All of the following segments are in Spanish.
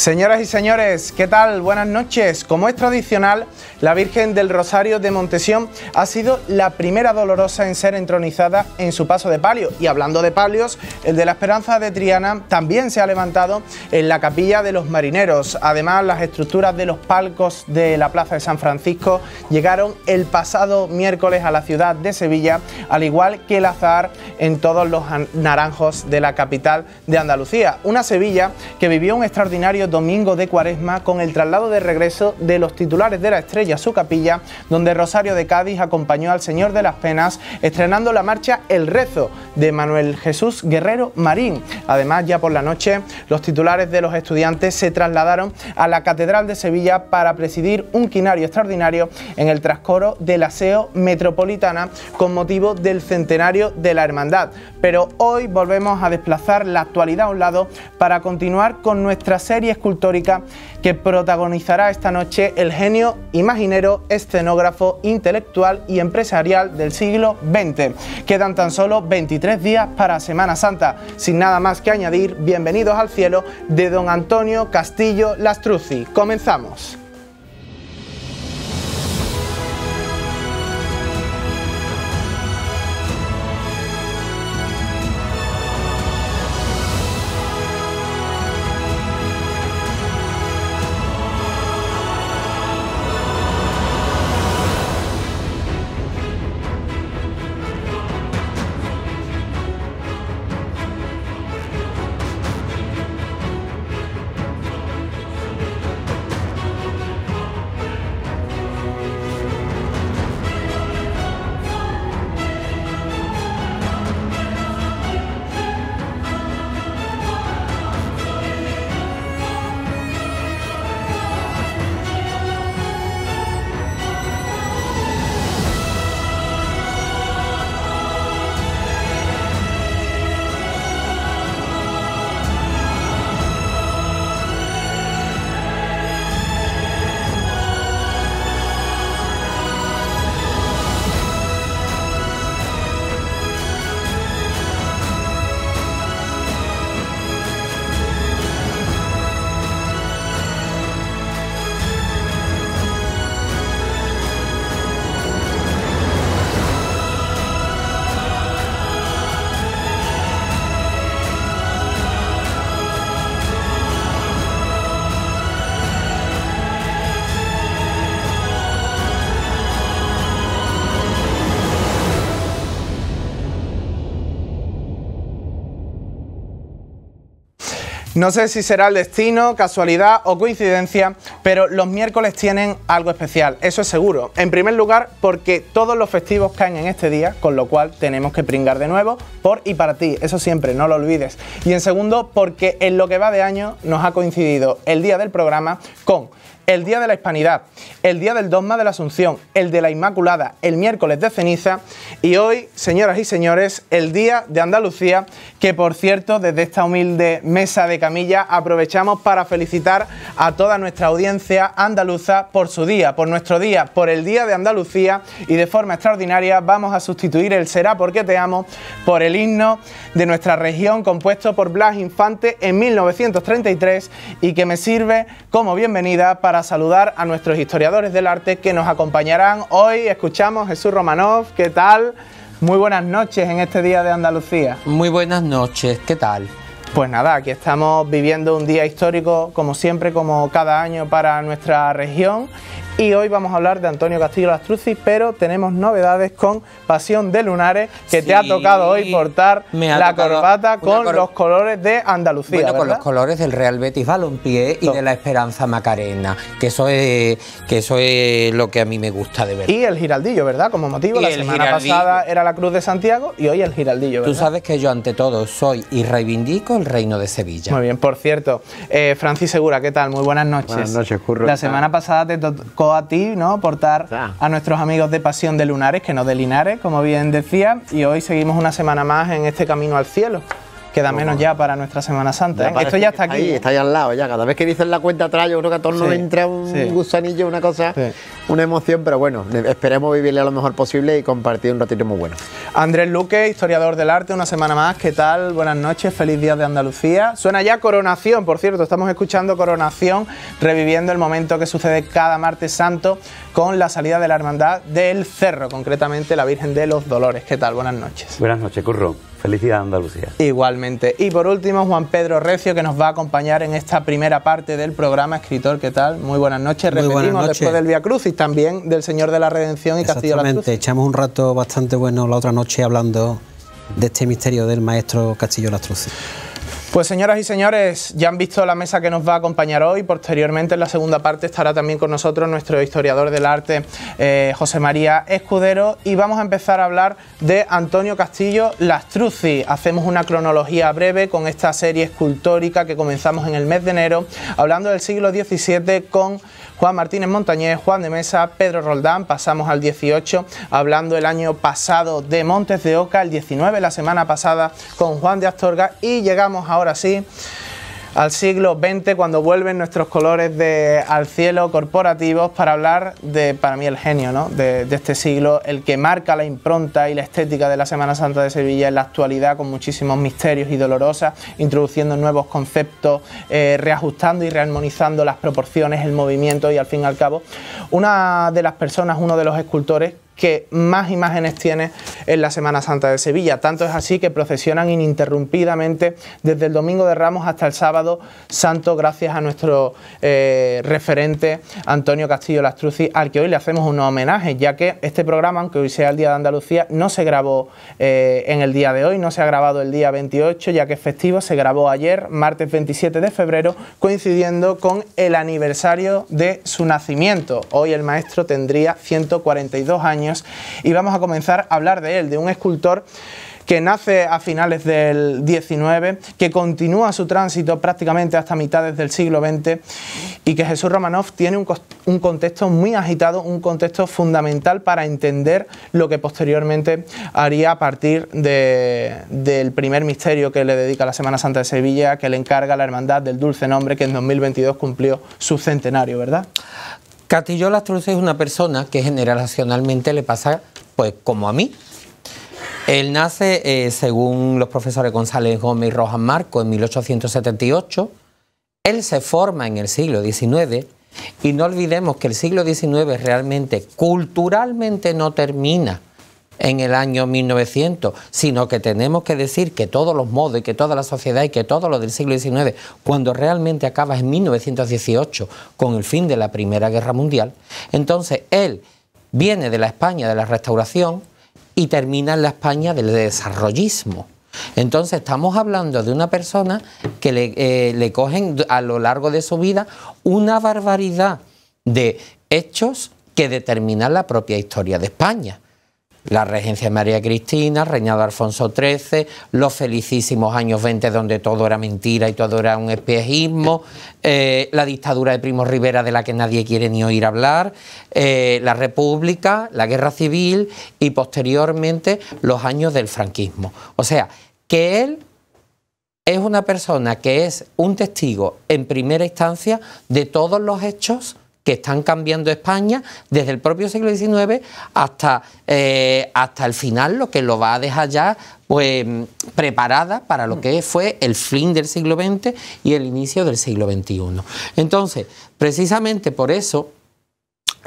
Señoras y señores, ¿qué tal? Buenas noches. Como es tradicional, la Virgen del Rosario de Montesión ha sido la primera dolorosa en ser entronizada en su paso de palio. Y hablando de palios, el de la Esperanza de Triana también se ha levantado en la capilla de los marineros. Además, las estructuras de los palcos de la Plaza de San Francisco llegaron el pasado miércoles a la ciudad de Sevilla, al igual que el azar en todos los naranjos de la capital de Andalucía. Una Sevilla que vivió un extraordinario domingo de cuaresma con el traslado de regreso de los titulares de la estrella a su capilla, donde Rosario de Cádiz acompañó al Señor de las Penas estrenando la marcha El Rezo de Manuel Jesús Guerrero Marín. Además, ya por la noche, los titulares de los estudiantes se trasladaron a la Catedral de Sevilla para presidir un quinario extraordinario en el trascoro del aseo metropolitana con motivo del centenario de la Hermandad. Pero hoy volvemos a desplazar la actualidad a un lado para continuar con nuestra serie escultórica que protagonizará esta noche el genio imaginero, escenógrafo, intelectual y empresarial del siglo XX. Quedan tan solo 23 días para Semana Santa. Sin nada más que añadir, bienvenidos al cielo de don Antonio Castillo Lastruzzi. Comenzamos. No sé si será el destino, casualidad o coincidencia, pero los miércoles tienen algo especial, eso es seguro. En primer lugar, porque todos los festivos caen en este día, con lo cual tenemos que pringar de nuevo por y para ti, eso siempre, no lo olvides. Y en segundo, porque en lo que va de año nos ha coincidido el día del programa con el Día de la Hispanidad, el Día del Dogma de la Asunción, el de la Inmaculada, el miércoles de ceniza y hoy, señoras y señores, el Día de Andalucía, que por cierto, desde esta humilde mesa de camilla aprovechamos para felicitar a toda nuestra audiencia andaluza por su día, por nuestro día, por el Día de Andalucía y de forma extraordinaria vamos a sustituir el Será porque te amo por el himno de nuestra región compuesto por Blas Infante en 1933 y que me sirve como bienvenida para saludar a nuestros historiadores del arte que nos acompañarán hoy. Escuchamos Jesús Romanov, ¿qué tal? Muy buenas noches en este día de Andalucía. Muy buenas noches, ¿qué tal? Pues nada, aquí estamos viviendo un día histórico como siempre, como cada año para nuestra región y hoy vamos a hablar de Antonio Castillo Lastruzzi, pero tenemos novedades con Pasión de Lunares, que te ha tocado hoy portar la corbata con los colores de Andalucía. Bueno, con los colores del Real Betis Balompié y de la Esperanza Macarena, que eso es que eso es lo que a mí me gusta de ver. Y el giraldillo, ¿verdad? Como motivo, la semana pasada era la Cruz de Santiago y hoy el giraldillo, ¿verdad? Tú sabes que yo ante todo soy y reivindico el reino de Sevilla. Muy bien, por cierto, eh, Francis Segura, ¿qué tal? Muy buenas noches. Buenas noches, Curro. La semana pasada te tocó a ti, ¿no? Portar a nuestros amigos de Pasión de Lunares, que no de Linares, como bien decía, y hoy seguimos una semana más en este camino al cielo. Queda menos ya para nuestra Semana Santa. ¿eh? Esto ya está aquí. Ahí, está ahí al lado ya. Cada vez que dicen la cuenta atrás, yo creo que a todos nos entra un gusanillo, una cosa, una emoción, pero bueno, esperemos vivirle lo mejor posible y compartir un ratito muy bueno. Andrés Luque, historiador del arte, una semana más. ¿Qué tal? Buenas noches, feliz día de Andalucía. Suena ya coronación, por cierto, estamos escuchando coronación, reviviendo el momento que sucede cada martes santo con la salida de la hermandad del Cerro, concretamente la Virgen de los Dolores. ¿Qué tal? Buenas noches. Buenas noches, Curro. Felicidad Andalucía. Igualmente. Y por último, Juan Pedro Recio, que nos va a acompañar en esta primera parte del programa. Escritor, ¿qué tal? Muy buenas noches. Repetimos después del Via Cruz y también del Señor de la Redención y Castillo la Cruz. echamos un rato bastante bueno la otra noche hablando de este misterio del maestro Castillo Lastruz. Pues señoras y señores, ya han visto la mesa que nos va a acompañar hoy. Posteriormente, en la segunda parte, estará también con nosotros nuestro historiador del arte, eh, José María Escudero. Y vamos a empezar a hablar de Antonio Castillo Lastruzzi. Hacemos una cronología breve con esta serie escultórica que comenzamos en el mes de enero, hablando del siglo XVII con Juan Martínez Montañés, Juan de Mesa, Pedro Roldán, pasamos al 18, hablando el año pasado de Montes de Oca, el 19 la semana pasada con Juan de Astorga y llegamos ahora sí al siglo XX cuando vuelven nuestros colores de, al cielo corporativos para hablar de, para mí, el genio ¿no? de, este siglo, el que marca la impronta y la estética de la Semana Santa de Sevilla en la actualidad con muchísimos misterios y dolorosas, introduciendo nuevos conceptos, eh, reajustando y rearmonizando las proporciones, el movimiento y al fin y al cabo, una de las personas, uno de los escultores que más imágenes tiene en la Semana Santa de Sevilla. Tanto es así que procesionan ininterrumpidamente desde el Domingo de Ramos hasta el sábado santo, gracias a nuestro eh, referente Antonio Castillo Lastruzzi, al que hoy le hacemos un homenaje, ya que este programa, aunque hoy sea el Día de Andalucía, no se grabó eh, en el día de hoy, no se ha grabado el día 28, ya que es festivo, se grabó ayer, martes 27 de febrero, coincidiendo con el aniversario de su nacimiento. Hoy el maestro tendría 142 años y vamos a comenzar a hablar de él, de un escultor que nace a finales del XIX, que continúa su tránsito prácticamente hasta mitades del siglo XX y que Jesús Romanov tiene un, contexto muy agitado, un contexto fundamental para entender lo que posteriormente haría a partir del primer misterio que le dedica la Semana Santa de Sevilla, que le encarga la Hermandad del Dulce Nombre, que en 2022 cumplió su centenario, ¿verdad? Castillo Lastruz es una persona que generacionalmente le pasa pues como a mí. Él nace, eh, según los profesores González Gómez y Rojas Marco, en 1878. Él se forma en el siglo XIX y no olvidemos que el siglo XIX realmente culturalmente no termina en el año 1900, sino que tenemos que decir que todos los modos y que toda la sociedad y que todo lo del siglo XIX, cuando realmente acaba en 1918 con el fin de la Primera Guerra Mundial, entonces él viene de la España de la Restauración y termina en la España del desarrollismo. Entonces estamos hablando de una persona que le, eh, le cogen a lo largo de su vida una barbaridad de hechos que determinan la propia historia de España la regencia de María Cristina, reinado Alfonso XIII, los felicísimos años 20 donde todo era mentira y todo era un espejismo, eh, la dictadura de Primo Rivera de la que nadie quiere ni oír hablar, eh, la República, la Guerra Civil y posteriormente los años del franquismo. O sea, que él es una persona que es un testigo en primera instancia de todos los hechos que están cambiando España desde el propio siglo XIX hasta, eh, hasta el final, lo que lo va a dejar ya pues, preparada para lo que fue el fin del siglo XX y el inicio del siglo XXI. Entonces, precisamente por eso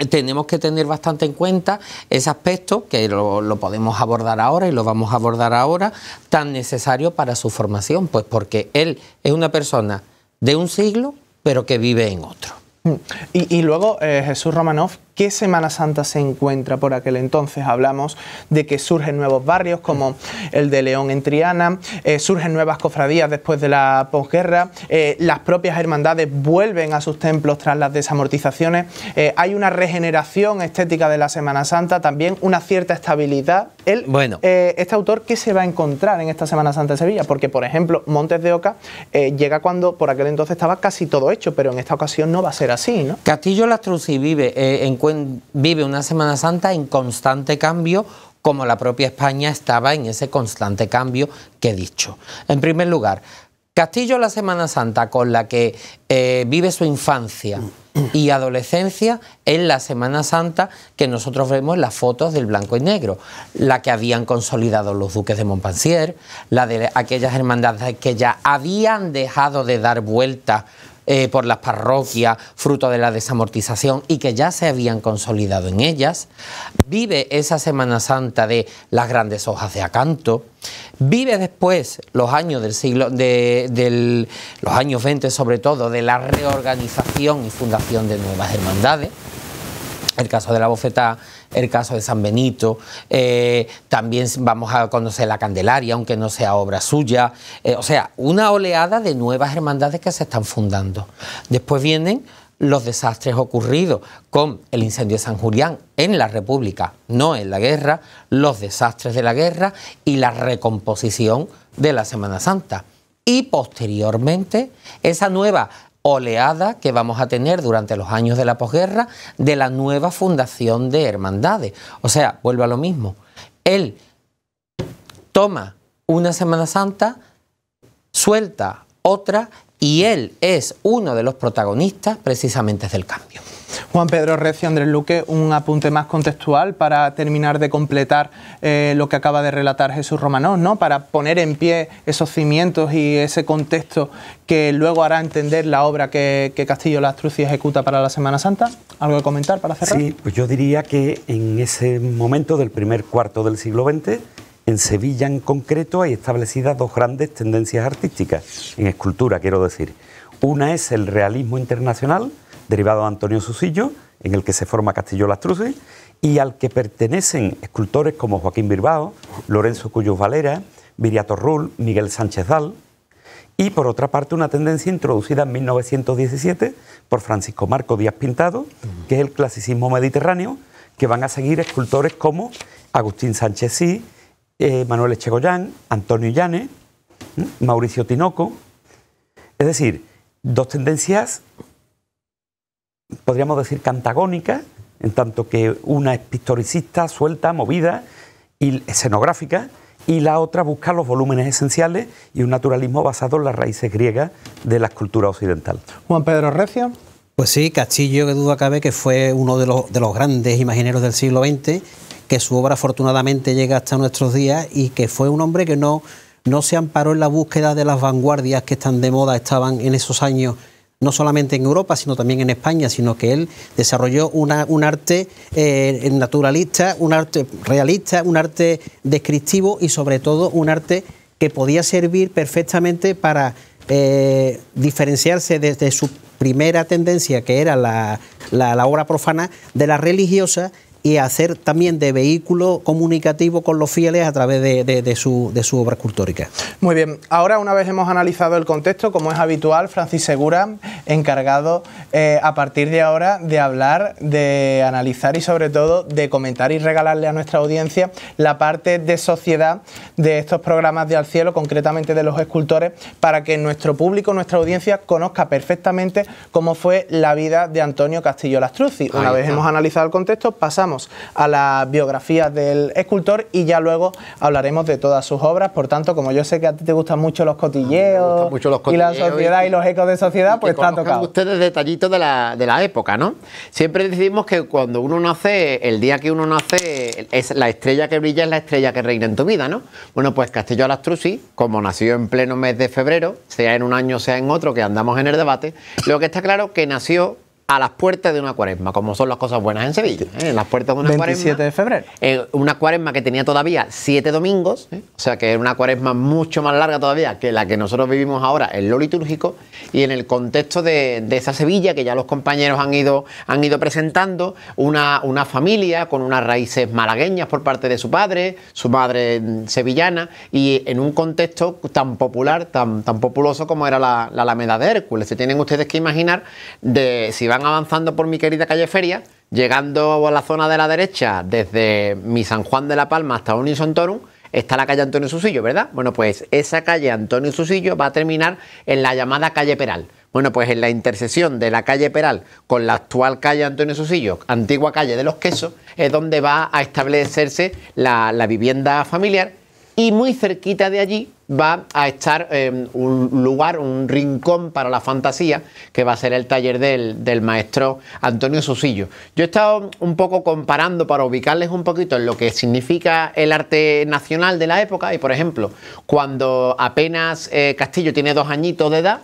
tenemos que tener bastante en cuenta ese aspecto, que lo, lo, podemos abordar ahora y lo vamos a abordar ahora, tan necesario para su formación, pues porque él es una persona de un siglo, pero que vive en otro. Y, luego eh, Jesús Romanov ¿Qué Semana Santa se encuentra por aquel entonces? Hablamos de que surgen nuevos barrios como el de León en Triana, eh, surgen nuevas cofradías después de la posguerra, eh, las propias hermandades vuelven a sus templos tras las desamortizaciones, eh, hay una regeneración estética de la Semana Santa, también una cierta estabilidad. Él, bueno. este autor, ¿qué se va a encontrar en esta Semana Santa de Sevilla? Porque, por ejemplo, Montes de Oca llega cuando por aquel entonces estaba casi todo hecho, pero en esta ocasión no va a ser así, ¿no? Castillo Lastruzzi vive en vive una Semana Santa en constante cambio como la propia España estaba en ese constante cambio que he dicho. En primer lugar, Castillo la Semana Santa con la que eh, vive su infancia y adolescencia es la Semana Santa que nosotros vemos en las fotos del blanco y negro, la que habían consolidado los duques de Montpensier, la de aquellas hermandades que ya habían dejado de dar vueltas eh, por las parroquias, fruto de la desamortización y que ya se habían consolidado en ellas. Vive esa Semana Santa de las grandes hojas de acanto. Vive después los años del siglo, de, los años 20 sobre todo, de la reorganización y fundación de nuevas hermandades. El caso de la bofeta el caso de San Benito, eh, también vamos a conocer la Candelaria, aunque no sea obra suya, eh, o sea, una oleada de nuevas hermandades que se están fundando. Después vienen los desastres ocurridos con el incendio de San Julián en la República, no en la guerra, los desastres de la guerra y la recomposición de la Semana Santa. Y posteriormente, esa nueva oleada que vamos a tener durante los años de la posguerra de la nueva fundación de hermandades. O sea, vuelve a lo mismo. Él toma una Semana Santa, suelta otra y él es uno de los protagonistas precisamente del cambio. Juan Pedro Recio, Andrés Luque, un apunte más contextual para terminar de completar eh, lo que acaba de relatar Jesús Romanós, ¿no? para poner en pie esos cimientos y ese contexto que luego hará entender la obra que, Castillo Lastrucci ejecuta para la Semana Santa. ¿Algo que comentar para cerrar? Sí, pues yo diría que en ese momento del primer cuarto del siglo XX, en Sevilla en concreto hay establecidas dos grandes tendencias artísticas, en escultura quiero decir. Una es el realismo internacional, derivado de Antonio Susillo, en el que se forma Castillo Lastrucci, y al que pertenecen escultores como Joaquín Bilbao, Lorenzo Cuyos Valera, Viriato Rull, Miguel Sánchez Dal, y por otra parte una tendencia introducida en 1917 por Francisco Marco Díaz Pintado, que es el clasicismo mediterráneo, que van a seguir escultores como Agustín Sánchez Sí, eh, Manuel Echegoyán, Antonio Llanes, Mauricio Tinoco. Es decir, dos tendencias podríamos decir, cantagónica, en tanto que una es pictoricista, suelta, movida y escenográfica, y la otra busca los volúmenes esenciales y un naturalismo basado en las raíces griegas de la escultura occidental. Juan Pedro Recio. Pues sí, Castillo, que duda cabe que fue uno de los, de los grandes imagineros del siglo XX, que su obra afortunadamente llega hasta nuestros días y que fue un hombre que no, no se amparó en la búsqueda de las vanguardias que están de moda, estaban en esos años no solamente en Europa, sino también en España, sino que él desarrolló una, un arte eh, naturalista, un arte realista, un arte descriptivo y sobre todo un arte que podía servir perfectamente para eh, diferenciarse desde su primera tendencia, que era la, la obra profana, de la religiosa y hacer también de vehículo comunicativo con los fieles a través de, su, de su obra escultórica. Muy bien, ahora una vez hemos analizado el contexto, como es habitual, Francis Segura, encargado eh, a partir de ahora de hablar, de analizar y sobre todo de comentar y regalarle a nuestra audiencia la parte de sociedad de estos programas de Al Cielo, concretamente de los escultores, para que nuestro público, nuestra audiencia, conozca perfectamente cómo fue la vida de Antonio Castillo Lastruzzi. Una vez hemos analizado el contexto, pasamos a la biografía del escultor y ya luego hablaremos de todas sus obras. Por tanto, como yo sé que a ti te gustan mucho los cotilleos, y la sociedad y, los ecos de sociedad, pues está tocado. ustedes detallitos de la, de la época, ¿no? Siempre decimos que cuando uno nace, el día que uno nace, es la estrella que brilla es la estrella que reina en tu vida, ¿no? Bueno, pues Castillo Alastrusi, como nació en pleno mes de febrero, sea en un año, sea en otro, que andamos en el debate, lo que está claro que nació a las puertas de una cuaresma, como son las cosas buenas en Sevilla. ¿eh? En las puertas de una 27 de febrero. Eh, una cuaresma que tenía todavía siete domingos, ¿eh? o sea que era una cuaresma mucho más larga todavía que la que nosotros vivimos ahora en lo litúrgico y en el contexto de, esa Sevilla que ya los compañeros han ido, han ido presentando, una, una familia con unas raíces malagueñas por parte de su padre, su madre sevillana y en un contexto tan popular, tan, tan populoso como era la, la Alameda de Hércules. Se tienen ustedes que imaginar de si van avanzando por mi querida calle Feria, llegando a la zona de la derecha, desde mi San Juan de la Palma hasta Unison Torum, está la calle Antonio Susillo, ¿verdad? Bueno, pues esa calle Antonio Susillo va a terminar en la llamada calle Peral. Bueno, pues en la intersección de la calle Peral con la actual calle Antonio Susillo, antigua calle de los Quesos, es donde va a establecerse la, la vivienda familiar y muy cerquita de allí va a estar eh, un lugar, un rincón para la fantasía, que va a ser el taller del, maestro Antonio Susillo. Yo he estado un poco comparando para ubicarles un poquito en lo que significa el arte nacional de la época y, por ejemplo, cuando apenas eh, Castillo tiene dos añitos de edad,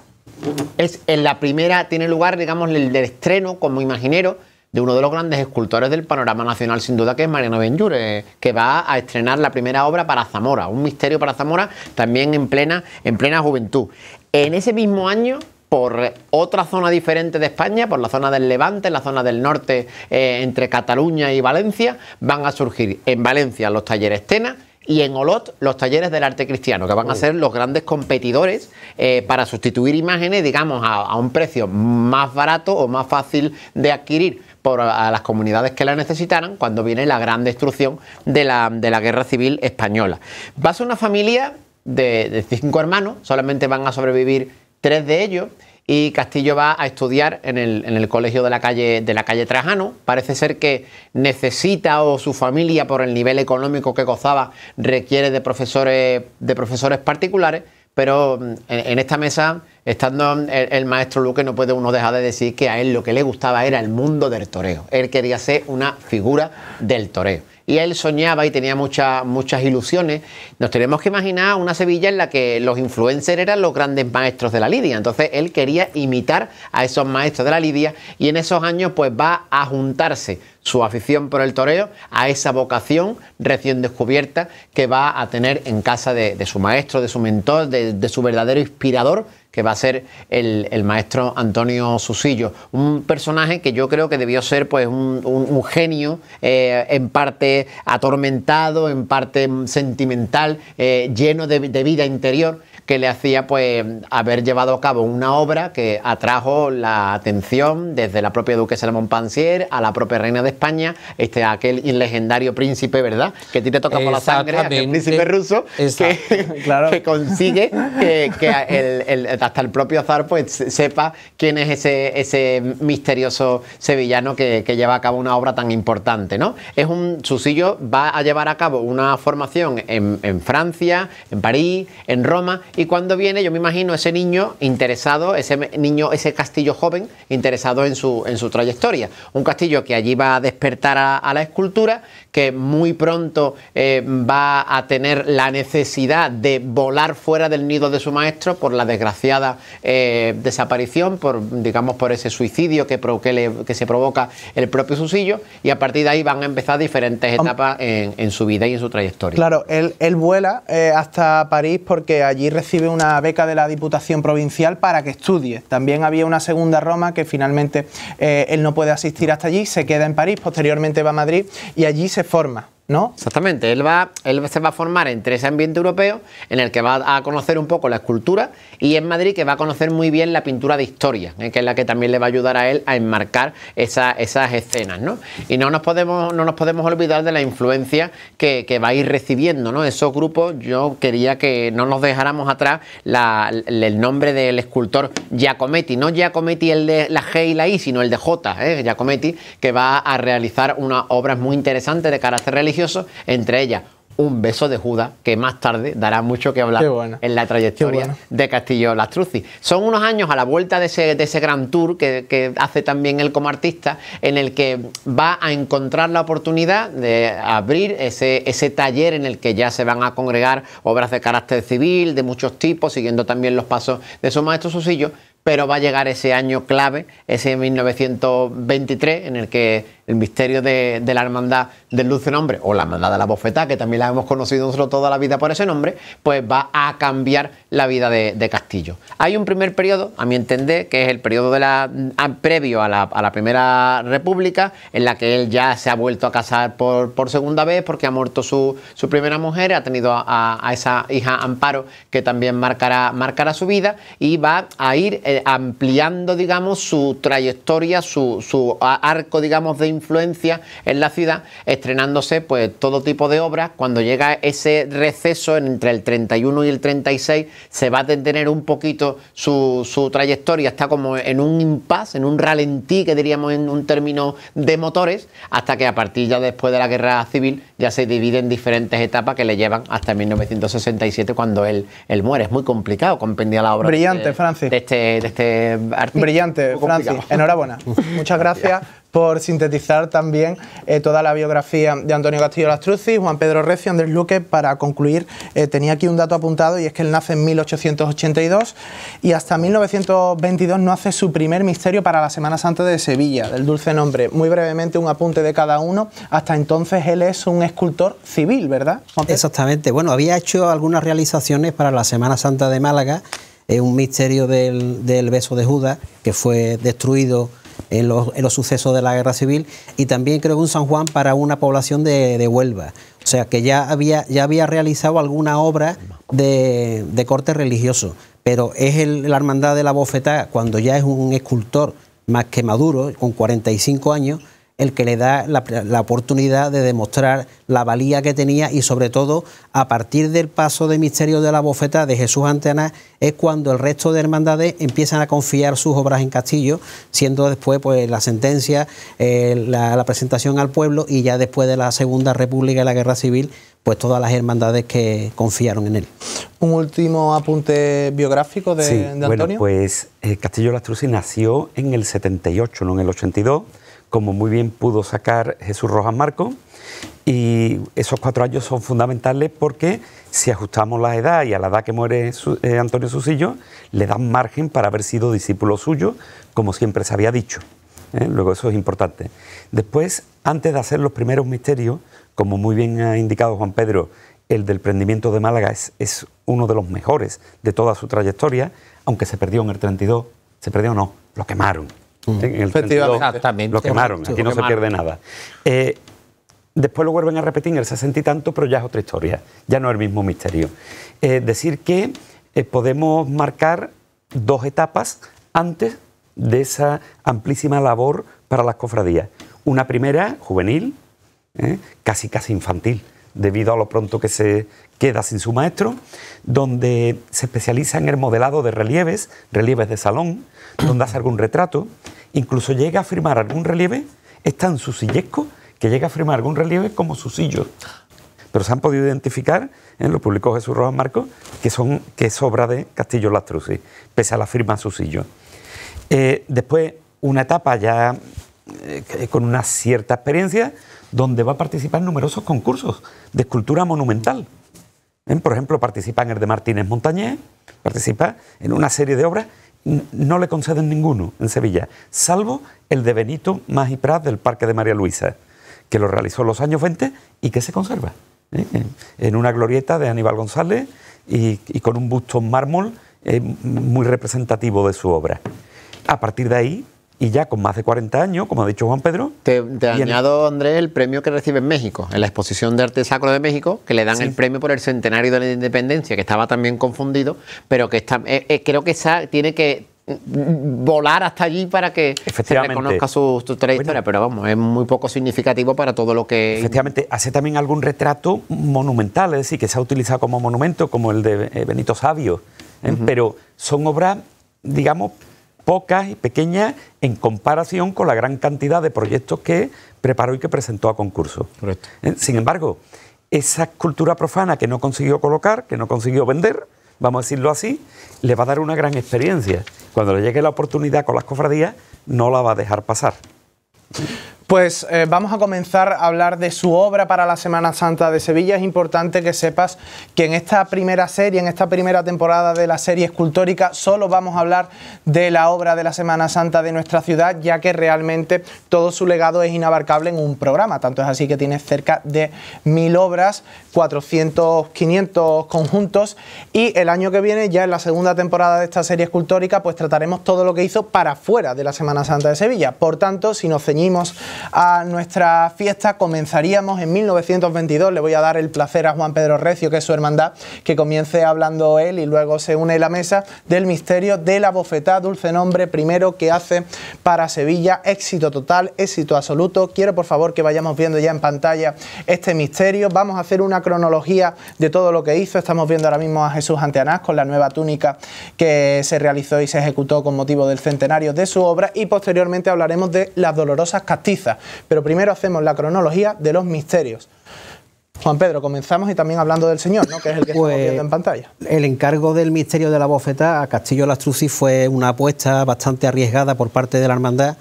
es en la primera, tiene lugar, digamos, el del estreno como imaginero de uno de los grandes escultores del panorama nacional, sin duda, que es Mariano Benjure, que va a estrenar la primera obra para Zamora, un misterio para Zamora, también en plena, en plena juventud. En ese mismo año, por otra zona diferente de España, por la zona del Levante, la zona del norte, eh, entre Cataluña y Valencia, van a surgir en Valencia los talleres Tena y en Olot los talleres del arte cristiano, que van a ser los grandes competidores eh, para sustituir imágenes, digamos, a, un precio más barato o más fácil de adquirir por a las comunidades que la necesitaran cuando viene la gran destrucción de la, guerra civil española. Va a ser una familia de, cinco hermanos, solamente van a sobrevivir tres de ellos y Castillo va a estudiar en el, colegio de la, calle, de la calle Trajano. Parece ser que necesita o su familia, por el nivel económico que gozaba, requiere de profesores, de profesores particulares, pero mm, en esta mesa estando el, maestro Luque, no puede uno dejar de decir que a él lo que le gustaba era el mundo del toreo. Él quería ser una figura del toreo. Y él soñaba y tenía muchas, muchas ilusiones. Nos tenemos que imaginar una Sevilla en la que los influencers eran los grandes maestros de la lidia. Entonces él quería imitar a esos maestros de la lidia y en esos años pues va a juntarse su afición por el toreo a esa vocación recién descubierta que va a tener en casa de, su maestro, de su mentor, de su verdadero inspirador, que va a ser el, maestro Antonio Susillo. Un personaje que yo creo que debió ser pues un, genio, eh, en parte atormentado, en parte sentimental, eh, lleno de vida interior que le hacía pues haber llevado a cabo una obra que atrajo la atención desde la propia duquesa de Montpensier a la propia reina de España, este aquel legendario príncipe, ¿verdad? Que tiene toca por la sangre, aquel príncipe ruso que, consigue que, hasta el propio zar pues sepa quién es ese, ese misterioso sevillano que, lleva a cabo una obra tan importante, ¿no? Es un Susillo va a llevar a cabo una formación en, en Francia, en París, en Roma y cuando viene, yo me imagino ese niño interesado, ese niño, ese castillo joven interesado en su, en su trayectoria. Un castillo que allí va a despertar a, la escultura, que muy pronto eh, va a tener la necesidad de volar fuera del nido de su maestro por la eh, desaparición, por, digamos, por ese suicidio que, que, se provoca el propio Susillo, y a partir de ahí van a empezar diferentes etapas en, su vida y en su trayectoria. Claro, él, vuela eh, hasta París porque allí recibe recibe una beca de la Diputación Provincial para que estudie. También había una segunda Roma que finalmente eh, él no puede asistir hasta allí, se queda en París, posteriormente va a Madrid y allí se forma. ¿No? Exactamente, él, va, él se va a formar entre ese ambiente europeo en el que va a conocer un poco la escultura y en Madrid que va a conocer muy bien la pintura de historia, ¿eh? que es la que también le va a ayudar a él a enmarcar esas escenas. ¿no? Y no nos, podemos, no nos podemos olvidar de la influencia que, va a ir recibiendo ¿no? esos grupos. Yo quería que no nos dejáramos atrás el nombre del escultor Giacometti, no Giacometti el de la G y la I, sino el de J, ¿eh? Giacometti, que va a realizar unas obras muy interesantes de carácter religioso entre ellas un beso de Judas, que más tarde dará mucho que hablar en la trayectoria de Castillo Lastruzzi. Son unos años a la vuelta de ese, de ese gran tour que, hace también él como artista, en el que va a encontrar la oportunidad de abrir ese, ese taller en el que ya se van a congregar obras de carácter civil, de muchos tipos, siguiendo también los pasos de su maestro Susillo, pero va a llegar ese año clave, ese 1923, en el que el misterio de, la hermandad del dulce nombre, o la hermandad de la bofetá, que también la hemos conocido nosotros toda la vida por ese nombre, pues va a cambiar la vida de, Castillo. Hay un primer periodo, a mi entender, que es el periodo de la, previo a la, Primera República, en la que él ya se ha vuelto a casar por, segunda vez porque ha muerto su, primera mujer, ha tenido a, esa hija Amparo que también marcará, marcará su vida y va a ir eh, ampliando, digamos, su trayectoria, su, su arco, digamos, de influencia en la ciudad, estrenándose pues todo tipo de obras. Cuando llega ese receso entre el 31 y el 36, se va a detener un poquito su, su trayectoria, está como en un impasse, en un ralentí, que diríamos en un término de motores, hasta que a partir ya después de la guerra civil ya se divide en diferentes etapas que le llevan hasta 1967 cuando él, él muere. Es muy complicado compendiar la obra Brillante, de, Francis. de este, de este artista. Brillante, Francis. Enhorabuena. Muchas gracias por sintetizar también eh, toda la biografía de Antonio Castillo Lastruzzi, Juan Pedro Recio, Andrés Luque. Para concluir, eh, tenía aquí un dato apuntado y es que él nace en 1882 y hasta 1922 no hace su primer misterio para la Semana Santa de Sevilla, del dulce nombre. Muy brevemente un apunte de cada uno. Hasta entonces él es un escultor civil, ¿verdad? Exactamente. Bueno, había hecho algunas realizaciones para la Semana Santa de Málaga, eh, un misterio del, del beso de Judas, que fue destruido en los, en los sucesos de la guerra civil, y también creo que un San Juan para una población de, de Huelva. O sea que ya había, ya había realizado alguna obra de, de corte religioso, pero es el- la hermandad de la bofetada, cuando ya es un escultor más que maduro, con 45 años, el que le da la, la oportunidad de demostrar la valía que tenía y sobre todo a partir del paso de misterio de la bofeta de Jesús Antena es cuando el resto de hermandades empiezan a confiar sus obras en Castillo, siendo después pues la sentencia, eh, la, la presentación al pueblo y ya después de la Segunda República y la Guerra Civil, pues todas las hermandades que confiaron en él. Un último apunte biográfico de, Sí, de Antonio. bueno, pues eh, Castillo Lastruzzi nació en el 78, no en el 82, como muy bien pudo sacar Jesús Rojas Marco. Y esos cuatro años son fundamentales porque si ajustamos la edad y a la edad que muere eh, Antonio Susillo, le dan margen para haber sido discípulo suyo, como siempre se había dicho. ¿eh? Luego eso es importante. Después, antes de hacer los primeros misterios, como muy bien ha indicado Juan Pedro, el del prendimiento de Málaga es, es uno de los mejores de toda su trayectoria, aunque se perdió en el 32. ¿Se perdió no? Lo quemaron. En el 32 Efectivamente. Exactamente. lo quemaron, aquí no se pierde nada. Eh, después lo vuelven a repetir en el 60 y tanto, pero ya es otra historia, ya no es el mismo misterio. Eh, decir que eh, podemos marcar dos etapas antes de esa amplísima labor para las cofradías. Una primera, juvenil, ¿eh? casi casi infantil, debido a lo pronto que se queda sin su maestro, donde se especializa en el modelado de relieves, relieves de salón, donde hace algún retrato, incluso llega a firmar algún relieve, es tan susillesco que llega a firmar algún relieve como susillo. Pero se han podido identificar, en lo publicó Jesús Rojas Marcos, que, son, que es obra de Castillo Lastruzzi, pese a la firma susillo. Eh, después, una etapa ya eh, con una cierta experiencia, donde va a participar en numerosos concursos de escultura monumental. ¿Eh? Por ejemplo, participa en el de Martínez Montañés, participa en una serie de obras, no le conceden ninguno en Sevilla, salvo el de Benito Más Prat del Parque de María Luisa, que lo realizó en los años 20 y que se conserva ¿eh? en- una glorieta de Aníbal González y, y con un busto en mármol eh, muy representativo de su obra. A partir de ahí, y ya con más de 40 años, como ha dicho Juan Pedro, Te, te añado, Andrés, el premio que recibe en México, en la exposición de arte sacro de México, que le dan Sí. el premio por el centenario de la independencia, que estaba también confundido, pero que está, eh, eh, creo que esa tiene que mm, volar hasta allí para que se reconozca su, su trayectoria, Bueno. pero vamos, es muy poco significativo para todo lo que... Efectivamente, hace también algún retrato monumental, es decir, que se ha utilizado como monumento, como el de eh, Benito Sabio, ¿eh? pero son obras, digamos, pocas y pequeñas en comparación con la gran cantidad de proyectos que preparó y que presentó a concurso. Correcto. ¿Eh? Sin embargo, esa escultura profana que no consiguió colocar, que no consiguió vender, vamos a decirlo así, le va a dar una gran experiencia. Cuando le llegue la oportunidad con las cofradías, no la va a dejar pasar. Pues eh, vamos a comenzar a hablar de su obra para la Semana Santa de Sevilla. Es importante que sepas que en esta primera serie, en esta primera temporada de la serie escultórica, solo vamos a hablar de la obra de la Semana Santa de nuestra ciudad, ya que realmente todo su legado es inabarcable en un programa. Tanto es así que tiene cerca de mil obras, 400, 500 conjuntos y el año que viene, ya en la segunda temporada de esta serie escultórica, pues trataremos todo lo que hizo para fuera de la Semana Santa de Sevilla. Por tanto, si nos ceñimos a nuestra fiesta, comenzaríamos en 1922. Le voy a dar el placer a Juan Pedro Recio, que es su hermandad, que comience hablando él y luego se une la mesa del misterio de la bofetá, dulce nombre primero que hace para Sevilla. Éxito total, éxito absoluto. Quiero por favor que vayamos viendo ya en pantalla este misterio. Vamos a hacer una cronología de todo lo que hizo. Estamos viendo ahora mismo a Jesús ante Anás con la nueva túnica que se realizó y se ejecutó con motivo del centenario de su obra y posteriormente hablaremos de las dolorosas castizas. Pero primero hacemos la cronología de los misterios. Juan Pedro, comenzamos y también hablando del Señor, ¿no? que es el que estamos Pues, viendo en pantalla. El encargo del misterio de la bofeta a Castillo Lastrucci fue una apuesta bastante arriesgada por parte de la hermandad.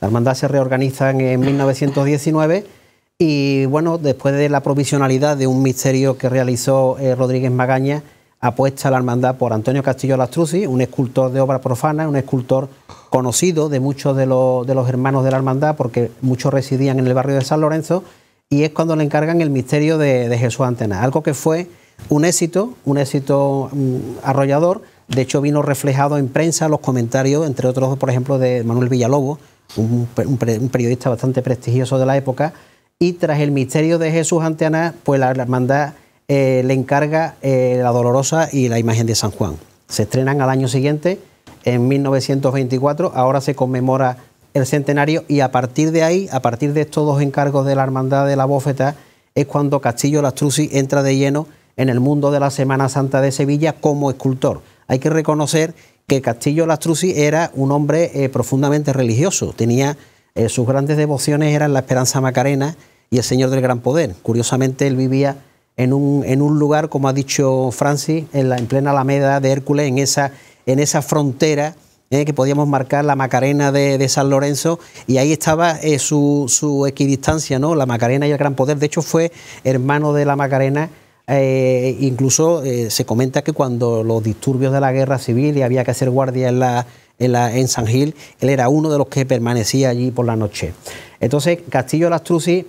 La hermandad se reorganiza en, en 1919 y bueno, después de la provisionalidad de un misterio que realizó eh, Rodríguez Magaña, apuesta la hermandad por Antonio Castillo Lastrucci, un escultor de obra profana, un escultor conocido de muchos de los, de los hermanos de la hermandad, porque muchos residían en el barrio de San Lorenzo, y es cuando le encargan el misterio de, Jesús Antena, algo que fue un éxito, un éxito mm, arrollador, de hecho vino reflejado en prensa los comentarios, entre otros, por ejemplo, de Manuel Villalobos, un, periodista bastante prestigioso de la época, y tras el misterio de Jesús ante Ana, pues la hermandad eh, le encarga eh, la Dolorosa y la imagen de San Juan. Se estrenan al año siguiente, en 1924, ahora se conmemora el centenario y a partir de ahí, a partir de estos dos encargos de la hermandad de la bófeta, es cuando Castillo Lastrucci entra de lleno en el mundo de la Semana Santa de Sevilla como escultor. Hay que reconocer que Castillo Lastrucci era un hombre eh, profundamente religioso, tenía sus grandes devociones eran la Esperanza Macarena y el Señor del Gran Poder. Curiosamente, él vivía en un, en un lugar, como ha dicho Francis, en, la, en plena Alameda de Hércules, en esa, en esa frontera eh, que podíamos marcar la Macarena de, San Lorenzo, y ahí estaba eh, su, su equidistancia, ¿no? la Macarena y el Gran Poder. De hecho, fue hermano de la Macarena. eh, incluso eh, se comenta que cuando los disturbios de la guerra civil y había que hacer guardia en la, en, la, en San Gil, él era uno de los que permanecía allí por la noche. Entonces, Castillo Lastrucci,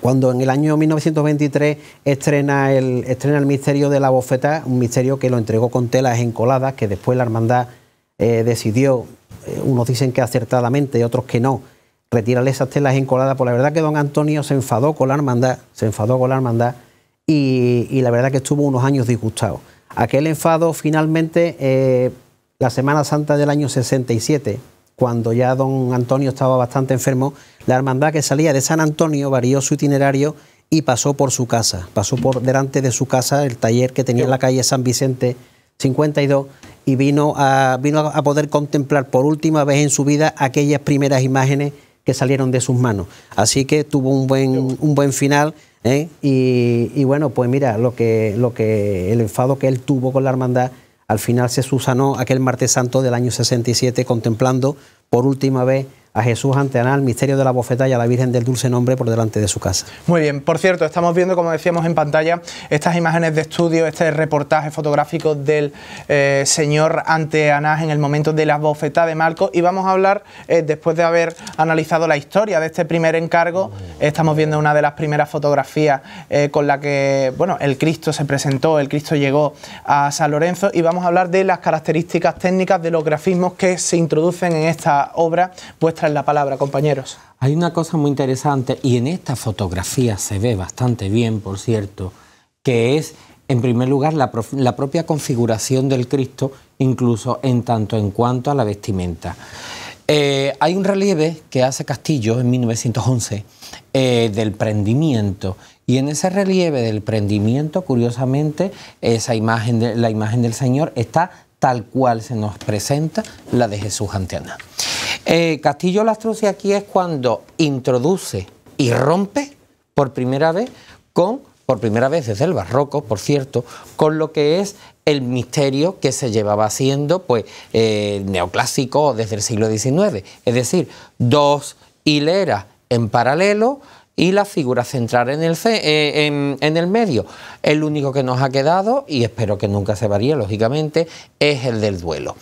cuando en el año 1923 estrena el, estrena el misterio de la bofeta, un misterio que lo entregó con telas encoladas, que después la hermandad eh, decidió, eh, unos dicen que acertadamente y otros que no, retirarle esas telas encoladas, pues la verdad que don Antonio se enfadó con la hermandad, se enfadó con la hermandad y, la verdad que estuvo unos años disgustado. Aquel enfado finalmente, eh, la Semana Santa del año 67, cuando ya don Antonio estaba bastante enfermo, la hermandad que salía de San Antonio varió su itinerario y pasó por su casa, pasó por delante de su casa, el taller que tenía en la calle San Vicente 52, y vino a, vino a poder contemplar por última vez en su vida aquellas primeras imágenes que salieron de sus manos. Así que tuvo un buen, un buen final. ¿eh? Y, y bueno, pues mira, lo que, lo que, el enfado que él tuvo con la hermandad, al final se susanó aquel martes santo del año 67, contemplando por última vez a Jesús ante Ana, el misterio de la bofeta y a la Virgen del Dulce Nombre por delante de su casa. Muy bien, por cierto, estamos viendo, como decíamos en pantalla, estas imágenes de estudio, este reportaje fotográfico del eh, señor ante Anás en el momento de la bofetada de Marco y vamos a hablar, eh, después de haber analizado la historia de este primer encargo, estamos viendo una de las primeras fotografías eh, con la que, bueno, el Cristo se presentó, el Cristo llegó a San Lorenzo y vamos a hablar de las características técnicas de los grafismos que se introducen en esta obra, vuestra la palabra, compañeros. Hay una cosa muy interesante y en esta fotografía se ve bastante bien, por cierto, que es, en primer lugar, la, propia configuración del Cristo, incluso en tanto en cuanto a la vestimenta. Eh, hay un relieve que hace Castillo en 1911 eh, del prendimiento y en ese relieve del prendimiento, curiosamente, esa imagen de, la imagen del Señor está tal cual se nos presenta la de Jesús ante Ana. Eh, Castillo Lastrucci aquí es cuando introduce y rompe por primera vez con, por primera vez desde el barroco, por cierto, con lo que es el misterio que se llevaba haciendo pues eh, neoclásico desde el siglo XIX. Es decir, dos hileras en paralelo y la figura central en el, eh, en, en el medio. El único que nos ha quedado, y espero que nunca se varíe, lógicamente, es el del duelo.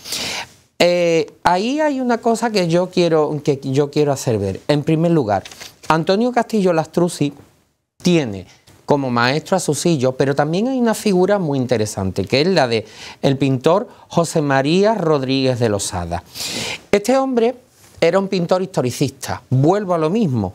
Eh, ahí hay una cosa que yo, quiero, que yo quiero hacer ver. En primer lugar, Antonio Castillo Lastrucci tiene como maestro a Susillo, pero también hay una figura muy interesante, que es la de el pintor José María Rodríguez de Losada. Este hombre era un pintor historicista. Vuelvo a lo mismo.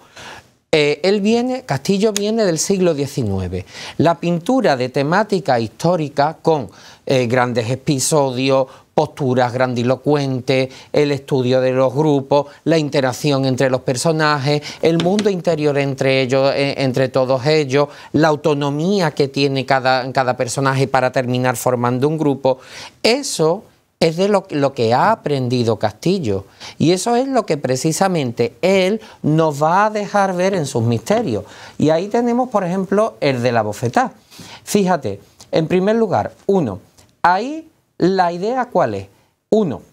Eh, él viene, Castillo viene del siglo XIX. La pintura de temática histórica con eh, grandes episodios, posturas grandilocuentes, el estudio de los grupos, la interacción entre los personajes, el mundo interior entre ellos, eh, entre todos ellos, la autonomía que tiene cada, cada personaje para terminar formando un grupo. Eso es de lo, que ha aprendido Castillo. Y eso es lo que precisamente él nos va a dejar ver en sus misterios. Y ahí tenemos, por ejemplo, el de la bofetá. Fíjate, en primer lugar, uno, ahí la idea cuál es? Uno,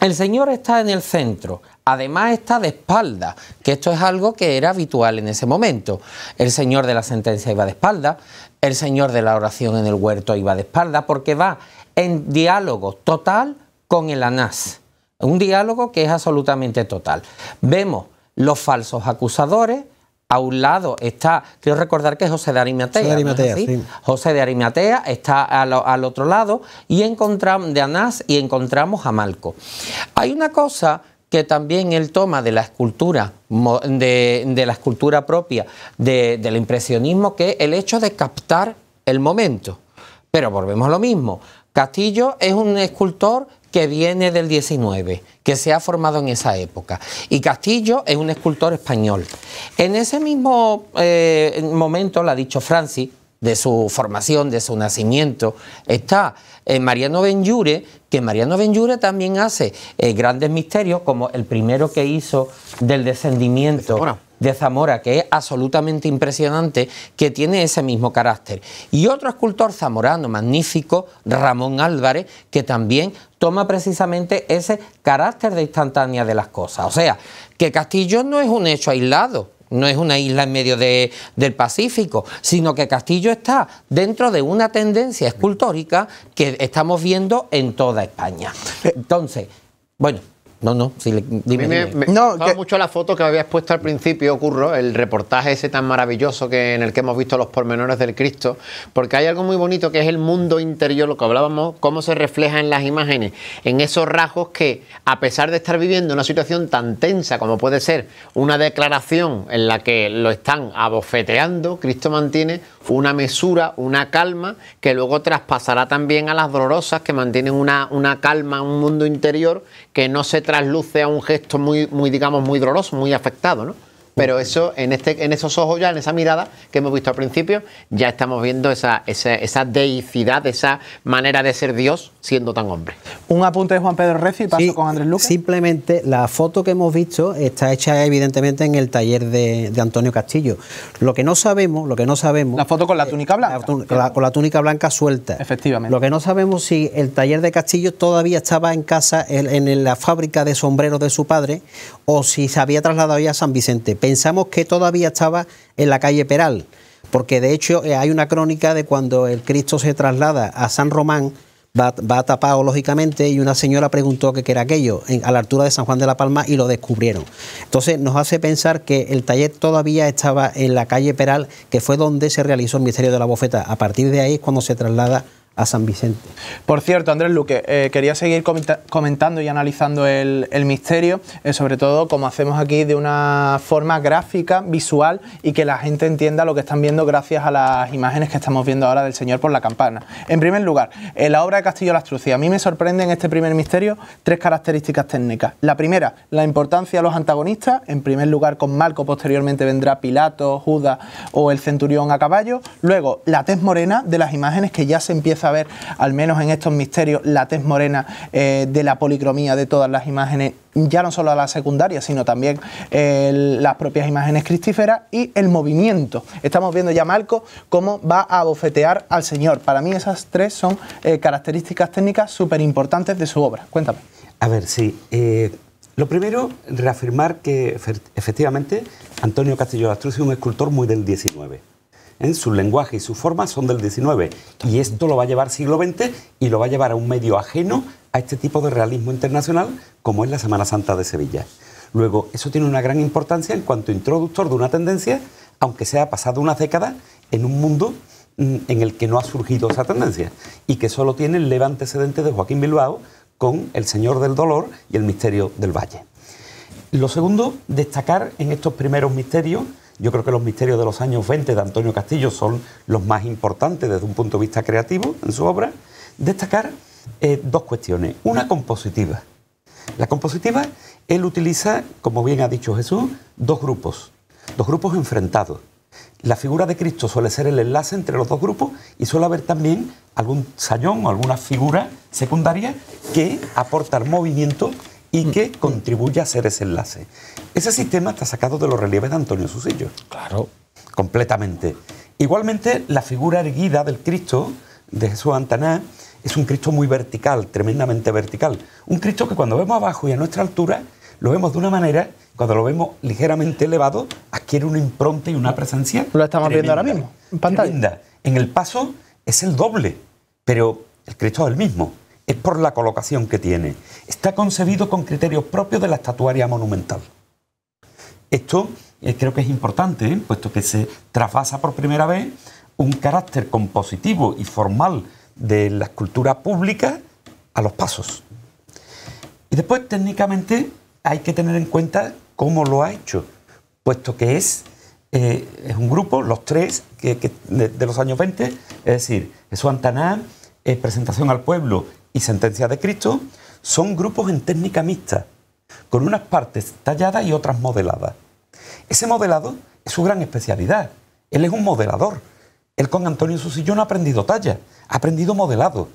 el Señor está en el centro, además está de espalda, que esto es algo que era habitual en ese momento. El Señor de la sentencia iba de espalda, el Señor de la oración en el huerto iba de espalda, porque va en diálogo total con el Anás. Un diálogo que es absolutamente total. Vemos los falsos acusadores, a un lado está, quiero recordar que es José de Arimatea. José de Arimatea, sí. José de Arimatea está al, otro lado y encontramos de Anás y encontramos a Malco. Hay una cosa que también él toma de la escultura, de, la escultura propia del impresionismo, que es el hecho de captar el momento. Pero volvemos a lo mismo. Castillo es un escultor que viene del 19, que se ha formado en esa época. Y Castillo es un escultor español. En ese mismo eh, momento, lo ha dicho Francis, de su formación, de su nacimiento, está eh, Mariano Benjure, que Mariano Benjure también hace eh, grandes misterios, como el primero que hizo del descendimiento de Zamora, que es absolutamente impresionante, que tiene ese mismo carácter. Y otro escultor zamorano magnífico, Ramón Álvarez, que también toma precisamente ese carácter de instantánea de las cosas. O sea, que Castillo no es un hecho aislado, no es una isla en medio del Pacífico, sino que Castillo está dentro de una tendencia escultórica que estamos viendo en toda España. Entonces, bueno, no, no, dime. Me, no, mucho la foto que habías puesto al principio, Curro, el reportaje ese tan maravilloso que en el que hemos visto los pormenores del Cristo, porque hay algo muy bonito que es el mundo interior, lo que hablábamos, cómo se refleja en las imágenes, en esos rasgos que, a pesar de estar viviendo una situación tan tensa como puede ser una declaración en la que lo están abofeteando, Cristo mantiene una mesura, una calma, que luego traspasará también a las dolorosas, que mantienen una, una calma, un mundo interior que no se trasluce a un gesto muy, muy, digamos, muy doloroso, muy afectado, ¿no? Pero eso, en, este, en esos ojos ya, en esa mirada que hemos visto al principio, ya estamos viendo esa, esa, esa deicidad, esa manera de ser Dios siendo tan hombre. Un apunte de Juan Pedro Recio y paso con Andrés Lucas. Simplemente la foto que hemos visto está hecha evidentemente en el taller de, Antonio Castillo. Lo que no sabemos, lo que no sabemos. La foto con la túnica blanca. con la túnica blanca suelta. Efectivamente. Lo que no sabemos si el taller de Castillo todavía estaba en casa, en, en la fábrica de sombreros de su padre, o si se había trasladado ya a San Vicente pensamos que todavía estaba en la calle Peral, porque de hecho eh, hay una crónica de cuando el Cristo se traslada a San Román, va, tapado lógicamente y una señora preguntó qué era aquello a la altura de San Juan de la Palma y lo descubrieron. Entonces nos hace pensar que el taller todavía estaba en la calle Peral, que fue donde se realizó el misterio de la bofeta. A partir de ahí es cuando se traslada San Vicente. Por cierto, Andrés Luque, eh, quería seguir comentando y analizando el, misterio, eh, sobre todo como hacemos aquí de una forma gráfica, visual y que la gente entienda lo que están viendo gracias a las imágenes que estamos viendo ahora del Señor por la campana. En primer lugar, en la obra de Castillo Lastrucci, a mí me sorprende en este primer misterio tres características técnicas. La primera, la importancia de los antagonistas, en primer lugar con Marco, posteriormente vendrá Pilato, Judas o el centurión a caballo. Luego, la tez morena de las imágenes que ya se empieza ver, al menos en estos misterios, la tez morena eh, de la policromía de todas las imágenes, ya no solo a la secundaria, sino también las propias imágenes cristíferas y el movimiento. Estamos viendo ya Marco cómo va a bofetear al Señor. Para mí esas tres son eh, características técnicas súper importantes de su obra. Cuéntame. A ver, sí. Eh, lo primero, reafirmar que efectivamente Antonio Castillo Astruz es un escultor muy del 19 en su lenguaje y su forma son del 19. Y esto lo va a llevar siglo XX y lo va a llevar a un medio ajeno a este tipo de realismo internacional como es la Semana Santa de Sevilla. Luego, eso tiene una gran importancia en cuanto introductor de una tendencia, aunque sea pasado una década en un mundo mm, en el que no ha surgido esa tendencia y que solo tiene el leve antecedente de Joaquín Bilbao con El Señor del Dolor y El Misterio del Valle. Lo segundo, destacar en estos primeros misterios, yo creo que los misterios de los años 20 de Antonio Castillo son los más importantes desde un punto de vista creativo en su obra, destacar eh, dos cuestiones. Una compositiva. La compositiva, él utiliza, como bien ha dicho Jesús, dos grupos, dos grupos enfrentados. La figura de Cristo suele ser el enlace entre los dos grupos y suele haber también algún sayón o alguna figura secundaria que aporta el movimiento y que contribuye a hacer ese enlace. Ese sistema está sacado de los relieves de Antonio Susillo. Claro. Completamente. Igualmente, la figura erguida del Cristo, de Jesús Antaná, es un Cristo muy vertical, tremendamente vertical. Un Cristo que cuando vemos abajo y a nuestra altura, lo vemos de una manera, cuando lo vemos ligeramente elevado, adquiere una impronta y una presencia. Lo estamos viendo ahora mismo, en pantalla. tremenda. En el paso es el doble, pero el Cristo es el mismo. Es por la colocación que tiene. Está concebido con criterios propios de la estatuaria monumental. Esto eh, creo que es importante, ¿eh? puesto que se trasvasa por primera vez un carácter compositivo y formal de la escultura pública a los pasos. Y después, técnicamente, hay que tener en cuenta cómo lo ha hecho, puesto que es, eh, es un grupo, los tres que, de, los años 20, es decir, Jesús Antaná, eh, Presentación al Pueblo y Sentencia de Cristo, son grupos en técnica mixta, con unas partes talladas y otras modeladas. Ese modelado es su gran especialidad. Él es un modelador. Él con Antonio Susillo no ha aprendido talla, ha aprendido modelado.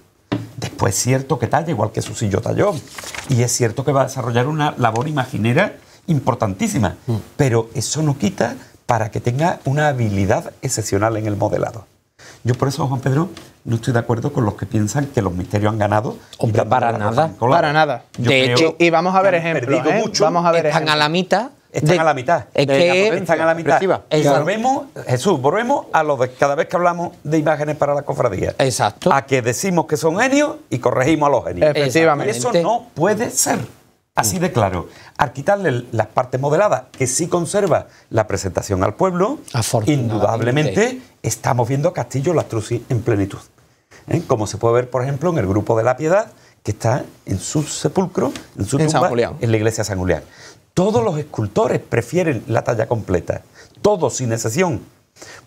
Después es cierto que talla, igual que Susillo talló. Y es cierto que va a desarrollar una labor imaginera importantísima. Mm. Pero eso no quita para que tenga una habilidad excepcional en el modelado. Yo por eso, Juan Pedro, no estoy de acuerdo con los que piensan que los misterios han ganado. Hombre, para nada. Para nada. Yo de hecho, y vamos a ver ejemplos. ¿eh? Mucho, vamos a ver están ejemplos. a la mitad. Están de, a la mitad. Es que están a la mitad. Volvemos, Jesús, volvemos a lo de cada vez que hablamos de imágenes para la cofradía. Exacto. A que decimos que son genios y corregimos a los genios. Efectivamente. Y eso no puede ser. Así de claro. Al quitarle las partes modeladas, que sí conserva la presentación al pueblo, indudablemente estamos viendo a Castillo Lastrucci en plenitud. ¿Eh? Como se puede ver, por ejemplo, en el grupo de la Piedad, que está en su sepulcro, en su en tumba, San Julián. en la iglesia de San Julián. Todos los escultores prefieren la talla completa, todos sin excepción.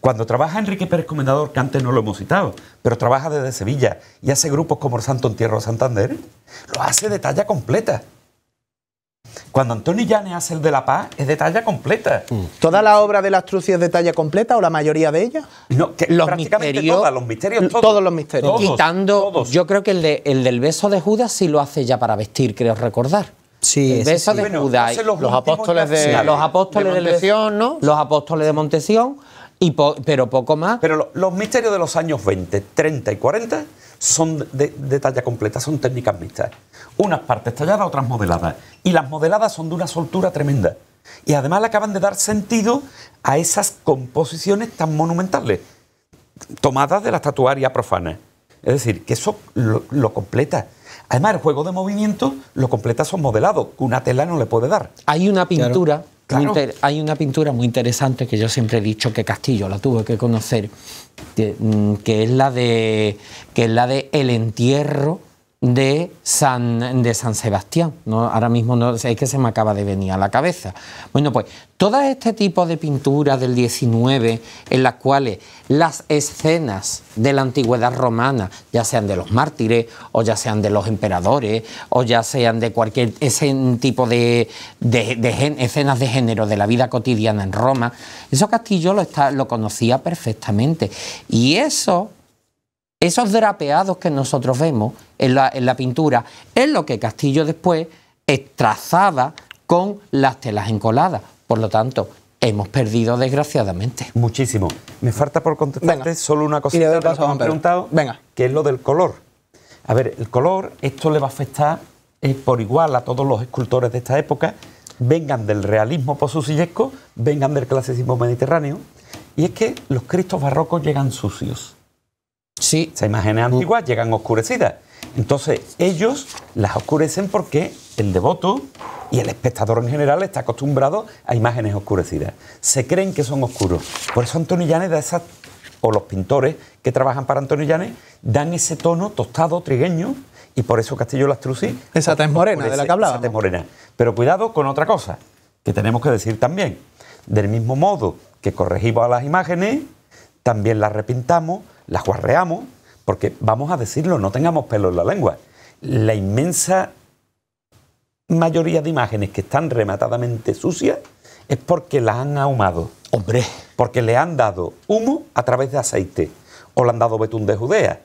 Cuando trabaja Enrique Pérez Comendador, que antes no lo hemos citado, pero trabaja desde Sevilla y hace grupos como el Santo Entierro de Santander, lo hace de talla completa. Cuando Antonio Llanes hace el de La Paz, es de talla completa. ¿Toda la obra de la Astrucia es de talla completa o la mayoría de ellas? No, que Los prácticamente misterios- todas, los misterios todos. Todos los misterios. Todos, Quitando, todos. yo creo que el, de- el del beso de Judas sí lo hace ya para vestir, creo recordar. Sí, el beso sí. de Bueno, Judas. los apóstoles de- finales. los apóstoles de Montesión, ¿no? Los apóstoles de Montesión, y po- pero poco más. Pero lo- los misterios de los años 20, 30 y 40 son de, de talla completa, son técnicas mixtas. Unas partes talladas, otras modeladas. Y las modeladas son de una soltura tremenda. Y además le acaban de dar sentido a esas composiciones tan monumentales, tomadas de la estatuaria profana. Es decir, que eso lo, lo completa. Además, el juego de movimiento lo completa son modelados, que una tela no le puede dar. Hay una pintura, Claro. Hay una pintura muy interesante que yo siempre he dicho que Castillo la tuve que conocer, que, mm, que es la de que es la de el entierro de San, de San Sebastián. ¿no? Ahora mismo no es que se me acaba de venir a la cabeza. Bueno, pues todo este tipo de pinturas del 19 en las cuales las escenas de la antigüedad romana, ya sean de los mártires o ya sean de los emperadores o ya sean de cualquier ese tipo de, de- escenas de género de la vida cotidiana en Roma, eso Castillo lo, está, lo conocía perfectamente. Y eso esos drapeados que nosotros vemos en la, en la pintura es lo que Castillo después eh, trazaba con las telas encoladas. Por lo tanto, hemos perdido desgraciadamente. Muchísimo. Me falta por contestarte Venga. solo una cosita que Juan han preguntado, Venga. que es lo del color. A ver, el color, esto le va a afectar eh, por igual a todos los escultores de esta época, vengan del realismo posusillesco, vengan del clasicismo mediterráneo, y es que los cristos barrocos llegan sucios. Sí, Esas imágenes antiguas llegan oscurecidas. Entonces, ellos las oscurecen porque el devoto y el espectador en general está acostumbrado a imágenes oscurecidas. Se creen que son oscuros. Por eso Antonio Llanes da esas, o los pintores que trabajan para Antonio Llanes, dan ese tono tostado, trigueño, y por eso Castillo Lastrucci... Esa tez morena de la que hablábamos. Esa tez morena. Pero cuidado con otra cosa. que tenemos que decir también. Del mismo modo que corregimos a las imágenes, también las repintamos, las guarreamos, porque vamos a decirlo, no tengamos pelo en la lengua. La inmensa mayoría de imágenes que están rematadamente sucias es porque las han ahumado. Hombre. Porque le han dado humo a través de aceite o le han dado betún de Judea.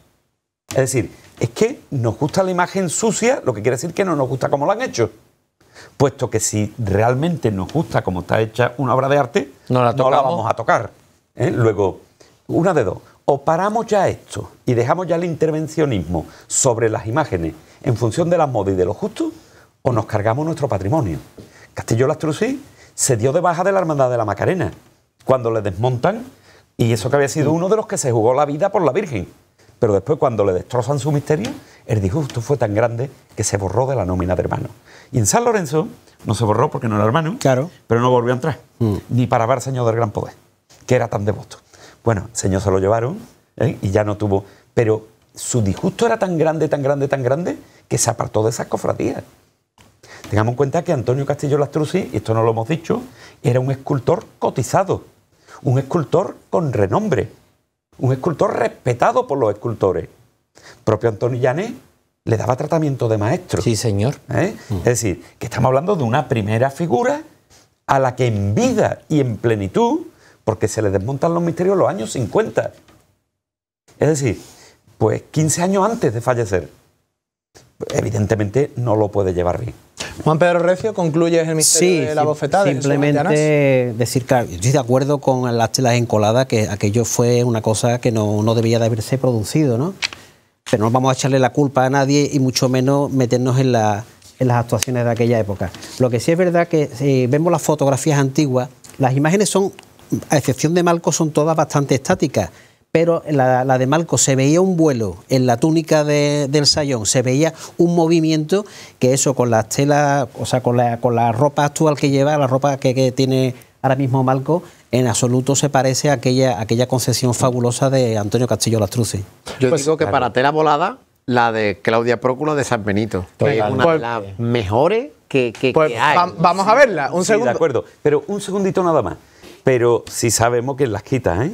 Es decir, es que nos gusta la imagen sucia, lo que quiere decir que no nos gusta cómo la han hecho. Puesto que si realmente nos gusta cómo está hecha una obra de arte, No la no la vamos a tocar. ¿eh? Luego, una de dos. O paramos ya esto y dejamos ya el intervencionismo sobre las imágenes en función de la moda y de lo justo, o nos cargamos nuestro patrimonio. Castillo Lastrusí se dio de baja de la Hermandad de la Macarena cuando le desmontan, y eso que había sido uno de los que se jugó la vida por la Virgen. Pero después, cuando le destrozan su misterio, el disgusto fue tan grande que se borró de la nómina de hermano. Y en San Lorenzo no se borró porque no era hermano, Claro. pero no volvió a entrar, ni para ver Señor del Gran Poder, que era tan devoto. Bueno, el Señor se lo llevaron ¿eh? y ya no tuvo. Pero su disgusto era tan grande, tan grande, tan grande, que se apartó de esas cofradías. Tengamos en cuenta que Antonio Castillo Lastrucci, y esto no lo hemos dicho, era un escultor cotizado, un escultor con renombre, un escultor respetado por los escultores. Propio Antonio Llanes le daba tratamiento de maestro. Sí, señor. ¿eh? Es decir, que estamos hablando de una primera figura a la que en vida y en plenitud, porque se le desmontan los misterios en los años 50. Es decir, pues 15 años antes de fallecer. Evidentemente no lo puede llevar bien. Juan Pedro Recio, concluyes el misterio de la bofetada. Simplemente decir que estoy de acuerdo con las telas encoladas, que aquello fue una cosa que no, no debía de haberse producido, ¿no? Pero no vamos a echarle la culpa a nadie y mucho menos meternos en, la- en las actuaciones de aquella época. Lo que sí es verdad que si vemos las fotografías antiguas, las imágenes son, a excepción de Malco, son todas bastante estáticas. Pero la, la de Malco se veía un vuelo en la túnica de- del sayón, se veía un movimiento que eso con las telas, o sea, con la, con la ropa actual que lleva, la ropa que, que tiene ahora mismo Malco, en absoluto se parece a aquella, aquella concesión fabulosa de Antonio Castillo Lastrucci. Yo Pues, digo que para tela volada, la de Claudia Próculo de San Benito. que es una de Pues- las mejores que, que- Pues que hay. va- vamos a verla, un Sí, segundo. de acuerdo. Pero un segundito nada más. Pero sí sabemos que las quita, ¿eh?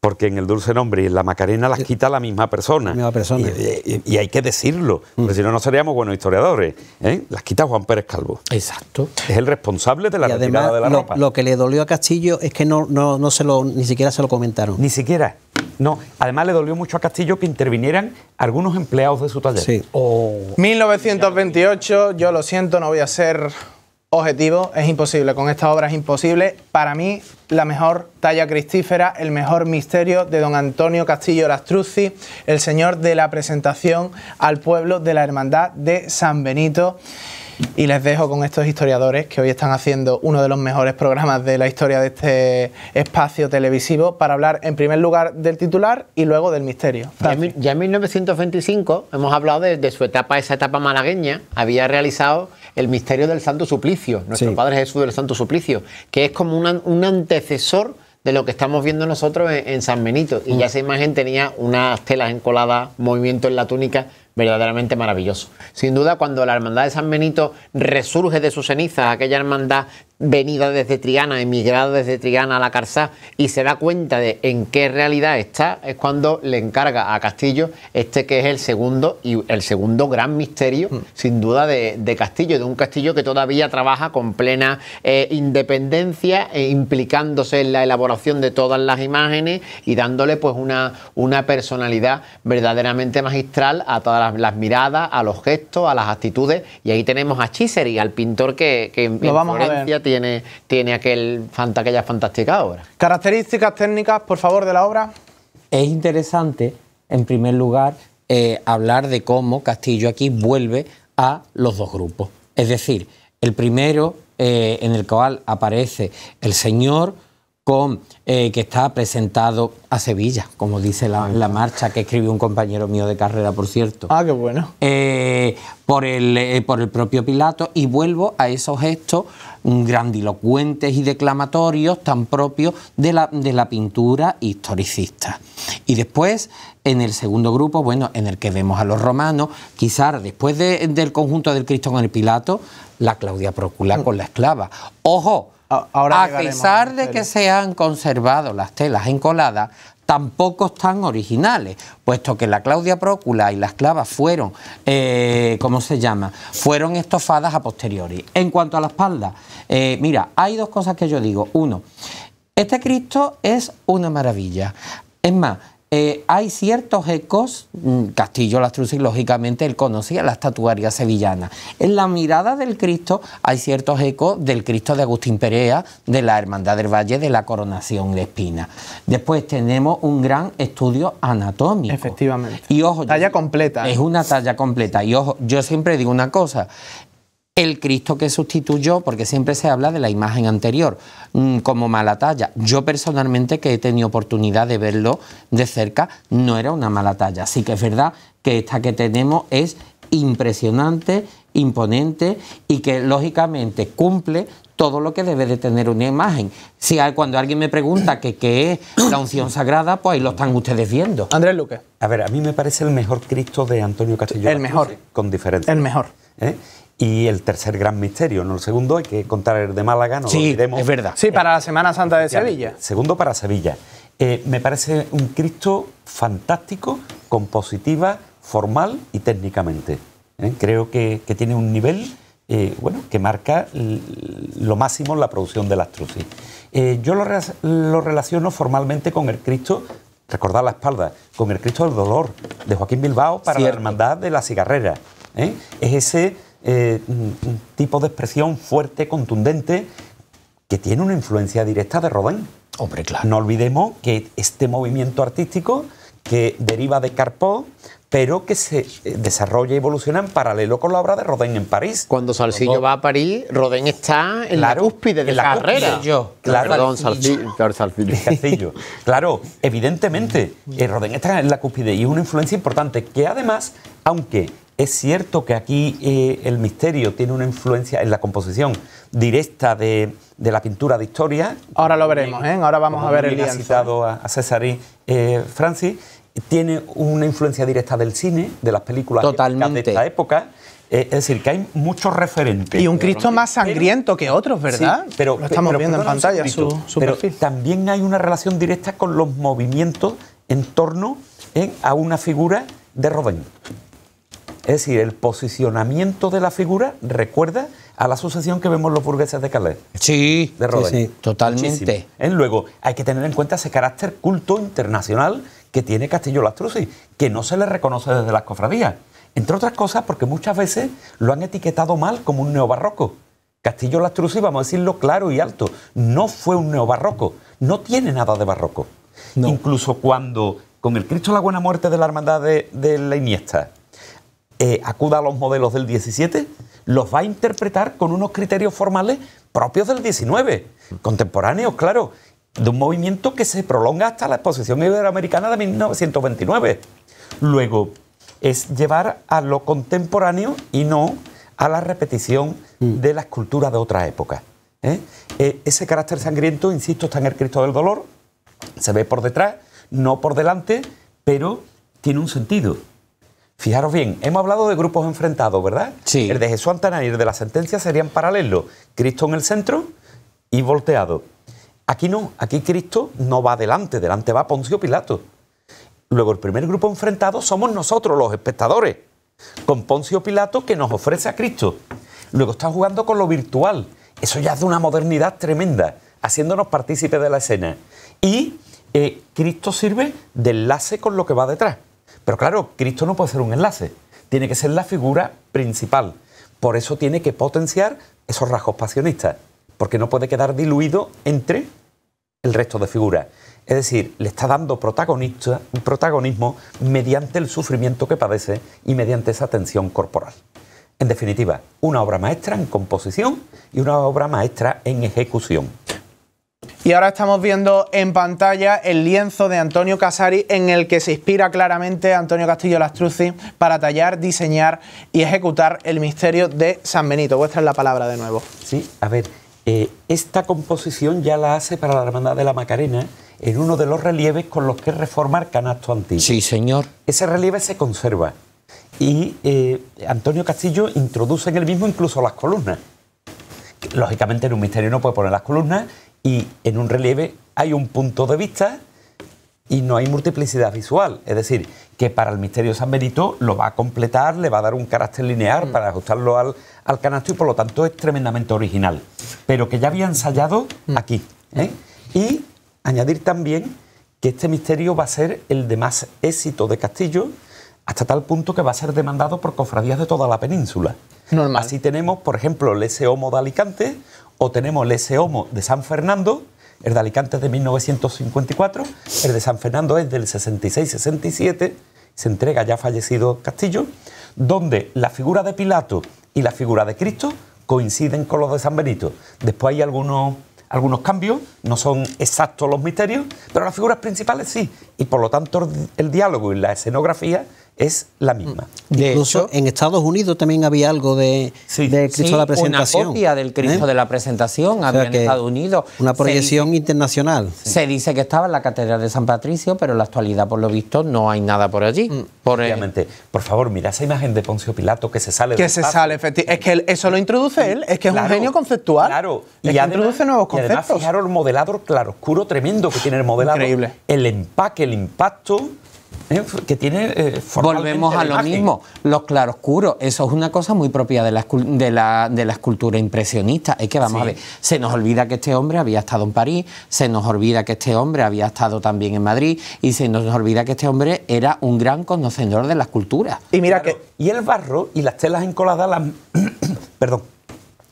Porque en el dulce nombre y en la Macarena las quita la misma persona. La misma persona. Y, y- y hay que decirlo, porque si no, no seríamos buenos historiadores. ¿eh? Las quita Juan Pérez Calvo. Exacto. Es el responsable de la y retirada además de la lo, ropa. lo que le dolió a Castillo es que no, no, no se lo, ni siquiera se lo comentaron. Ni siquiera. No. Además, le dolió mucho a Castillo que intervinieran algunos empleados de su taller. Sí. 1928, yo lo siento, no voy a ser objetivo, es imposible, con esta obra es imposible. Para mí, la mejor talla cristífera, el mejor misterio de don Antonio Castillo Lastruzzi, el señor de la presentación al pueblo de la Hermandad de San Benito. Y les dejo con estos historiadores que hoy están haciendo uno de los mejores programas de la historia de este espacio televisivo para hablar en primer lugar del titular y luego del misterio. Ya en, mil- ya en 1925 hemos hablado de, de su etapa, esa etapa malagueña, había realizado el misterio del Santo Suplicio, nuestro Sí. Padre Jesús del Santo Suplicio, que es como una- un antecesor de lo que estamos viendo nosotros en, en San Benito. Y ya esa imagen tenía unas telas encoladas, movimiento en la túnica verdaderamente maravilloso. Sin duda, cuando la hermandad de San Benito resurge de sus cenizas, aquella hermandad venida desde Triana, emigrada desde Triana a la Carzá, y se da cuenta de en qué realidad está, es cuando le encarga a Castillo este que es el segundo y el segundo gran misterio, sin duda, de, de Castillo, de un Castillo que todavía trabaja con plena eh, independencia, e implicándose en la elaboración de todas las imágenes y dándole pues una, una personalidad verdaderamente magistral a todas las, las miradas, a los gestos, a las actitudes. Y ahí tenemos a Chiseri, al pintor que, que en, Lo en vamos a ver. Tiene, tiene aquel, aquella fantástica obra. Características técnicas, por favor, de la obra. Es interesante, en primer lugar, eh, hablar de cómo Castillo aquí vuelve a los dos grupos. Es decir, el primero eh, en el cual aparece el señor con eh, que está presentado a Sevilla, como dice la, la marcha que escribió un compañero mío de carrera, por cierto. Ah, qué bueno. eh, por, el, eh, por el propio Pilato y vuelvo a esos gestos grandilocuentes y declamatorios tan propios de la, de la pintura historicista. Y después, en el segundo grupo, bueno, en el que vemos a los romanos, quizás después de- del conjunto del Cristo con el Pilato, la Claudia Procula con la esclava. Ojo, ahora a pesar de que se han conservado las telas encoladas, tampoco están originales, puesto que la Claudia Prócula y la esclava fueron, eh, ¿cómo se llama? Fueron estofadas a posteriori. En cuanto a la espalda, eh, mira, hay dos cosas que yo digo. Uno, este Cristo es una maravilla. Es más, eh, hay ciertos ecos, mm, Castillo Lastrucci, lógicamente, él conocía la estatuaria sevillana. En la mirada del Cristo hay ciertos ecos del Cristo de Agustín Perea, de la Hermandad del Valle, de la Coronación de Espina. Después tenemos un gran estudio anatómico. Efectivamente. Y ojo, Talla yo- completa. Es una talla completa. Y ojo, yo siempre digo una cosa. El Cristo que sustituyó, porque siempre se habla de la imagen anterior mm, como mala talla. Yo personalmente que he tenido oportunidad de verlo de cerca, no era una mala talla. Así que es verdad que esta que tenemos es impresionante, imponente y que lógicamente cumple todo lo que debe de tener una imagen. Si hay- cuando alguien me pregunta que qué es la unción sagrada, pues ahí lo están ustedes viendo. Andrés Luque. A ver, a mí me parece el mejor Cristo de Antonio Castillo. El mejor. Con diferencia. El mejor. ¿Eh? Y el tercer gran misterio, no el segundo, hay que contar el de Málaga, no lo Sí, olvidemos. es verdad. Sí, para la Semana Santa de Sevilla. Segundo para Sevilla. Eh, me parece un Cristo fantástico, compositiva, formal y técnicamente. ¿eh? Creo que, que tiene un nivel eh, bueno, que marca lo máximo en la producción de la Astruci. Eh, yo lo, re- lo relaciono formalmente con el Cristo, recordad la espalda, con el Cristo del Dolor de Joaquín Bilbao para Cierto. la Hermandad de la Cigarrera. ¿eh? Es ese eh, tipo de expresión fuerte, contundente, que tiene una influencia directa de Rodin. Hombre, claro. No olvidemos que este movimiento artístico que deriva de Carpó, pero que se eh, desarrolla y evoluciona en paralelo con la obra de Rodin en París. Cuando Salsillo va a París, Rodén está en Claro, la cúspide de en la, carrera. cúspide. Yo, claro. Perdón, Salsillo. Salsillo. Claro, Salsillo. Castillo. Claro, evidentemente, eh, Rodin está en la cúspide y es una influencia importante que además, aunque es cierto que aquí eh, el misterio tiene una influencia en la composición directa de, de la pintura de historia, Ahora lo veremos, ¿eh? Ahora vamos como a ver el lienzo. citado a, a César y eh, Francis, tiene una influencia directa del cine, de las películas Totalmente. de esta época. Eh, es decir, que hay muchos referentes. Y un Cristo más sangriento que otros, ¿verdad? Sí, pero, lo estamos pero viendo en pantalla, su, su pero perfil. también hay una relación directa con los movimientos en torno eh, a una figura de Rodin. Es decir, el posicionamiento de la figura recuerda a la sucesión que vemos los burgueses de Calais Sí, de Rodin. sí, totalmente. Luego, hay que tener en cuenta ese carácter culto internacional que tiene Castillo Lastrucci, que no se le reconoce desde las cofradías. Entre otras cosas, porque muchas veces lo han etiquetado mal como un neobarroco. Castillo Lastrucci, vamos a decirlo claro y alto, no fue un neobarroco, no tiene nada de barroco. Incluso cuando, con el Cristo de la Buena Muerte de la Hermandad de, de la Iniesta, eh, acuda a los modelos del 17, los va a interpretar con unos criterios formales propios del 19, contemporáneos, claro, de un movimiento que se prolonga hasta la exposición iberoamericana de 1929. Luego, es llevar a lo contemporáneo y no a la repetición de la escultura de otra época. ¿eh? Eh, ese carácter sangriento, insisto, está en el Cristo del Dolor, se ve por detrás, no por delante, pero tiene un sentido. Fijaros bien, hemos hablado de grupos enfrentados, ¿verdad? Sí. El de Jesús Antana y el de la sentencia serían paralelos. Cristo en el centro y volteado. Aquí no, aquí Cristo no va delante, delante va Poncio Pilato. Luego el primer grupo enfrentado somos nosotros, los espectadores, con Poncio Pilato que nos ofrece a Cristo. Luego está jugando con lo virtual. Eso ya es de una modernidad tremenda, haciéndonos partícipes de la escena. Y eh, Cristo sirve de enlace con lo que va detrás. Pero claro, Cristo no puede ser un enlace, tiene que ser la figura principal. Por eso tiene que potenciar esos rasgos pasionistas, porque no puede quedar diluido entre el resto de figuras. Es decir, le está dando protagonista, protagonismo mediante el sufrimiento que padece y mediante esa tensión corporal. En definitiva, una obra maestra en composición y una obra maestra en ejecución. Y ahora estamos viendo en pantalla el lienzo de Antonio Casari en el que se inspira claramente Antonio Castillo Lastruzzi para tallar, diseñar y ejecutar el misterio de San Benito. Vuestra es la palabra de nuevo. Sí, a ver, eh, esta composición ya la hace para la Hermandad de la Macarena en uno de los relieves con los que reforma el canasto antiguo. Sí, señor. Ese relieve se conserva y eh, Antonio Castillo introduce en el mismo incluso las columnas. Lógicamente en un misterio no puede poner las columnas y en un relieve hay un punto de vista y no hay multiplicidad visual. Es decir, que para el misterio San Benito lo va a completar, le va a dar un carácter lineal para ajustarlo al, al canasto y por lo tanto es tremendamente original. Pero que ya había ensayado aquí. ¿eh? Y añadir también que este misterio va a ser el de más éxito de Castillo hasta tal punto que va a ser demandado por cofradías de toda la península. Normal. Así tenemos, por ejemplo, el S. Homo de Alicante o tenemos el S. Homo de San Fernando, el de Alicante es de 1954, el de San Fernando es del 66-67, se entrega ya fallecido Castillo, donde la figura de Pilato y la figura de Cristo coinciden con los de San Benito. Después hay algunos, algunos cambios, no son exactos los misterios, pero las figuras principales sí, y por lo tanto el diálogo y la escenografía es la misma. De Incluso hecho- en Estados Unidos también había algo de, Sí. de Cristo Sí, de la presentación. Una copia del Cristo ¿eh? de la presentación O sea había en Estados Unidos. Una Se proyección dice- internacional. Se dice que estaba en la Catedral de San Patricio, pero en la actualidad, por lo visto, no hay nada por allí. Mm. Por, eh, Obviamente. Por favor, mira esa imagen de Poncio Pilato que se sale Que del se paso. sale, efectivamente. Es que él- eso lo introduce él, es que es un genio conceptual. Claro, Es que además- introduce nuevos y además, conceptos. fijaros el modelado claroscuro tremendo que tiene el modelado. Increíble. El empaque, el impacto ¿eh? que tiene. eh, Volvemos a la lo imagen. mismo, los claroscuros, eso es una cosa muy propia de la, de la, de la escultura impresionista. Es que vamos Sí. a ver, se nos olvida que este hombre había estado en París, se nos olvida que este hombre había estado también en Madrid y se nos olvida que este hombre era un gran conocedor de la escultura. Y mira Claro, que Y el barro y las telas encoladas las, perdón,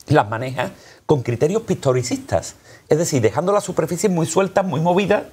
las maneja con criterios pictoricistas. Es decir, dejando las superficies muy sueltas, muy movidas, ¿eh?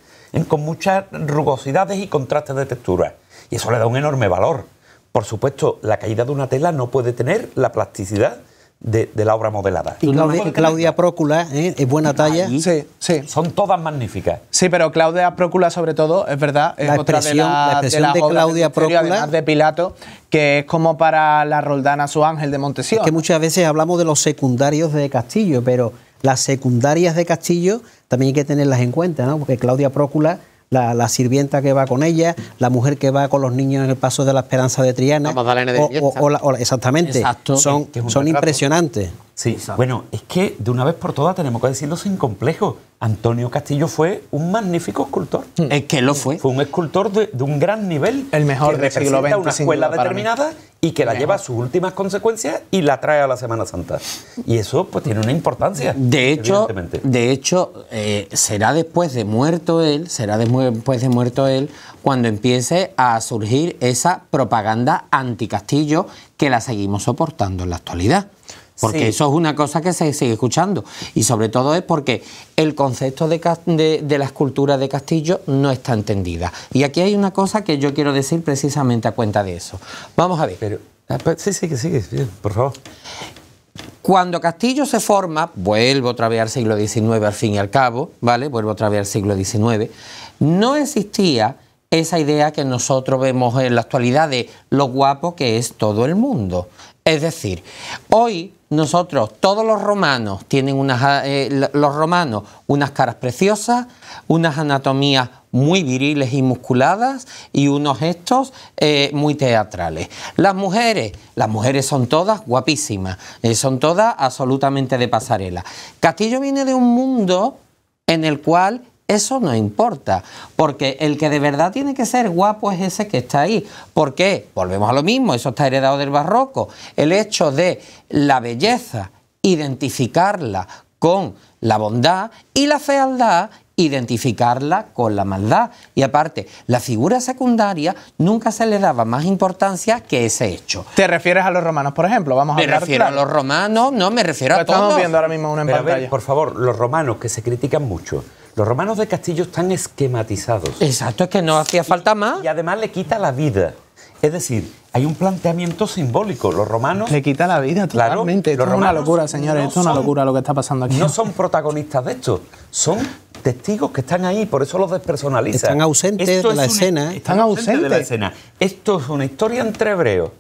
Con muchas rugosidades y contrastes de textura. Y eso le da un enorme valor. Por supuesto, la caída de una tela no puede tener la plasticidad de, de la obra modelada. Y Claudia, Claudia. Prócula ¿eh? es buena talla. Ahí. Sí, sí. Son todas magníficas. Sí, pero Claudia Prócula, sobre todo, es verdad, es La otra de, expresión- la- la expresión las de Claudia Prócula. además de Pilato, que es como para la Roldana su ángel de Montesión. Es que muchas veces hablamos de los secundarios de Castillo, pero las secundarias de Castillo también hay que tenerlas en cuenta, ¿no? Porque Claudia Prócula, la, la sirvienta que va con ella, la mujer que va con los niños en el paso de la Esperanza de Triana. La Magdalena de o- o- Bielsa. o la- o la- exactamente. Exacto. Son, impresionantes. Sí, bueno, es que de una vez por todas tenemos que decirlo sin complejo. Antonio Castillo fue un magnífico escultor. Es que lo fue. Fue un escultor de, de un gran nivel. El mejor que del siglo XX, una escuela determinada y que la lleva a sus últimas consecuencias y la trae a la Semana Santa. Y eso pues tiene una importancia. De hecho, de hecho eh, será después de muerto él, será después de muerto él, cuando empiece a surgir esa propaganda anti-Castillo que la seguimos soportando en la actualidad. Porque Sí. eso es una cosa que se sigue escuchando. Y sobre todo es porque el concepto de, de- de la escultura de Castillo no está entendida. Y aquí hay una cosa que yo quiero decir precisamente a cuenta de eso. Vamos a ver. Pero, ah, pues, sí, sí, que sigue, sí, por favor. Cuando Castillo se forma, vuelvo otra vez al siglo XIX al fin y al cabo, ¿vale? Vuelvo otra vez al siglo XIX, no existía esa idea que nosotros vemos en la actualidad de lo guapo que es todo el mundo. Es decir, hoy nosotros, todos los romanos tienen unas, eh, l- los romanos unas caras preciosas, unas anatomías muy viriles y musculadas y unos gestos eh, muy teatrales. Las mujeres, las mujeres son todas guapísimas, eh, son todas absolutamente de pasarela. Castillo viene de un mundo en el cual eso no importa, porque el que de verdad tiene que ser guapo es ese que está ahí. ¿Por qué? Volvemos a lo mismo, eso está heredado del barroco. El hecho de la belleza, identificarla con la bondad y la fealdad, identificarla con la maldad. Y aparte, la figura secundaria nunca se le daba más importancia que ese hecho. ¿Te refieres a los romanos, por ejemplo? Vamos a Me hablar refiero claro. a los romanos, no, me refiero a estamos todos. viendo ahora mismo una en Pero a pantalla. ver, por favor, los romanos que se critican mucho, los romanos de Castillo están esquematizados. Exacto, es que no hacía falta más. Y además le quita la vida. Es decir, hay un planteamiento simbólico. Los romanos Le quita la vida Claro, totalmente. Esto los es una locura, señores. no Esto es una locura lo que está pasando aquí. no son protagonistas de esto, son testigos que están ahí, por eso los despersonalizan. Están ausentes de la es una- escena. Están Están ausentes de la ausentes. escena. Esto es una historia entre hebreos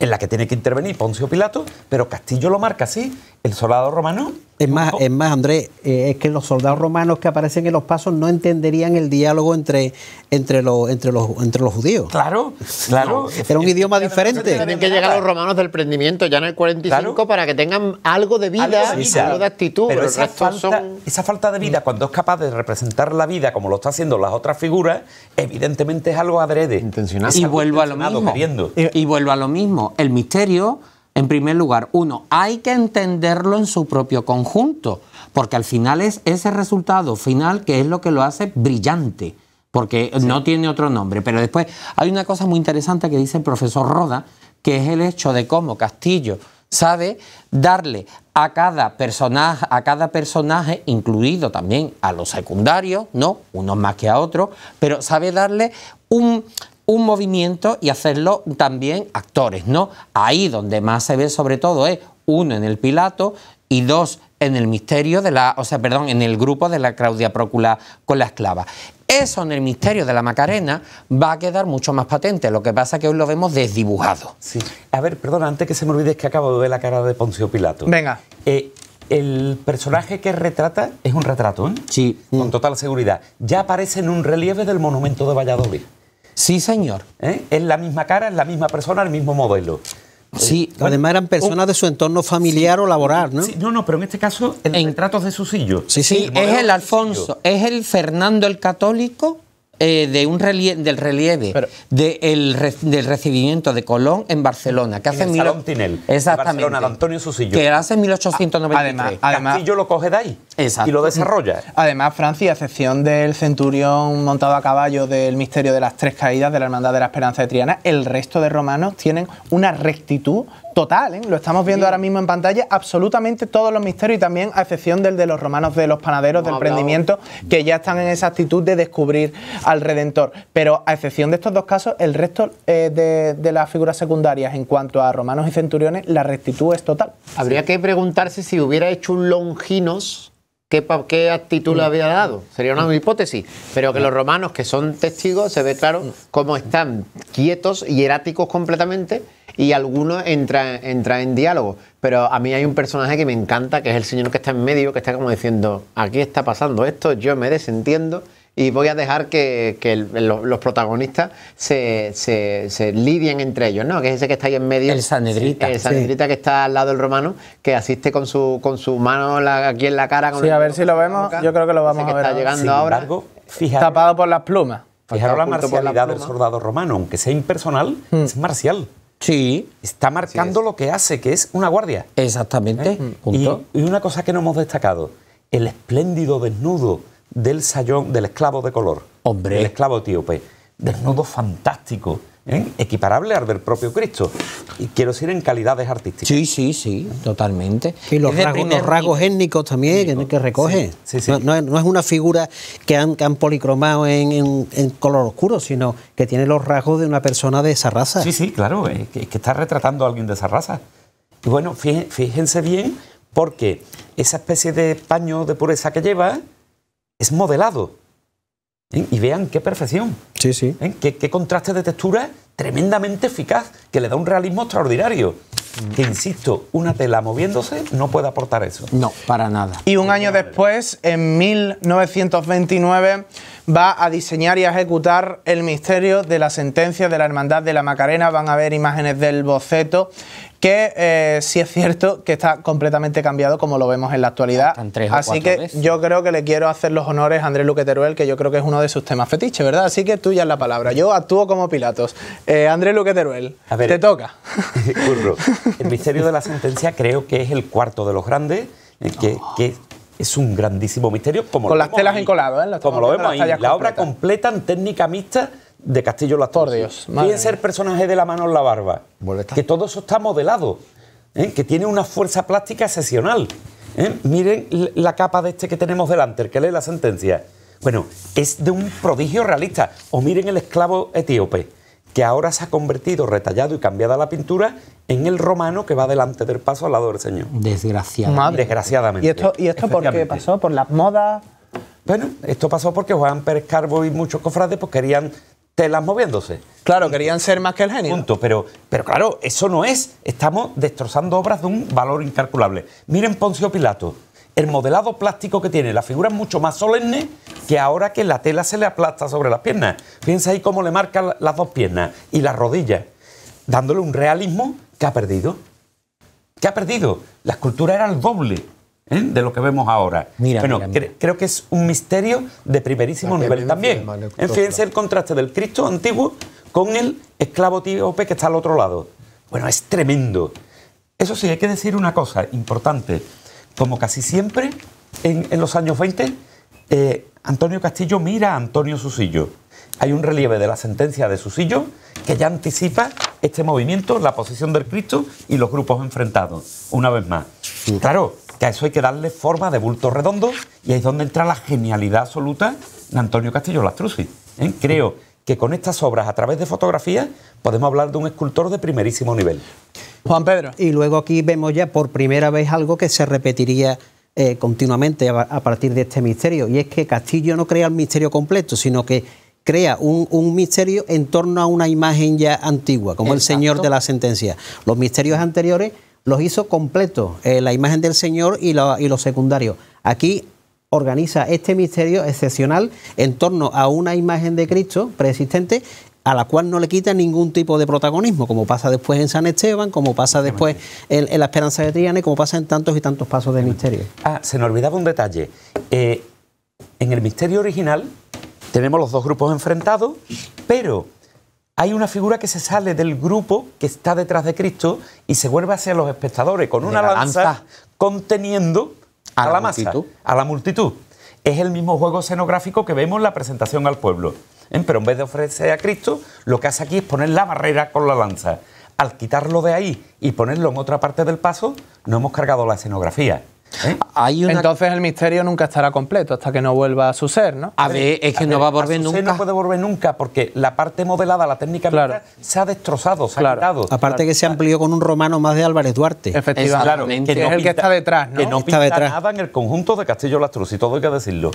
en la que tiene que intervenir Poncio Pilato, pero Castillo lo marca así, el soldado romano. Es más, es más Andrés, eh, es que los soldados romanos que aparecen en los pasos no entenderían el diálogo entre, entre, los, entre, los, entre los judíos. Claro, claro. Era un idioma diferente. Tienen que llegar los romanos del prendimiento ya en el 45 Claro. para que tengan algo de vida, Algo de vida. algo de actitud. Pero esa falta, son- esa falta de vida, cuando es capaz de representar la vida como lo está haciendo las otras figuras, evidentemente es algo adrede. Intencional. Y vuelvo a lo intencionado, mismo. queriendo. Y vuelvo a lo mismo. El misterio, en primer lugar, uno, hay que entenderlo en su propio conjunto, porque al final es ese resultado final que es lo que lo hace brillante, porque no tiene otro nombre. Pero después hay una cosa muy interesante que dice el profesor Roda, que es el hecho de cómo Castillo sabe darle a cada personaje, a cada personaje, incluido también a los secundarios, ¿no? Unos más que a otros, pero sabe darle un, un movimiento y hacerlo también actores, ¿no? Ahí donde más se ve sobre todo es uno en el Pilato y dos en el misterio de la, o sea, perdón, en el grupo de la Claudia Prócula con la esclava. Eso en el misterio de la Macarena va a quedar mucho más patente, lo que pasa es que hoy lo vemos desdibujado. Sí. A ver, perdona, antes que se me olvide, es que acabo de ver la cara de Poncio Pilato. Venga. Eh, el personaje que retrata es un retrato, ¿eh? Sí. Con total seguridad. Ya aparece en un relieve del monumento de Valladolid. Sí, señor. ¿eh? Es la misma cara, es la misma persona, el mismo modelo. Sí, Además eran personas de su entorno familiar o laboral, ¿no? Sí, no, no, pero en este caso, el En- retrato es de su sillo. Sí, Sí, sí. es el. Alfonso, es el Fernando el Católico eh, de un relie- del relieve Pero- de el re- del recibimiento de Colón en Barcelona, que En hace el mil- Salón Tinel, Exactamente. Barcelona, de Antonio Susillo. Que hace en 1893. Además- además- Castillo lo coge de ahí Exacto. y lo desarrolla. Además, Francia, a excepción del centurión montado a caballo del misterio de las tres caídas de la Hermandad de la Esperanza de Triana, el resto de romanos tienen una rectitud total. ¿eh? Lo estamos viendo ahora mismo en pantalla, absolutamente todos los misterios y también a excepción del de los romanos de los panaderos, del Hemos hablado- prendimiento, que ya están en esa actitud de descubrir al Redentor. Pero a excepción de estos dos casos, el resto eh, de, de las figuras secundarias en cuanto a romanos y centuriones, la rectitud es total. Habría que preguntarse si hubiera hecho un Longinos, ¿qué, qué actitud le había dado? Sería una hipótesis. Pero que los romanos, que son testigos, se ve claro cómo están quietos y eráticos completamente y algunos entran entra en diálogo. Pero a mí hay un personaje que me encanta, que es el señor que está en medio, que está como diciendo, aquí está pasando esto, yo me desentiendo. Y voy a dejar que, que el- los, los protagonistas se, se- se lidien entre ellos, ¿no? Que es ese que está ahí en medio. El Sanedrita. El Sanedrita que está al lado del romano, que asiste con su, con su mano la- aquí en la cara. con Sí, el- a ver si lo vemos. Yo creo que lo vamos Ese a ver Está ahora. llegando Sin ahora. embargo, fijaros, Tapado por las plumas. fijaros la por la marcialidad del soldado romano, aunque sea impersonal, es marcial. Sí, Está marcando lo que hace, que es una guardia. exactamente. Y, Punto. y una cosa que no hemos destacado, el espléndido desnudo del sayón, del esclavo de color. Hombre. Del esclavo etíope. Desnudo fantástico, ¿eh? equiparable al del propio Cristo. Y quiero decir en calidades artísticas. Sí, sí, sí, totalmente. Y los rasgos, los étnicos también que, que recoge. Sí, sí, sí. No, no es, no es una figura que han, que han policromado en, en- en color oscuro, sino que tiene los rasgos de una persona de esa raza. Sí, sí, claro, es que, es que está retratando a alguien de esa raza. Y bueno, fíje- fíjense bien, porque esa especie de paño de pureza que lleva es modelado. ¿Eh? Y vean qué perfección, sí. sí. ¿eh? qué, qué contraste de textura tremendamente eficaz, que le da un realismo extraordinario. Que insisto, una tela moviéndose no puede aportar eso. No, para nada. Y un año después, en 1929, va a diseñar y a ejecutar el misterio de la sentencia de la Hermandad de la Macarena. Van a ver imágenes del boceto, que eh, sí es cierto que está completamente cambiado como lo vemos en la actualidad. Están tres o Así que veces. yo creo que le quiero hacer los honores a Andrés Luque Teruel, que yo creo que es uno de sus temas fetiche, ¿verdad? Así que tuya es la palabra. Yo actúo como Pilatos. Eh, Andrés Luque Teruel, A ver. te toca. Curro, el misterio de la sentencia creo que es el cuarto de los grandes, eh, que, que es un grandísimo misterio. Como Con lo las telas ahí. encolado, ¿eh? Como lo vemos ahí. La obra completas. completa en técnica mixta de Castillo Las Por Dios, Fíjense el personaje de la mano en la barba. Que todo eso está modelado. ¿eh? Que tiene una fuerza plástica excepcional. ¿eh? Miren la capa de este que tenemos delante, el que lee la sentencia. Bueno, es de un prodigio realista. O miren el esclavo etíope, que ahora se ha convertido, retallado y cambiada la pintura, en el romano que va delante del paso al lado del Señor. Desgraciado. Madre. Desgraciadamente. ¿Y esto, ¿y esto por qué pasó? ¿Por las modas? Bueno, esto pasó porque Juan Pérez Carbo y muchos cofrades pues, querían telas moviéndose. Claro, querían ser más que el genio. Punto. Pero, pero claro, eso no es. Estamos destrozando obras de un valor incalculable. Miren Poncio Pilato. El modelado plástico que tiene, la figura es mucho más solemne que ahora que la tela se le aplasta sobre las piernas. Fíjense ahí cómo le marcan las dos piernas y las rodillas, dándole un realismo que ha perdido. ¿Qué ha perdido? La escultura era el doble ¿eh? de lo que vemos ahora. Mira, bueno, mira, mira. cre- creo que es un misterio de primerísimo La nivel también. Fíjense el contraste del Cristo antiguo con el esclavo etíope que está al otro lado. Bueno, es tremendo. Eso sí, hay que decir una cosa importante. Como casi siempre en, en los años 20, eh, Antonio Castillo mira a Antonio Susillo. Hay un relieve de la sentencia de Susillo que ya anticipa este movimiento, la posición del Cristo y los grupos enfrentados, una vez más. Claro, que a eso hay que darle forma de bulto redondo y ahí es donde entra la genialidad absoluta de Antonio Castillo Lastrucci. ¿eh? Creo que con estas obras, a través de fotografías, podemos hablar de un escultor de primerísimo nivel. Juan Pedro. Y luego aquí vemos ya por primera vez algo que se repetiría eh, continuamente a, a partir de este misterio. Y es que Castillo no crea el misterio completo, sino que crea un, un misterio en torno a una imagen ya antigua, como el. Señor de la Sentencia. Los misterios anteriores los hizo completos, eh, la imagen del Señor y, la- y los secundarios. Aquí organiza este misterio excepcional en torno a una imagen de Cristo preexistente a la cual no le quita ningún tipo de protagonismo, como pasa después en San Esteban, como pasa después en, en la Esperanza de Triana y como pasa en tantos y tantos pasos de misterio. Ah, se nos olvidaba un detalle. Eh, en el misterio original tenemos los dos grupos enfrentados, pero hay una figura que se sale del grupo que está detrás de Cristo y se vuelve hacia los espectadores con una la lanza, lanza. conteniendo a, A la, la masa, a la multitud. Es el mismo juego escenográfico que vemos en la presentación al pueblo. ¿eh? Pero en vez de ofrecer a Cristo, lo que hace aquí es poner la barrera con la lanza. Al quitarlo de ahí y ponerlo en otra parte del paso, no hemos cargado la escenografía. ¿Eh? Hay una... Entonces el misterio nunca estará completo hasta que no vuelva a su ser, ¿no? a ver, es que A no ver, va a volver nunca. no puede volver nunca porque la parte modelada, la técnica Claro. militar, se ha destrozado, se Claro. ha quitado. Aparte que se amplió con un romano más de Álvarez Duarte. Efectivamente. Claro, que, que es no el que está detrás, ¿no? Que no Está pinta detrás. nada en el conjunto de Castillo Lastruz, y todo hay que decirlo.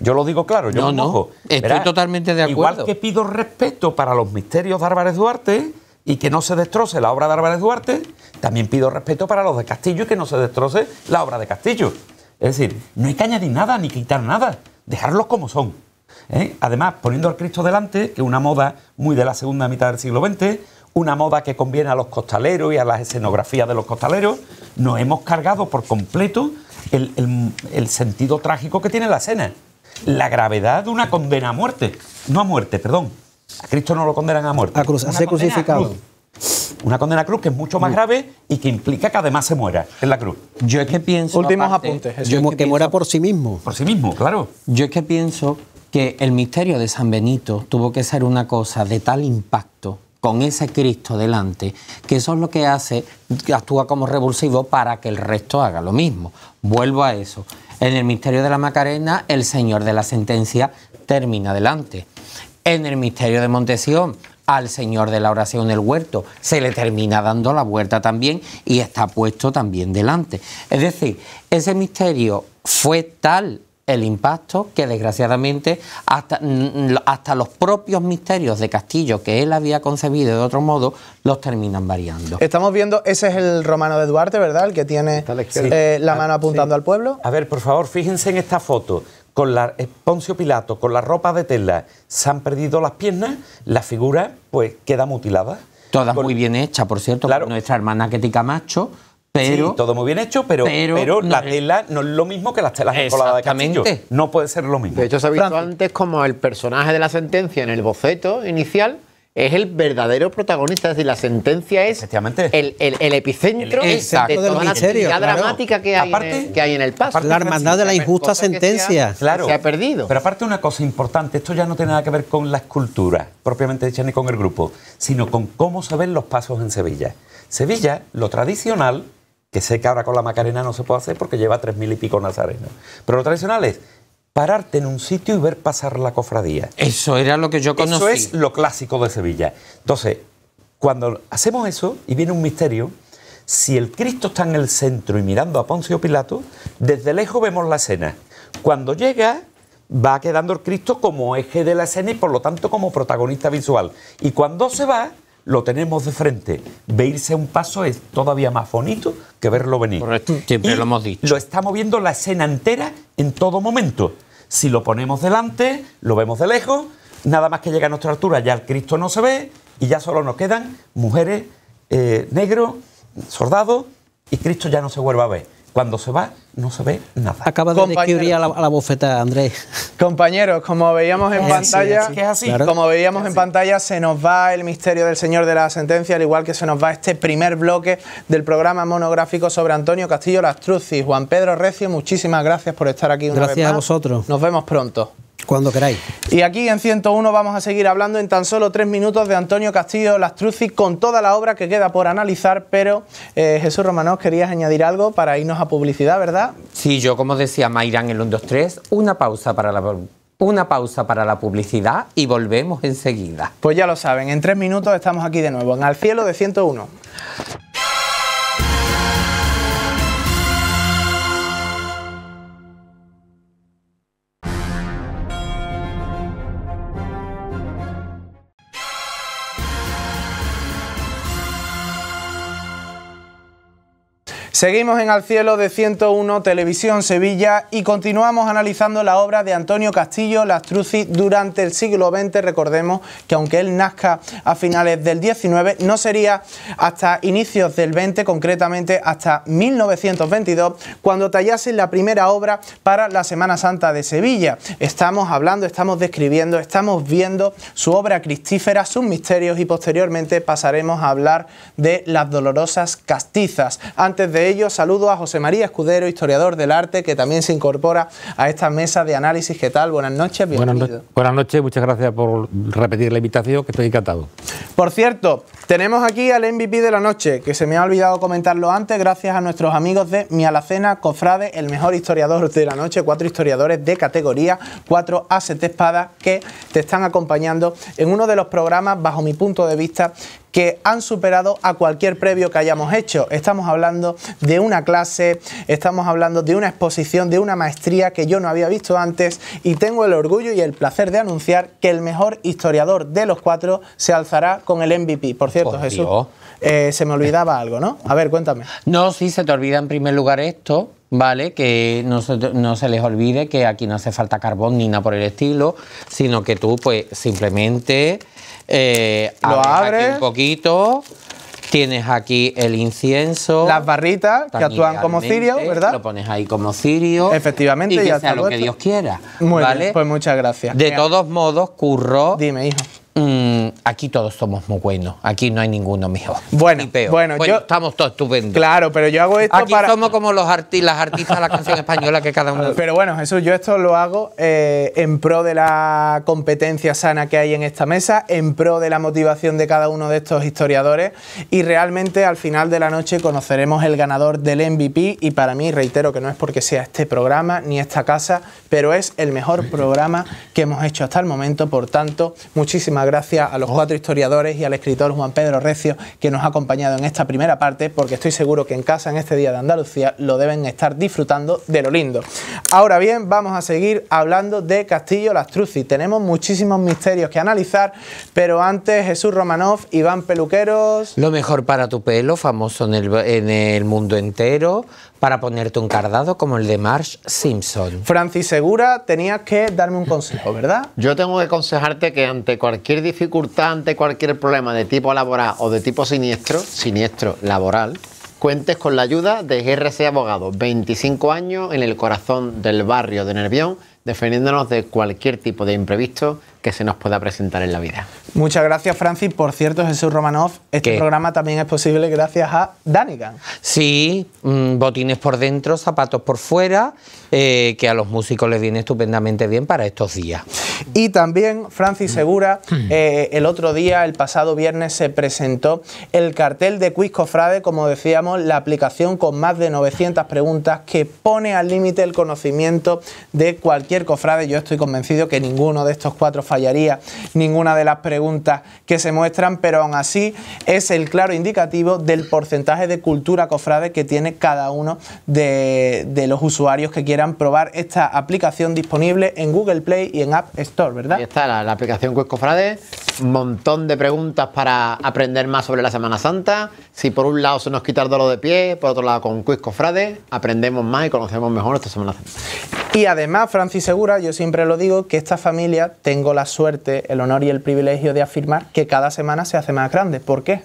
Yo lo digo claro, yo No, lo no, mojo. estoy totalmente de Igual acuerdo. que pido respeto para los misterios de Álvarez Duarte y que no se destroce la obra de Álvarez Duarte, también pido respeto para los de Castillo y que no se destroce la obra de Castillo. Es decir, no hay que añadir nada ni quitar nada, dejarlos como son. ¿eh? Además, poniendo al Cristo delante, que es una moda muy de la segunda mitad del siglo XX, una moda que conviene a los costaleros y a las escenografías de los costaleros, nos hemos cargado por completo el, el- el sentido trágico que tiene la escena. La gravedad de una condena a muerte. No a muerte, perdón. A Cristo no lo condenan a muerte. A cruz- a Una ser condena crucificado. cruz. Una condena a cruz que es mucho más grave y que implica que además se muera en la cruz. Yo es que pienso. Últimos aparte, apuntes, Jesús. yo es que que muera por sí mismo. Por sí mismo, claro. Yo es que pienso que el misterio de San Benito tuvo que ser una cosa de tal impacto con ese Cristo delante, que eso es lo que hace, que actúa como revulsivo para que el resto haga lo mismo. Vuelvo a eso. En el misterio de la Macarena, el señor de la sentencia termina delante. En el misterio de Montesión, al señor de la oración en el huerto se le termina dando la vuelta también y está puesto también delante. Es decir, ese misterio fue tal el impacto que desgraciadamente hasta, hasta los propios misterios de Castillo que él había concebido de otro modo los terminan variando. Estamos viendo, ese es el romano de Duarte, ¿verdad? El que tiene la eh, la mano apuntando al pueblo. A ver, por favor, fíjense en esta foto. Con la eh, Poncio Pilato, con la ropa de tela, se han perdido las piernas, la figura pues queda mutilada. Todas Con- muy bien hechas, por cierto, Claro. nuestra hermana Ketty Camacho, pero Sí, todo muy bien hecho, pero, pero pero, no la tela no es lo mismo que las telas encoladas de Castillo. No puede ser lo mismo. De hecho, se ha visto Francis. antes como el personaje de la sentencia en el boceto inicial es el verdadero protagonista, es decir, la sentencia es el, el- el epicentro El- de toda la misterio, claro. dramática que hay, Aparte- en el, que hay en el paso. aparte- La hermandad de la injusta sentencia. se ha- se ha perdido. Pero aparte una cosa importante, esto ya no tiene nada que ver con la escultura propiamente dicha ni con el grupo, sino con cómo se ven los pasos en Sevilla. Sevilla, lo tradicional, que sé que ahora con la Macarena no se puede hacer porque lleva tres mil y pico nazarenos, pero lo tradicional es pararte en un sitio y ver pasar la cofradía. eso era lo que yo conocí. Eso es lo clásico de Sevilla. Entonces, cuando hacemos eso y viene un misterio, si el Cristo está en el centro y mirando a Poncio Pilato, desde lejos vemos la escena. Cuando llega, va quedando el Cristo como eje de la escena y por lo tanto como protagonista visual. Y cuando se va, lo tenemos de frente. Ve irse un paso es todavía más bonito que verlo venir. Correcto, siempre Y lo hemos dicho. Lo estamos viendo la escena entera en todo momento. Si lo ponemos delante, lo vemos de lejos, nada más que llega a nuestra altura, ya el Cristo no se ve y ya solo nos quedan mujeres, eh, negros, soldados y Cristo ya no se vuelve a ver. Cuando se va, no se ve nada. Acaba de descubrir a la, a la bofeta, Andrés. Compañeros, como veíamos en pantalla, es así. Es así. Claro. como veíamos en pantalla, se nos va el misterio del Señor de la Sentencia, al igual que se nos va este primer bloque del programa monográfico sobre Antonio Castillo Lastruzzi. Juan Pedro Recio, muchísimas gracias por estar aquí una Gracias vez a más. vosotros. Nos vemos pronto. Cuando queráis. Y aquí en 101 vamos a seguir hablando en tan solo tres minutos de Antonio Castillo Lastruzzi con toda la obra que queda por analizar, pero eh, Jesús Romanós, querías añadir algo para irnos a publicidad, ¿verdad? Sí, yo como decía Mairán el 1, 2, 3, una pausa para la, una pausa para la publicidad y volvemos enseguida. Pues ya lo saben, en tres minutos estamos aquí de nuevo, en Al Cielo de 101. Seguimos en Al Cielo de 101 Televisión Sevilla y continuamos analizando la obra de Antonio Castillo Lastruzzi durante el siglo XX. Recordemos que aunque él nazca a finales del 19, no sería hasta inicios del 20, concretamente hasta 1922, cuando tallasen la primera obra para la Semana Santa de Sevilla. Estamos hablando, estamos describiendo, estamos viendo su obra cristífera, sus misterios y posteriormente pasaremos a hablar de las dolorosas castizas. Antes de ello, saludo a José María Escudero, historiador del arte, que también se incorpora a esta mesa de análisis. ¿Qué tal? Buenas noches, Buenas, bienvenido. no- buenas noches, muchas gracias por repetir la invitación, que estoy encantado. Por cierto, tenemos aquí al MVP de la noche, que se me ha olvidado comentarlo antes, gracias a nuestros amigos de Mi Alacena Cofrade, el mejor historiador de la noche, cuatro historiadores de categoría, cuatro ases de espada que te están acompañando en uno de los programas, bajo mi punto de vista, que han superado a cualquier previo que hayamos hecho. Estamos hablando de una clase, estamos hablando de una exposición, de una maestría que yo no había visto antes y tengo el orgullo y el placer de anunciar que el mejor historiador de los cuatro se alzará con el MVP. Por cierto, Jesús, eh, se me olvidaba algo, ¿no? A ver, cuéntame. No, sí, se te olvida en primer lugar esto, ¿vale? Que no se, no se les olvide que aquí no hace falta carbón ni nada por el estilo, sino que tú, pues, simplemente eh, Lo abres un poquito, tienes aquí el incienso. Las barritas que actúan como cirio, ¿verdad? Lo pones ahí como cirio. Efectivamente, y que ya sea está lo que. Dios quiera. Muy ¿vale? bien, pues muchas gracias. De Venga, todos modos, curro. Dime, hijo. Mm, aquí todos somos muy buenos. Aquí no hay ninguno mejor. Bueno, ni peor. bueno, yo- estamos todos estupendos. Claro, pero yo hago esto Aquí para... somos como los arti- las artistas de la canción española que cada uno. Pero bueno, Jesús, yo esto lo hago eh, en pro de la competencia sana que hay en esta mesa, en pro de la motivación de cada uno de estos historiadores y realmente al final de la noche conoceremos el ganador del MVP y para mí, reitero que no es porque sea este programa ni esta casa, pero es el mejor programa que hemos hecho hasta el momento, por tanto, muchísimas gracias a los cuatro historiadores y al escritor Juan Pedro Recio que nos ha acompañado en esta primera parte, porque estoy seguro que en casa en este día de Andalucía lo deben estar disfrutando de lo lindo. Ahora bien, vamos a seguir hablando de Castillo Lastruzzi. Tenemos muchísimos misterios que analizar, pero antes Jesús Romanov, Iván Peluqueros. Lo mejor para tu pelo, famoso en el, en el mundo entero, para ponerte un cardado como el de Marge Simpson. Francis Segura, tenías que darme un consejo, ¿verdad? Yo tengo que aconsejarte que ante cualquier dificultad, ante cualquier problema de tipo laboral o de tipo siniestro, siniestro laboral, cuentes con la ayuda de GRC Abogados, 25 años en el corazón del barrio de Nervión, defendiéndonos de cualquier tipo de imprevisto que se nos pueda presentar en la vida. Muchas gracias, Francis. Por cierto, Jesús Romanov, este ¿Qué? programa también es posible gracias a Danigan. Sí, mm, botines por dentro, zapatos por fuera, eh, que a los músicos les viene estupendamente bien para estos días. Y también, Francis Segura, eh, el otro día, el pasado viernes, se presentó el cartel de Quiz Cofrade, como decíamos, la aplicación con más de 900 preguntas que pone al límite el conocimiento de cualquier cofrade, yo estoy convencido que ninguno de estos cuatro fallaría ninguna de las preguntas que se muestran, pero aún así es el claro indicativo del porcentaje de cultura cofrade que tiene cada uno de, los usuarios que quieran probar esta aplicación disponible en Google Play y en App Store, ¿verdad? Ahí está la, la aplicación Quiz Cofrade, montón de preguntas para aprender más sobre la Semana Santa. Si por un lado se nos quita el dolor de pie, por otro lado con Quiz Cofrade aprendemos más y conocemos mejor esta Semana Santa. Y además, Francis Segura, yo siempre lo digo, que esta familia tengo la suerte, el honor y el privilegio de afirmar que cada semana se hace más grande. ¿Por qué?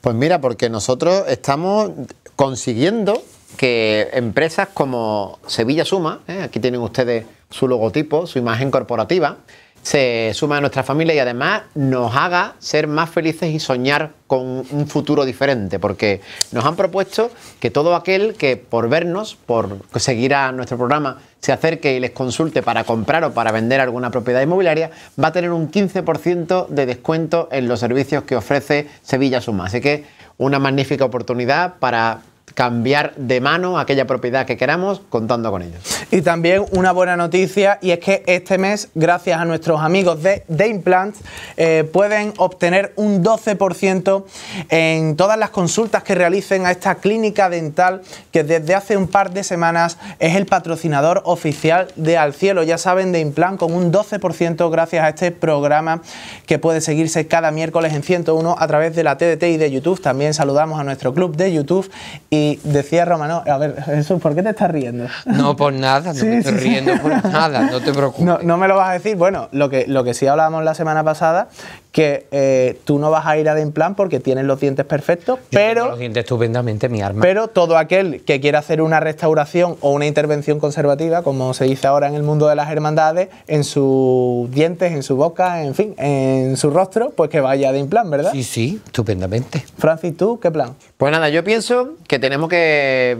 Pues mira, porque nosotros estamos consiguiendo que empresas como Sevilla Suma, ¿eh? aquí tienen ustedes su logotipo, su imagen corporativa, se suma a nuestra familia y además nos haga ser más felices y soñar con un futuro diferente, porque nos han propuesto que todo aquel que por vernos, por seguir a nuestro programa, se acerque y les consulte para comprar o para vender alguna propiedad inmobiliaria, va a tener un 15% de descuento en los servicios que ofrece Sevilla Suma. Así que una magnífica oportunidad para cambiar de mano aquella propiedad que queramos contando con ellos. Y también una buena noticia y es que este mes, gracias a nuestros amigos de The Implants, eh, pueden obtener un 12% en todas las consultas que realicen a esta clínica dental que desde hace un par de semanas es el patrocinador oficial de Al Cielo. Ya saben, The Implant con un 12% gracias a este programa que puede seguirse cada miércoles en 101 a través de la TDT y de YouTube. También saludamos a nuestro club de YouTube y decía Romano, a ver, Jesús, ¿por qué te estás riendo? No por nada, no Sí, me estoy sí. riendo por nada, no te preocupes. No, no me lo vas a decir. Bueno, lo que, lo que sí hablábamos la semana pasada, que eh, tú no vas a ir a Demplan porque tienes los dientes perfectos, Yo tengo pero, los dientes estupendamente, mi arma. pero todo aquel que quiera hacer una restauración o una intervención conservativa, como se dice ahora en el mundo de las hermandades, en sus dientes, en su boca, en fin, en su rostro, pues que vaya a Demplan, ¿verdad? Sí, sí, estupendamente. Francis, ¿tú qué plan? Pues nada, yo pienso que tenemos que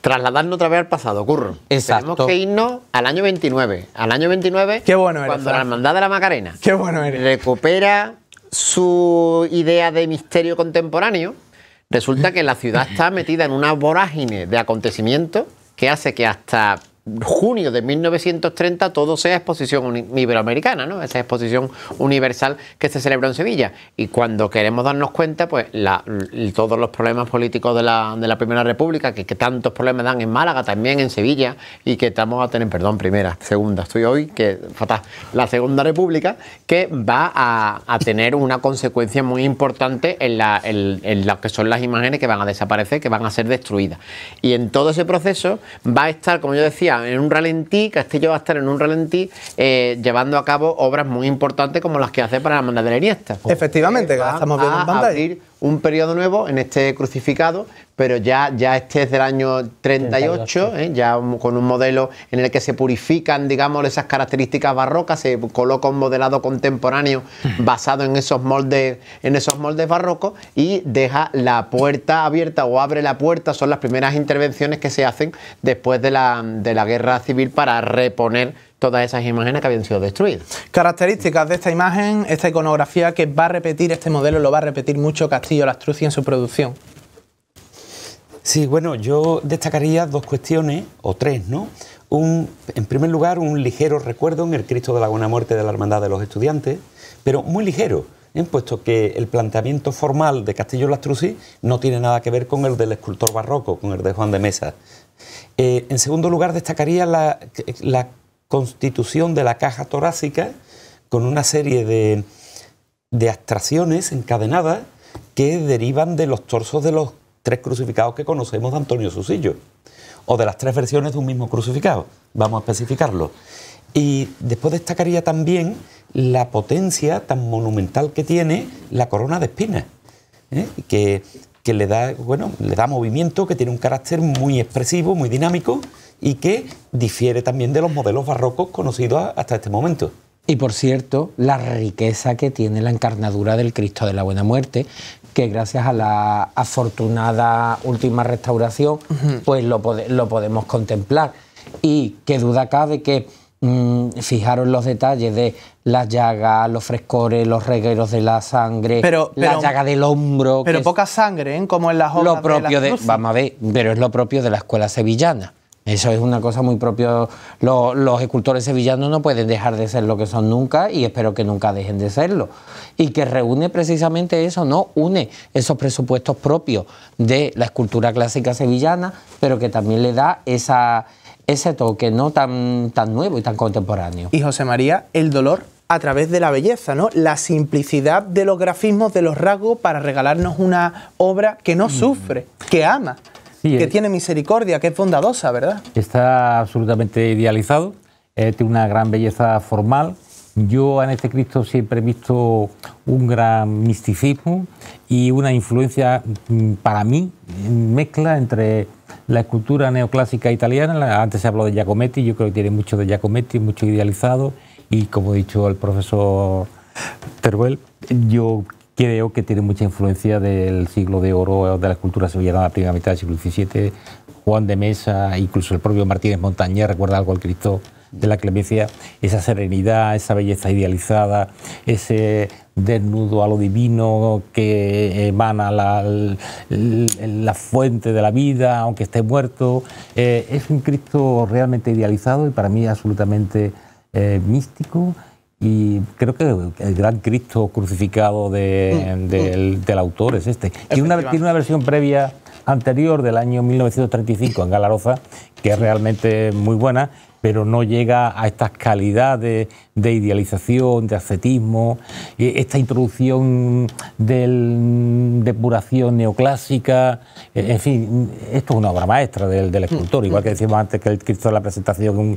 trasladarnos otra vez al pasado, curro. Exacto. Tenemos que irnos al año 29. Al año 29, Qué bueno eres, cuando la. Hermandad de la Macarena Qué bueno eres. recupera su idea de misterio contemporáneo, resulta que la ciudad está metida en una vorágine de acontecimientos que hace que hasta junio de 1930 todo sea exposición iberoamericana, ¿no? Esa exposición universal que se celebra en Sevilla. Y cuando queremos darnos cuenta, pues la- todos los problemas políticos de la, de la Primera República, que, tantos problemas dan en Málaga, también en Sevilla, y que estamos a tener, perdón, primera, segunda, estoy hoy, que fatal, la Segunda República, que va a, a tener una consecuencia muy importante en, la, en, en lo que son las imágenes que van a desaparecer, que van a ser destruidas. Y en todo ese proceso va a estar, como yo decía, en un ralentí, Castillo va a estar en un ralentí, eh, llevando a cabo obras muy importantes como las que hace para la Hermandad de la Iniesta. Efectivamente, que la Va estamos viendo en pantalla. abrir un periodo nuevo en este crucificado, pero ya, ya este es del año 38, ¿eh? ya con un modelo en el que se purifican, digamos, esas características barrocas, se coloca un modelado contemporáneo basado en esos moldes, en esos moldes barrocos y deja la puerta abierta o abre la puerta, son las primeras intervenciones que se hacen después de la, de la guerra civil para reponer todas esas imágenes que habían sido destruidas. Características de esta imagen, esta iconografía que va a repetir este modelo, lo va a repetir mucho Castillo Lastrucci en su producción. Sí, bueno, yo destacaría dos cuestiones, o tres, ¿no? Un, en primer lugar, un ligero recuerdo en el Cristo de la Buena Muerte de la Hermandad de los Estudiantes, pero muy ligero, ¿eh? puesto que el planteamiento formal de Castillo Lastrucci no tiene nada que ver con el del escultor barroco, con el de Juan de Mesa. Eh, en segundo lugar, destacaría la, la constitución de la caja torácica con una serie de, de abstracciones encadenadas que derivan de los torsos de los tres crucificados que conocemos de Antonio Susillo, o de las tres versiones de un mismo crucificado, vamos a especificarlo. Y después destacaría también la potencia tan monumental que tiene la corona de espinas, ¿eh? que, que le, da, bueno, le da movimiento, que tiene un carácter muy expresivo, muy dinámico y que difiere también de los modelos barrocos conocidos hasta este momento. Y por cierto, la riqueza que tiene la encarnadura del Cristo de la Buena Muerte, que gracias a la afortunada última restauración, pues lo, pode- lo podemos contemplar. Y qué duda cabe que, mm, fijaros los detalles de las llagas, los frescores, los regueros de la sangre, Pero- la pero- llaga del hombro. Pero que es poca sangre, ¿eh? como en las obras lo propio de, Lastrucci. vamos a ver, pero es lo propio de la escuela sevillana. Eso es una cosa muy propia. Los, escultores sevillanos no pueden dejar de ser lo que son nunca y espero que nunca dejen de serlo. Y que reúne precisamente eso, ¿no? Une esos presupuestos propios de la escultura clásica sevillana, pero que también le da esa, ese toque no tan, tan nuevo y tan contemporáneo. Y José María, el dolor a través de la belleza, ¿no? La simplicidad de los grafismos, de los rasgos, para regalarnos una obra que no sufre, que ama que tiene misericordia, que es bondadosa, ¿verdad? Está absolutamente idealizado, eh, tiene una gran belleza formal. Yo en este Cristo siempre he visto un gran misticismo y una influencia mm, para mí, mezcla entre la escultura neoclásica italiana, antes se habló de Giacometti, yo creo que tiene mucho de Giacometti, mucho idealizado, y como ha dicho el profesor Teruel, yo creo que tiene mucha influencia del siglo de oro de la escultura sevillana, la primera mitad del siglo XVII. Juan de Mesa, incluso el propio Martínez Montañés, recuerda algo al Cristo de la clemencia, esa serenidad, esa belleza idealizada, ese desnudo a lo divino que emana la, la fuente de la vida, aunque esté muerto. Eh, es un Cristo realmente idealizado y para mí absolutamente eh, místico y creo que el gran Cristo crucificado de, del, autor es este. Tiene una, tiene una versión previa anterior del año 1935 en Galaroza, que es realmente muy buena, pero no llega a estas calidades de idealización, de ascetismo, esta introducción de depuración neoclásica, en fin, esto es una obra maestra del, del escultor, igual que decíamos antes que el Cristo de la presentación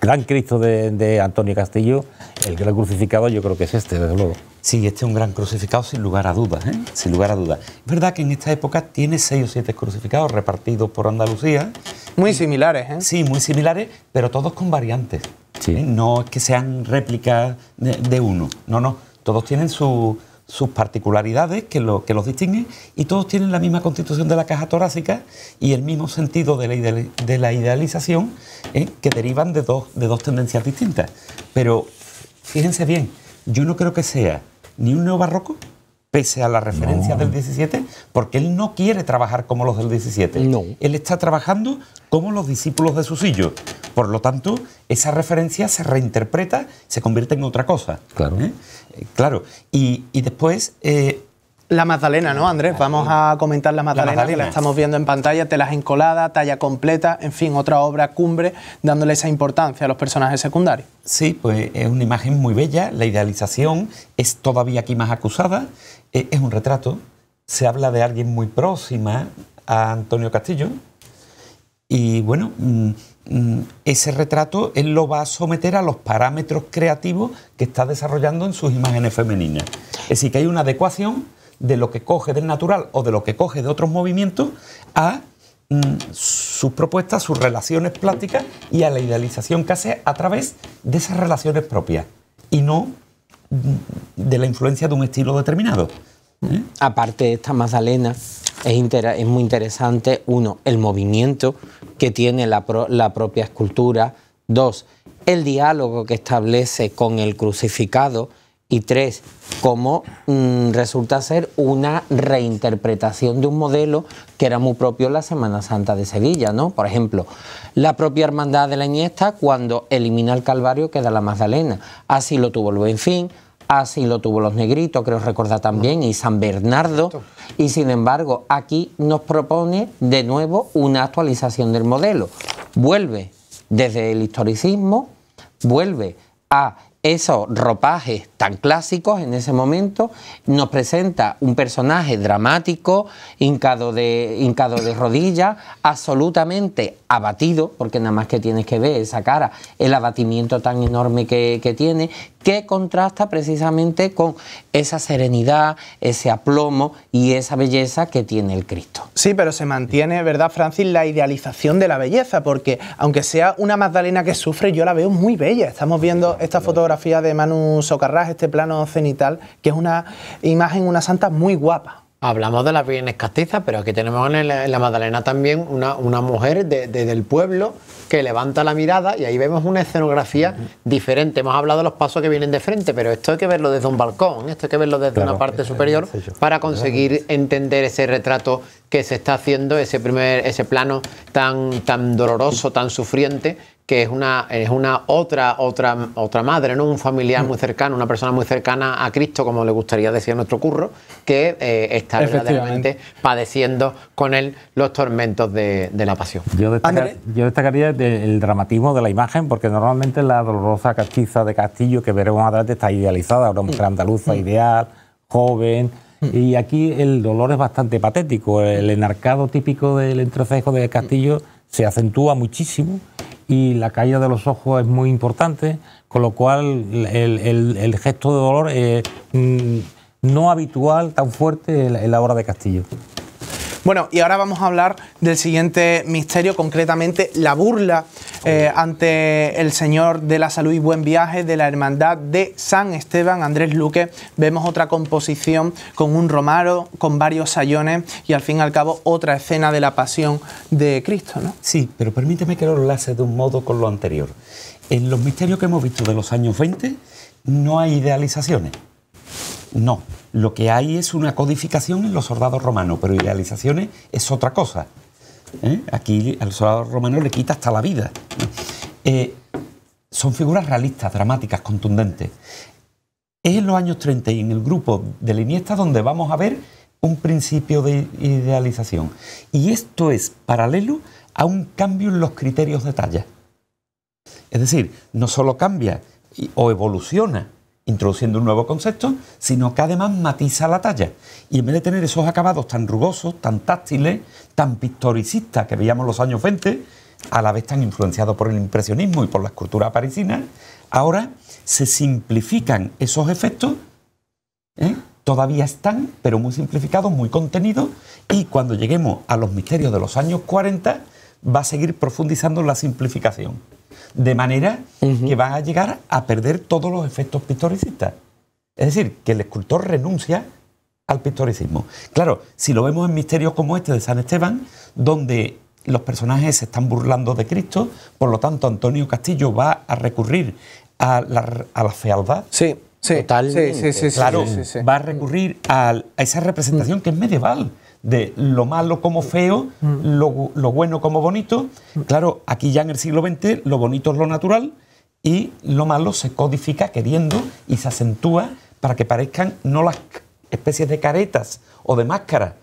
gran Cristo de, Antonio Castillo, el gran crucificado yo creo que es este, desde luego. Sí, este es un gran crucificado sin lugar a dudas, ¿eh? sin lugar a dudas. Es verdad que en esta época tiene seis o siete crucificados repartidos por Andalucía. Muy similares, ¿eh? Sí, muy similares, pero todos con variantes. ¿eh? No es que sean réplicas de uno, no, no, todos tienen su sus particularidades que, lo, que los distinguen y todos tienen la misma constitución de la caja torácica y el mismo sentido de la, de la idealización ¿eh? que derivan de dos, de dos tendencias distintas. Pero fíjense bien, yo no creo que sea ni un neobarroco pese a la referencia del 17, porque él no quiere trabajar como los del 17. No. Él está trabajando como los discípulos de Susillo. Por lo tanto, esa referencia se reinterpreta, se convierte en otra cosa. Claro. ¿Eh? Claro. Y, después... Eh, la Magdalena, ¿no, Andrés? Vamos a comentar la Magdalena, que la estamos viendo en pantalla, telas encoladas, talla completa, en fin, otra obra cumbre, dándole esa importancia a los personajes secundarios. Sí, pues es una imagen muy bella, la idealización es todavía aquí más acusada, es un retrato, se habla de alguien muy próxima a Antonio Castillo, y bueno, mm, mm, ese retrato él lo va a someter a los parámetros creativos que está desarrollando en sus imágenes femeninas. Es decir, que hay una adecuación de lo que coge del natural o de lo que coge de otros movimientos a mm, sus propuestas, sus relaciones plásticas y a la idealización que hace a través de esas relaciones propias y no mm, de la influencia de un estilo determinado. ¿eh? Aparte de esta Magdalena, es, es, muy interesante, uno, el movimiento que tiene la, la propia escultura, dos, el diálogo que establece con el crucificado, y tres, cómo mm, resulta ser una reinterpretación de un modelo que era muy propio en la Semana Santa de Sevilla, ¿no? Por ejemplo, la propia Hermandad de la Iniesta, cuando elimina el Calvario, queda la Magdalena. Así lo tuvo el Buen Fin, así lo tuvo los Negritos, creo recordar también, y San Bernardo. Y sin embargo, aquí nos propone de nuevo una actualización del modelo. Vuelve desde el historicismo, vuelve a esos ropajes tan clásicos en ese momento, nos presenta un personaje dramático, hincado de, hincado de rodillas, absolutamente abatido, porque nada más que tienes que ver esa cara, el abatimiento tan enorme que, que tiene, que contrasta precisamente con esa serenidad, ese aplomo y esa belleza que tiene el Cristo. Sí, pero se mantiene, ¿verdad, Francis, la idealización de la belleza? Porque aunque sea una Magdalena que sufre, yo la veo muy bella. Estamos viendo esta fotografía de Manu Socarrás, este plano cenital, que es una imagen, una santa muy guapa. Hablamos de las vírgenes castizas, pero aquí tenemos en, el- en la Magdalena también una, una mujer de- de- del pueblo que levanta la mirada y ahí vemos una escenografía diferente. Hemos hablado de los pasos que vienen de frente, pero esto hay que verlo desde un balcón, esto hay que verlo desde Claro. una parte superior para conseguir entender ese retrato que se está haciendo, ese primer, ese plano tan, tan doloroso, tan sufriente que es una, es una otra, otra, otra madre, ¿no? Un familiar muy cercano, una persona muy cercana a Cristo, como le gustaría decir a nuestro curro, que eh, está verdaderamente padeciendo con él los tormentos de, de la pasión. Yo, destacar- Andrés. yo destacaría de- el dramatismo de la imagen, porque normalmente la dolorosa castiza de Castillo que veremos adelante está idealizada, una mujer andaluza ideal, joven. Y aquí el dolor es bastante patético. El enarcado típico del entrecejo de Castillo se acentúa muchísimo y la caída de los ojos es muy importante, con lo cual el, gesto de dolor es no habitual, tan fuerte en, la obra de Castillo. Bueno, y ahora vamos a hablar del siguiente misterio, concretamente la burla eh, ante el Señor de la Salud y Buen Viaje de la Hermandad de San Esteban, Andrés Luque. Vemos otra composición con un romaro, con varios sayones y al fin y al cabo otra escena de la pasión de Cristo, ¿no? Sí, pero permíteme que lo enlace de un modo con lo anterior. En los misterios que hemos visto de los años 20 no hay idealizaciones. No, lo que hay es una codificación en los soldados romanos, pero idealizaciones es otra cosa. ¿eh? Aquí al soldado romano le quita hasta la vida. Eh, son figuras realistas, dramáticas, contundentes. Es en los años 30 y en el grupo de la Iniesta donde vamos a ver un principio de idealización. Y esto es paralelo a un cambio en los criterios de talla. Es decir, no solo cambia o evoluciona introduciendo un nuevo concepto, sino que además matiza la talla. Y en vez de tener esos acabados tan rugosos, tan táctiles, tan pictoricistas que veíamos los años 20, a la vez tan influenciados por el impresionismo y por la escultura parisina, ahora se simplifican esos efectos ¿eh? todavía están, pero muy simplificados, muy contenidos, y cuando lleguemos a los misterios de los años 40, va a seguir profundizando la simplificación, de manera que van a llegar a perder todos los efectos pictoricistas. Es decir, que el escultor renuncia al pictoricismo. Claro, si lo vemos en misterios como este de San Esteban, donde los personajes se están burlando de Cristo, por lo tanto Antonio Castillo va a recurrir a la, a la fealdad, Sí, sí. Totalmente. Sí, sí, sí, sí, Claro, sí, sí, sí. va a recurrir a, esa representación que es medieval, de lo malo como feo, lo, lo bueno como bonito. Claro, aquí ya en el siglo XX lo bonito es lo natural y lo malo se codifica queriendo y se acentúa para que parezcan no las especies de caretas o de máscaras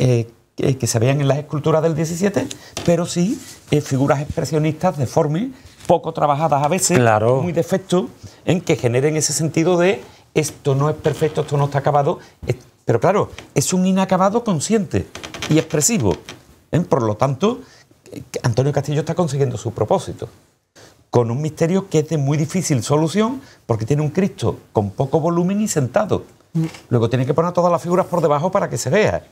eh, que, que se vean en las esculturas del 17, pero sí eh, figuras expresionistas deformes, poco trabajadas a veces, Claro. muy defectos, en que generen ese sentido de esto no es perfecto, esto no está acabado. Pero claro, es un inacabado consciente y expresivo. ¿eh? Por lo tanto, Antonio Castillo está consiguiendo su propósito. Con un misterio que es de muy difícil solución porque tiene un Cristo con poco volumen y sentado. Luego tiene que poner todas las figuras por debajo para que se vea.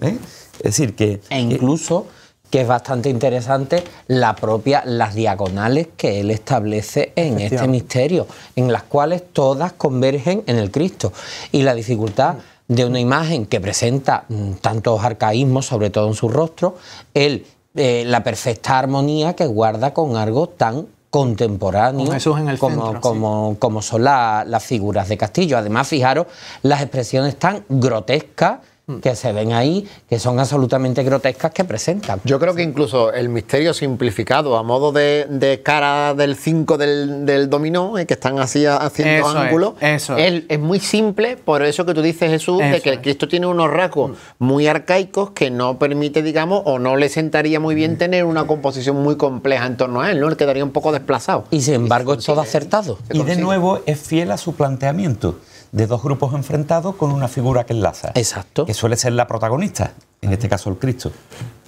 ¿eh? Es decir, que. E incluso, que es bastante interesante, la propia, las diagonales que él establece en este misterio, en las cuales todas convergen en el Cristo. Y la dificultad de una imagen que presenta mm, tantos arcaísmos, sobre todo en su rostro, el, eh, la perfecta armonía que guarda con algo tan contemporáneo Jesús en el como, centro, como, como son la- las figuras de Castillo. Además, fijaros las expresiones tan grotescas que se ven ahí, que son absolutamente grotescas que presentan. Yo creo que incluso el misterio simplificado a modo de, de cara del 5 del, del dominó, eh, que están así haciendo Eso es, ángulos, eso es. es, es muy simple, por eso que tú dices, Jesús, de Eso que el es. Cristo tiene unos rasgos muy arcaicos que no permite, digamos, o no le sentaría muy bien tener una composición muy compleja en torno a él, ¿no? Él quedaría un poco desplazado. Y sin embargo es todo acertado. Y de nuevo es fiel a su planteamiento de dos grupos enfrentados con una figura que enlaza. Exacto. Que suele ser la protagonista, en este caso el Cristo.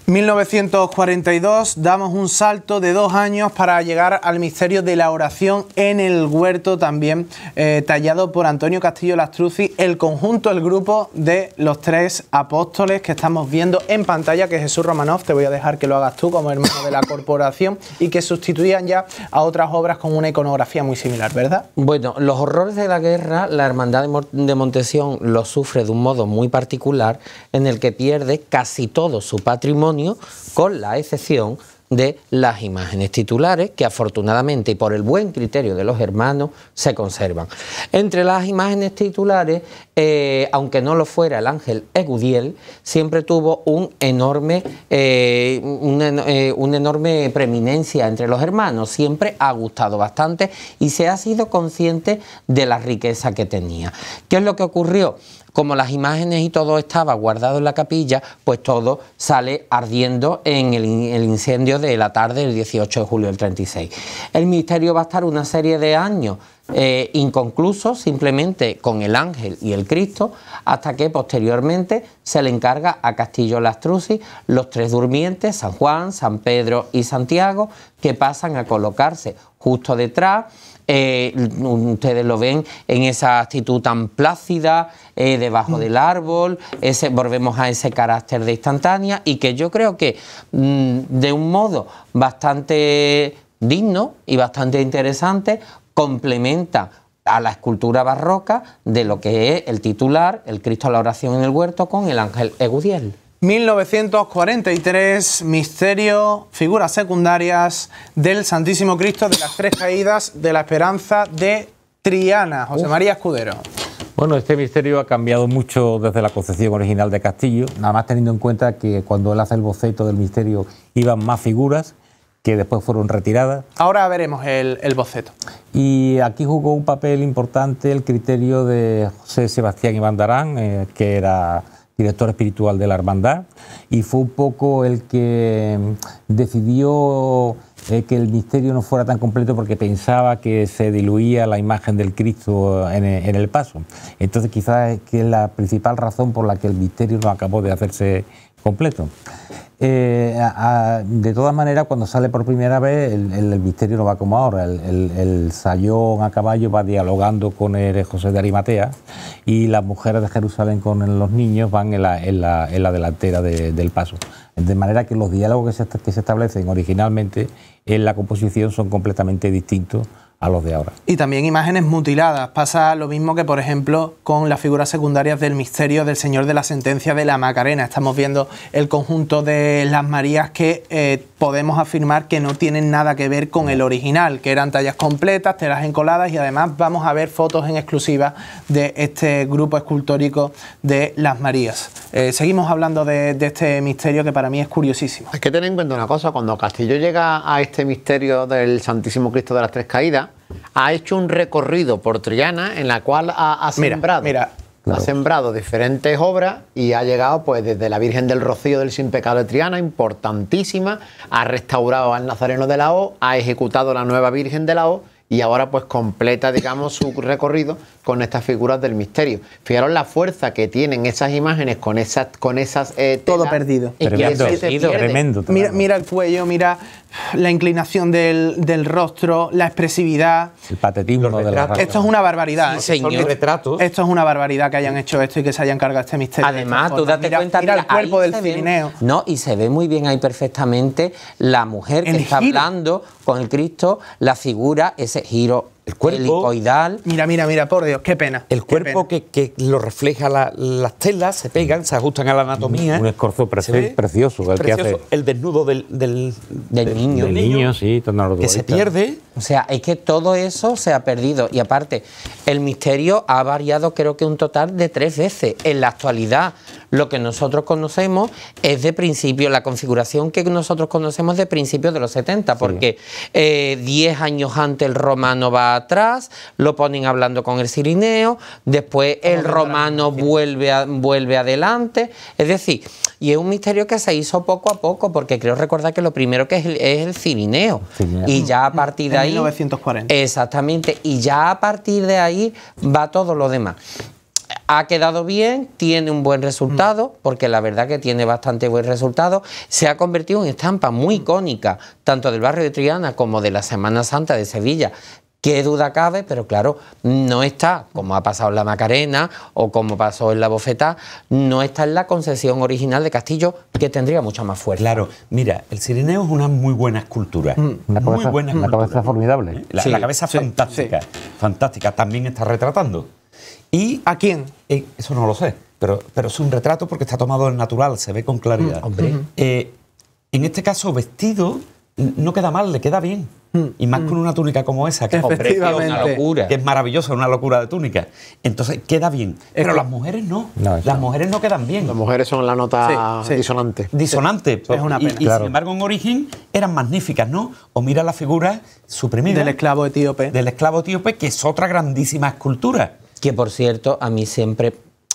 1942 damos un salto de dos años para llegar al misterio de la oración en el huerto, también eh, tallado por Antonio Castillo Lastruzzi, el conjunto, el grupo de los tres apóstoles que estamos viendo en pantalla, que Jesús Romanov, te voy a dejar que lo hagas tú como hermano de la corporación, y que sustituían ya a otras obras con una iconografía muy similar, ¿verdad? Bueno, los horrores de la guerra, la Hermandad de Montesión los sufre de un modo muy particular en el que pierde casi todo su patrimonio, con la excepción de las imágenes titulares que afortunadamente y por el buen criterio de los hermanos se conservan. Entre las imágenes titulares, eh, aunque no lo fuera el ángel Egudiel, siempre tuvo un enorme, eh, una, eh, enorme preeminencia entre los hermanos, siempre ha gustado bastante y se ha sido consciente de la riqueza que tenía. ¿Qué es lo que ocurrió? Como las imágenes y todo estaba guardado en la capilla, pues todo sale ardiendo en el, in- el incendio de la tarde del 18 de julio del 36. El misterio va a estar una serie de años eh, inconcluso, simplemente con el ángel y el Cristo, hasta que posteriormente se le encarga a Castillo Lastruzzi los tres durmientes, San Juan, San Pedro y Santiago, que pasan a colocarse justo detrás. Eh, ustedes lo ven en esa actitud tan plácida, eh, debajo del árbol, ese, volvemos a ese carácter de instantánea y que yo creo que mm, de un modo bastante digno y bastante interesante complementa a la escultura barroca de lo que es el titular, el Cristo a la oración en el huerto con el ángel Egudiel. 1943, misterio, figuras secundarias del Santísimo Cristo de las Tres Caídas de la Esperanza de Triana. José María Escudero. Bueno, este misterio ha cambiado mucho desde la concepción original de Castillo, nada más teniendo en cuenta que cuando él hace el boceto del misterio iban más figuras que después fueron retiradas. Ahora veremos el, el boceto. Y aquí jugó un papel importante el criterio de José Sebastián Ibandarán, eh, que era director espiritual de la hermandad, y fue un poco el que mm, decidió eh, que el misterio no fuera tan completo porque pensaba que se diluía la imagen del Cristo en el, en el paso. Entonces quizás es que la principal razón por la que el misterio no acabó de hacerse completo. Eh, de todas maneras, cuando sale por primera vez, el, misterio no va como ahora. El, el- sayón a caballo va dialogando con el José de Arimatea y las mujeres de Jerusalén con los niños van en la, en la- en la delantera de- del paso. De manera que los diálogos que se, que se establecen originalmente en la composición son completamente distintos a los de ahora. Y también imágenes mutiladas. Pasa lo mismo que, por ejemplo, con las figuras secundarias del misterio del Señor de la Sentencia de la Macarena. Estamos viendo el conjunto de las Marías que eh, podemos afirmar que no tienen nada que ver con el original, que eran tallas completas, telas encoladas y además vamos a ver fotos en exclusiva de este grupo escultórico de las Marías. Eh, seguimos hablando de, de este misterio que para mí es curiosísimo. Hay que tener en cuenta una cosa, cuando Castillo llega a este misterio del Santísimo Cristo de las Tres Caídas, ha hecho un recorrido por Triana en la cual ha, ha Mira, sembrado, mira. ha sembrado diferentes obras y ha llegado pues desde la Virgen del Rocío del Sin Pecado de Triana, importantísima, ha restaurado al Nazareno de la O, ha ejecutado la nueva Virgen de la O y ahora pues completa, digamos, su recorrido con estas figuras del misterio. Fijaros la fuerza que tienen esas imágenes con esas, con esas eh, Todo perdido. y. Mira, tremendo. mira el cuello, mira la inclinación del, del rostro, la expresividad. El patetismo de la. Esto es una barbaridad. Sí, señor. Son retratos. Esto es una barbaridad que hayan hecho esto y que se hayan cargado este misterio. de Además, tú date Mira- cuenta Mira el cuerpo del Cirineo. No, y se ve muy bien ahí perfectamente la mujer que está giro. hablando con el Cristo, la figura, ese giro El cuerpo. helicoidal. Mira, mira, mira, por Dios, qué pena. El cuerpo pena. que, que lo refleja la- las telas, se pegan, se ajustan a la anatomía. Un escorzo precioso, el que hace El desnudo del, del, Del niño. el niño, sí, tan que se pierde. O sea, es que todo eso se ha perdido. Y aparte, el misterio ha variado creo que un total de tres veces. En la actualidad, lo que nosotros conocemos es de principio, la configuración que nosotros conocemos de principios de los 70, porque eh, 10 años antes el romano va atrás, lo ponen hablando con el sirineo, después el romano vuelve, a- vuelve adelante. Es decir, y es un misterio que se hizo poco a poco, porque creo recordar que lo primero que es el, es el cirineo. Cirineo. Y ya a partir de En ahí. 1940. Exactamente. Y ya a partir de ahí va todo lo demás. Ha quedado bien, tiene un buen resultado, porque la verdad que tiene bastante buen resultado. Se ha convertido en estampa muy icónica, tanto del barrio de Triana como de la Semana Santa de Sevilla. Qué duda cabe, pero claro, no está, como ha pasado en la Macarena o como pasó en la Bofetá, no está en la concesión original de Castillo, que tendría mucha más fuerza. Claro, mira, el Sirineo es una muy buena escultura. Una muy cabeza, buena una escultura. cabeza formidable. La, Sí, la cabeza sí, fantástica, fantástica. También está retratando. Y ¿A quién? eh, eso no lo sé, pero, pero es un retrato porque está tomado en natural, se ve con claridad. hombre. Eh, en este caso, vestido no queda mal, le queda bien. Y más con una túnica como esa, que, Hombre, Efectivamente. una locura. que es maravillosa, una locura de túnica. Entonces queda bien. Pero que- las mujeres no. Las no. mujeres no quedan bien. Las mujeres son la nota Sí, sí. disonante. Disonante. Es una pena. Y, Claro. sin embargo, en origen eran magníficas, ¿no? O mira la figura suprimida Del esclavo etíope. del esclavo etíope, que es otra grandísima escultura. Que por cierto, a mí siempre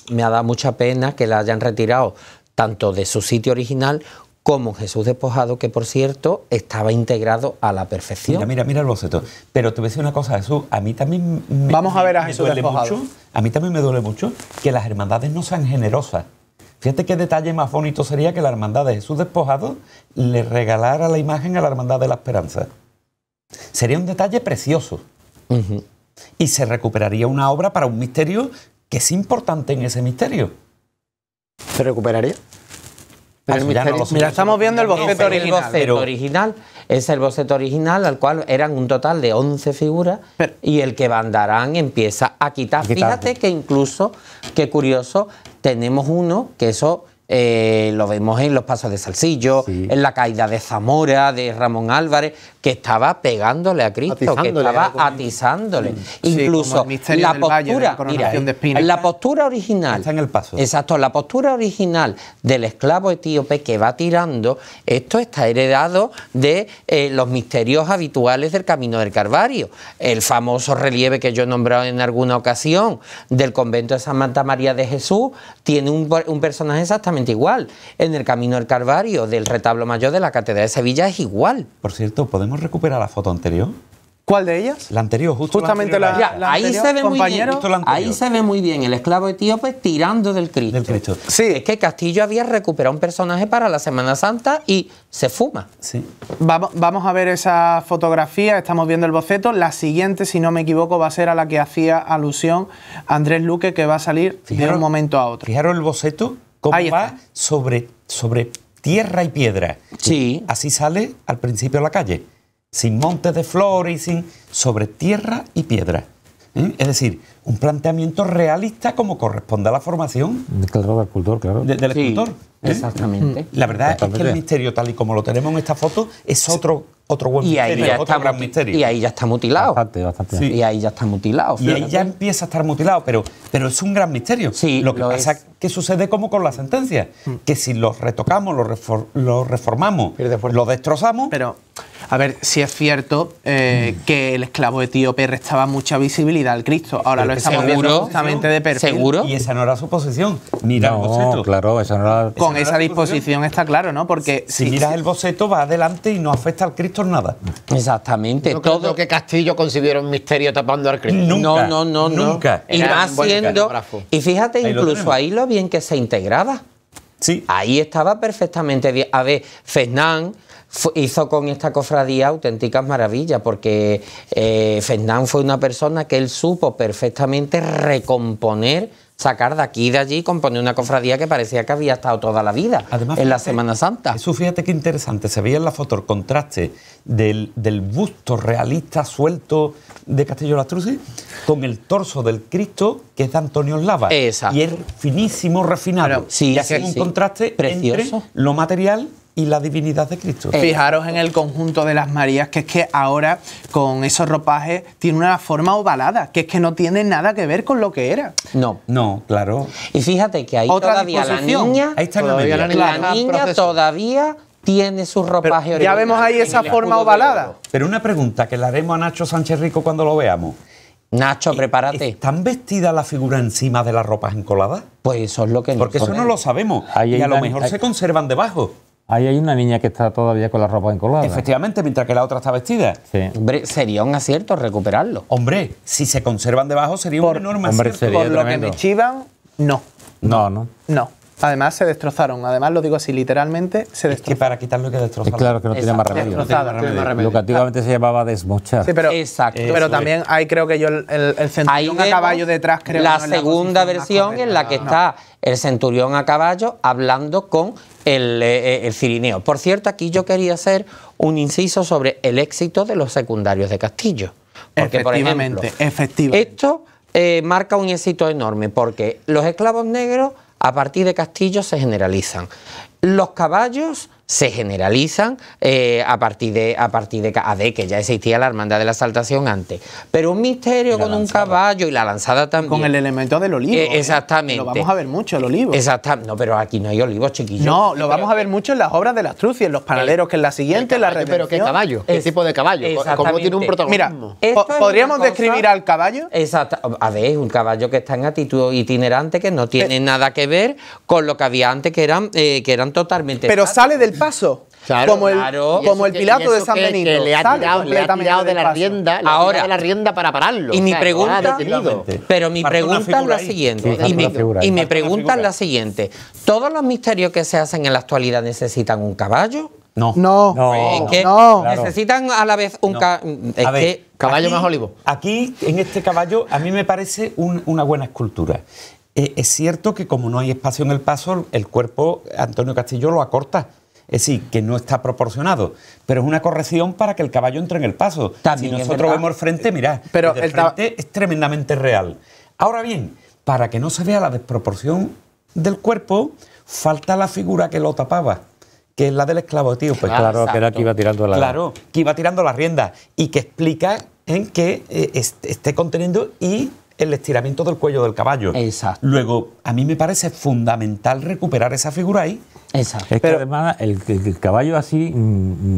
me ha dado mucha pena que la hayan retirado tanto de su sitio original como Jesús despojado, que por cierto estaba integrado a la perfección. Mira, mira, mira el boceto. Pero te voy a decir una cosa, Jesús. A mí también me, Vamos a ver a me Jesús duele despojado. mucho. A mí también me duele mucho que las hermandades no sean generosas. Fíjate qué detalle más bonito sería que la hermandad de Jesús despojado le regalara la imagen a la hermandad de la esperanza. Sería un detalle precioso. Y se recuperaría una obra para un misterio que es importante en ese misterio. ¿Se recuperaría? El ya no. Mira, estamos viendo el boceto Es el original. boceto pero- original. Es el boceto original, al cual eran un total de 11 figuras Pero- y el que Bandarán empieza a quitar. A quitar. Fíjate que incluso, qué curioso, tenemos uno que eso eh, lo vemos en los pasos de Salsillo, Sí. en la caída de Zamora, de Ramón Álvarez, que estaba pegándole a Cristo, que estaba como- atizándole. Sí, Incluso la del Valle de la postura, coronación de la postura original. Está en el paso. Exacto, la postura original del esclavo etíope que va tirando, esto está heredado de eh, los misterios habituales del Camino del Calvario. El famoso relieve que yo he nombrado en alguna ocasión del convento de Santa María de Jesús tiene un, un personaje exactamente igual. En el Camino del Calvario del retablo mayor de la Catedral de Sevilla es igual. Por cierto, ¿podemos recuperar la foto anterior? ¿Cuál de ellas? La anterior, justo Justamente la, anterior la- ahí anterior, se ve muy bien, ahí se ve muy bien el esclavo etíope tirando del Cristo. Del Cristo. Sí. Es que Castillo había recuperado un personaje para la Semana Santa y se fuma. Sí. Vamos, vamos a ver esa fotografía, estamos viendo el boceto. La siguiente, si no me equivoco, va a ser a la que hacía alusión Andrés Luque, que va a salir de un momento a otro. Fijaros el boceto, cómo Ahí va está. sobre, sobre tierra y piedra. Sí. Así sale al principio a la calle. Sin montes de flores y sin. sobre tierra y piedra. ¿Eh? Es decir, un planteamiento realista como corresponde a la formación Claro, del escultor, claro. de- del Sí, escultor. ¿eh? Exactamente. La verdad es que el misterio, tal y como lo tenemos en esta foto, es otro, otro buen Y ahí, misterio, ya otro está gran misterio. y ahí ya está mutilado. Bastante, bastante. Sí. Y ahí ya está mutilado. Y ahí ya empieza a estar mutilado, pero, pero es un gran misterio. Sí, lo que lo pasa es. que sucede como con la sentencia, que si los retocamos, los, refor- los reformamos, los destrozamos, Pero, a ver, si es cierto eh, que el esclavo etíope restaba mucha visibilidad al Cristo. Ahora estamos seguro, viendo justamente de perfil. seguro. y esa no era su posición. Mira el No, boceto. claro, esa no era... Con Esa era disposición está claro, ¿no? Porque Si si- miras el boceto, va adelante y no afecta al Cristo en nada. Exactamente. No creo todo. que Castillo considera un misterio tapando al Cristo. Nunca, no, no, no, no. nunca. Y buen siendo. Y fíjate, Ahí incluso ahí lo bien que se integraba. Sí. Ahí estaba perfectamente bien. A ver, Fernán hizo con esta cofradía auténticas maravillas, porque eh, Fernán fue una persona que él supo perfectamente recomponer, sacar de aquí y de allí, componer una cofradía que parecía que había estado toda la vida Además, en la Semana Santa. Eso fíjate qué interesante. Se veía en la foto el contraste del, del busto realista suelto de Castillo Lastrucci con el torso del Cristo que es de Antonio Lava. Exacto. Y es finísimo, refinado. Pero- Sí, y hace sí, un sí. contraste Precioso. entre lo material y la divinidad de Cristo. Eh, Fijaros en el conjunto de las Marías, que es que ahora con esos ropajes tiene una forma ovalada, que es que no tiene nada que ver con lo que era. No. No, claro. Y fíjate que ahí Otra todavía la niña, Ahí está Todavía la niña la niña todavía tiene su Pero ropaje ya original vemos ahí esa forma ovalada. Pero una pregunta que le haremos a Nacho Sánchez Rico cuando lo veamos. Nacho, prepárate. ¿Están vestidas la figura encima de las ropas encoladas? Pues eso es lo que Porque eso no lo sabemos. Ahí y a lo mejor hay- se conservan debajo. Ahí hay una niña que está todavía con la ropa encolada. Efectivamente, mientras que la otra está vestida. Sí. Hombre, sería un acierto recuperarlo. Hombre, si se conservan debajo sería Por- un enorme hombre, acierto. sería Por lo que me chivan, No, No, no. no. Además se destrozaron. Además lo digo así, literalmente se Es que destrozaron. para quitarlo hay que Es destrozarlo. claro que no tiene más remedio. Destrozado. Lo que antiguamente se llamaba desmochar. Sí, pero, Exacto. pero Eso también hay creo que yo el, el, centurión a caballo detrás creo la que no es segunda más versión en la que está el centurión a caballo hablando con el, eh, el cirineo. Por cierto, aquí yo quería hacer un inciso sobre el éxito de los secundarios de Castillo. Porque, por Efectivamente, ejemplo, efectivamente. Esto eh, marca un éxito enorme porque los esclavos negros a partir de Castillo se generalizan. Los caballos se generalizan eh, a partir de a partir de AD, que ya existía la hermandad de la exaltación antes. Pero un misterio con un caballo y la lanzada también. Con el elemento del olivo. Eh, ¿eh? exactamente. Lo vamos a ver mucho, el olivo. Exactamente. No, pero aquí no hay olivos chiquillos. No, lo vamos a ver mucho en las obras de las Truci, en los panaderos, que en la siguiente, la Caballo, Pero ¿qué redención. caballo? ¿Qué Es- tipo de caballo? ¿Cómo Exactamente. tiene un Mira, protagonismo? Po- es ¿podríamos cosa- describir al caballo? Exacto. A ver, es un caballo que está en actitud itinerante, que no tiene nada que ver con lo que había antes, que eran, eh, que eran totalmente. Pero sale del paso. Claro, como el, claro. Como el Pilato de San que- Benito. Que le ha tirado, le ha tirado de la rienda, le ha Ahora- tirado de la rienda para pararlo. Y mi O sea, pregunta- ha. Pero mi pregunta es la ahí. siguiente. Sí, y mi, y pregunta es la siguiente. ¿Todos los misterios que se hacen en la actualidad necesitan un caballo? No. No, No. Es que no. Claro. necesitan a la vez un No. ca- es A ver, que Caballo aquí- más olivo. Aquí, en este caballo, a mí me parece un- una buena escultura. Eh, es cierto que como no hay espacio en el paso, el cuerpo Antonio Castillo lo acorta. Es decir, que no está proporcionado. Pero es una corrección para que el caballo entre en el paso. También si nosotros vemos el frente, mirad, Pero desde el frente es tremendamente real. Ahora bien, para que no se vea la desproporción del cuerpo, falta la figura que lo tapaba, que es la del esclavo, tío. Pues Claro, que era que iba tirando la. Claro, que iba tirando las riendas y que explica en que eh, est- esté conteniendo y el estiramiento del cuello del caballo. Exacto. Luego, a mí me parece fundamental recuperar esa figura ahí. Exacto. Es que Pero- además el, el- el caballo así mm,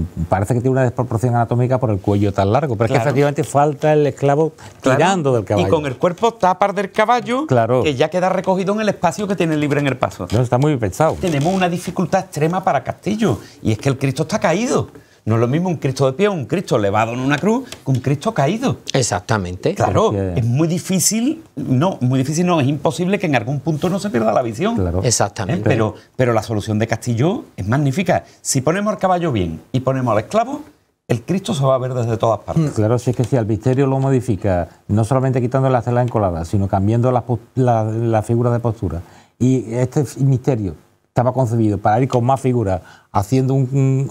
mm, parece que tiene una desproporción anatómica por el cuello tan largo, pero es que efectivamente falta el esclavo Claro. tirando del caballo. Y con el cuerpo tapar del caballo, Claro. que ya queda recogido en el espacio que tiene libre en el paso. No, está muy bien pensado. Tenemos una dificultad extrema para Castillo, y es que el Cristo está caído. No es lo mismo un Cristo de pie, un Cristo elevado en una cruz, que un Cristo caído. Exactamente. Claro, Porque- es muy difícil, no, muy difícil no, es imposible que en algún punto no se pierda la visión. Claro. Exactamente. ¿Eh? Pero, pero la solución de Castillo es magnífica. Si ponemos al caballo bien y ponemos al esclavo, el Cristo se va a ver desde todas partes. Claro, si es que si al misterio lo modifica, no solamente quitando las telas encoladas, sino cambiando la, la- la figura de postura. Y este misterio estaba concebido para ir con más figuras, haciendo un, un-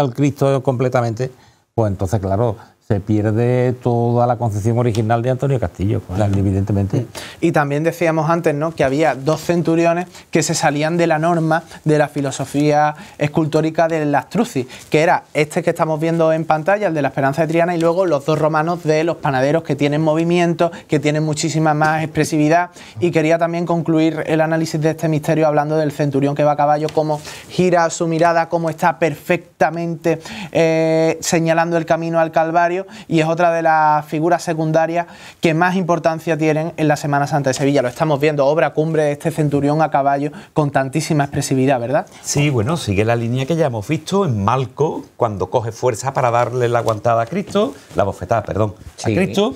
al Cristo completamente, pues entonces, claro, se pierde toda la concepción original de Antonio Castillo, claro, evidentemente. Y también decíamos antes, ¿no? Que había dos centuriones que se salían de la norma de la filosofía escultórica de las Trucis, que era este que estamos viendo en pantalla, el de la Esperanza de Triana, y luego los dos romanos de los panaderos que tienen movimiento, que tienen muchísima más expresividad. Y quería también concluir el análisis de este misterio hablando del centurión que va a caballo, cómo gira su mirada, cómo está perfectamente eh, señalando el camino al Calvario, y es otra de las figuras secundarias que más importancia tienen en la Semana Santa de Sevilla. Lo estamos viendo, obra cumbre de este centurión a caballo con tantísima expresividad, ¿verdad? Sí, bueno, sigue la línea que ya hemos visto en Malco, cuando coge fuerza para darle la aguantada a Cristo, la bofetada, perdón, Sí. a Cristo,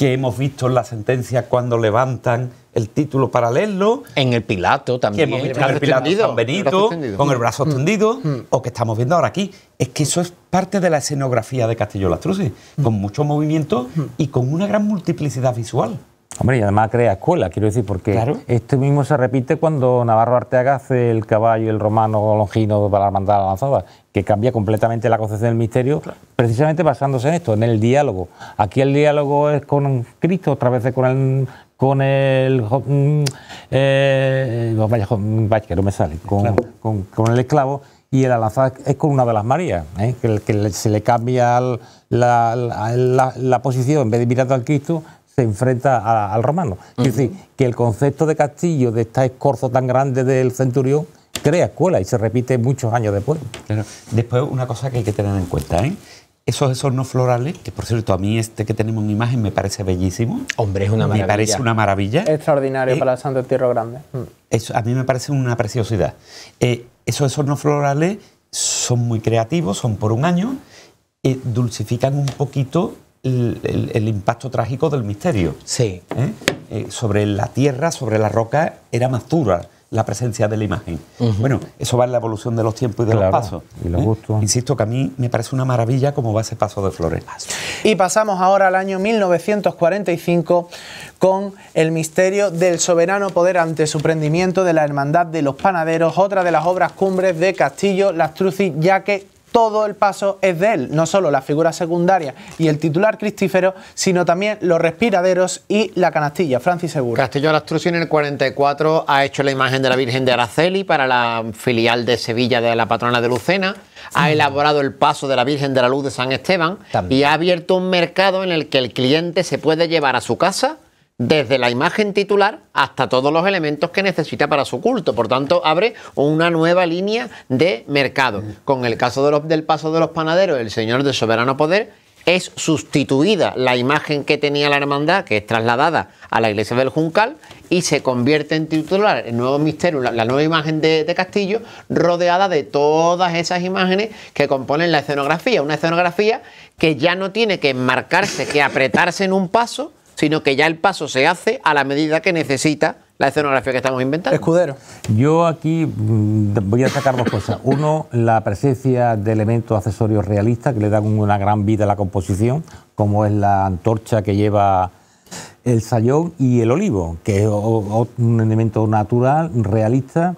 que hemos visto en la sentencia cuando levantan el título para leerlo, En el Pilato que también. hemos visto en el Pilato extendido, San Benito, con el brazo extendido, o que estamos viendo ahora aquí. Es que eso es parte de la escenografía de Castillo Lastrucci, con mucho movimiento y con una gran multiplicidad visual. Hombre, y además crea escuela, quiero decir, porque Claro. esto mismo se repite cuando Navarro Arteaga hace el caballo el romano longino para la hermandad de la lanzada, que cambia completamente la concepción del misterio, precisamente basándose en esto, en el diálogo. Aquí el diálogo es con Cristo, otra vez con el con el mm, eh, vaya, jo- vaya, que no me sale, con, con- con el esclavo y la lanzada es con una de las Marías, ¿eh? que, se le cambia el- la, la- la- la posición, en vez de mirando al Cristo, se enfrenta a- al romano. Es decir, que el concepto de Castillo, de este escorzo tan grande del centurión, crea escuela y se repite muchos años después. Claro. Después, una cosa que hay que tener en cuenta, ¿eh? Esos esornos florales, que por cierto, a mí este que tenemos en imagen me parece bellísimo. Hombre, es una Me maravilla. parece una maravilla. Extraordinario Eh, para el Santo Entierro Grande. Mm. Eso, a mí me parece una preciosidad. Eh, esos esornos florales son muy creativos, son por un año, eh, dulcifican un poquito el, el- el impacto trágico del misterio. Sí. ¿eh? Eh, sobre la tierra, sobre la roca, era más dura la presencia de la imagen. Bueno, eso va en la evolución de los tiempos y de Claro, los pasos. y los ¿eh? gustos. Insisto que a mí me parece una maravilla cómo va ese paso de flores. Y pasamos ahora al año 1945 con el misterio del soberano poder ante su prendimiento de la Hermandad de los Panaderos, otra de las obras cumbres de Castillo Lastruzzi, ya que todo el paso es de él, no solo la figura secundaria y el titular cristífero, sino también los respiraderos y la canastilla. Francis Seguro. Castillo de la Astrucción en el 44 ha hecho la imagen de la Virgen de Araceli para la filial de Sevilla de la patrona de Lucena, ha elaborado el paso de la Virgen de la Luz de San Esteban También. y ha abierto un mercado en el que el cliente se puede llevar a su casa desde la imagen titular hasta todos los elementos que necesita para su culto. Por tanto, abre una nueva línea de mercado. Con el caso de los- del paso de los panaderos, el Señor de Soberano Poder, es sustituida la imagen que tenía la hermandad, que es trasladada a la iglesia del Juncal, y se convierte en titular el nuevo misterio, la, la nueva imagen de, de Castillo, rodeada de todas esas imágenes que componen la escenografía. Una escenografía que ya no tiene que enmarcarse, que apretarse en un paso, sino que ya el paso se hace a la medida que necesita la escenografía que estamos inventando. Escudero. Yo aquí mm, voy a sacar dos cosas. Uno, la presencia de elementos accesorios realistas que le dan una gran vida a la composición, como es la antorcha que lleva el sayón y el olivo, que es un elemento natural, realista.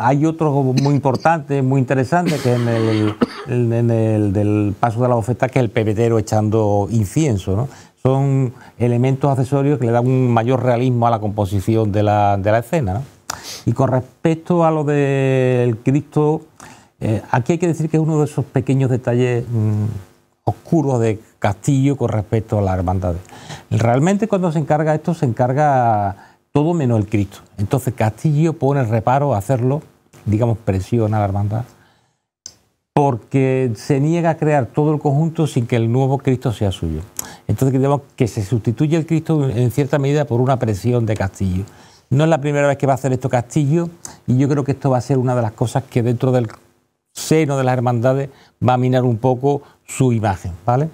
Hay otro muy importante, muy interesante, que es en el, en- en el del paso de la bofeta, que es el pebetero echando incienso. ¿no? Son elementos accesorios que le dan un mayor realismo a la composición de la, de la escena. Y con respecto a lo del Cristo, eh, aquí hay que decir que es uno de esos pequeños detalles mm, oscuros de Castillo con respecto a las hermandades. Realmente cuando se encarga esto, se encarga todo menos el Cristo. Entonces Castillo pone reparo a hacerlo, digamos, presiona a la hermandad, porque se niega a crear todo el conjunto sin que el nuevo Cristo sea suyo. Entonces digamos que se sustituye el Cristo en cierta medida por una presión de Castillo. No es la primera vez que va a hacer esto Castillo y yo creo que esto va a ser una de las cosas que dentro del seno de las hermandades va a minar un poco su imagen, ¿vale?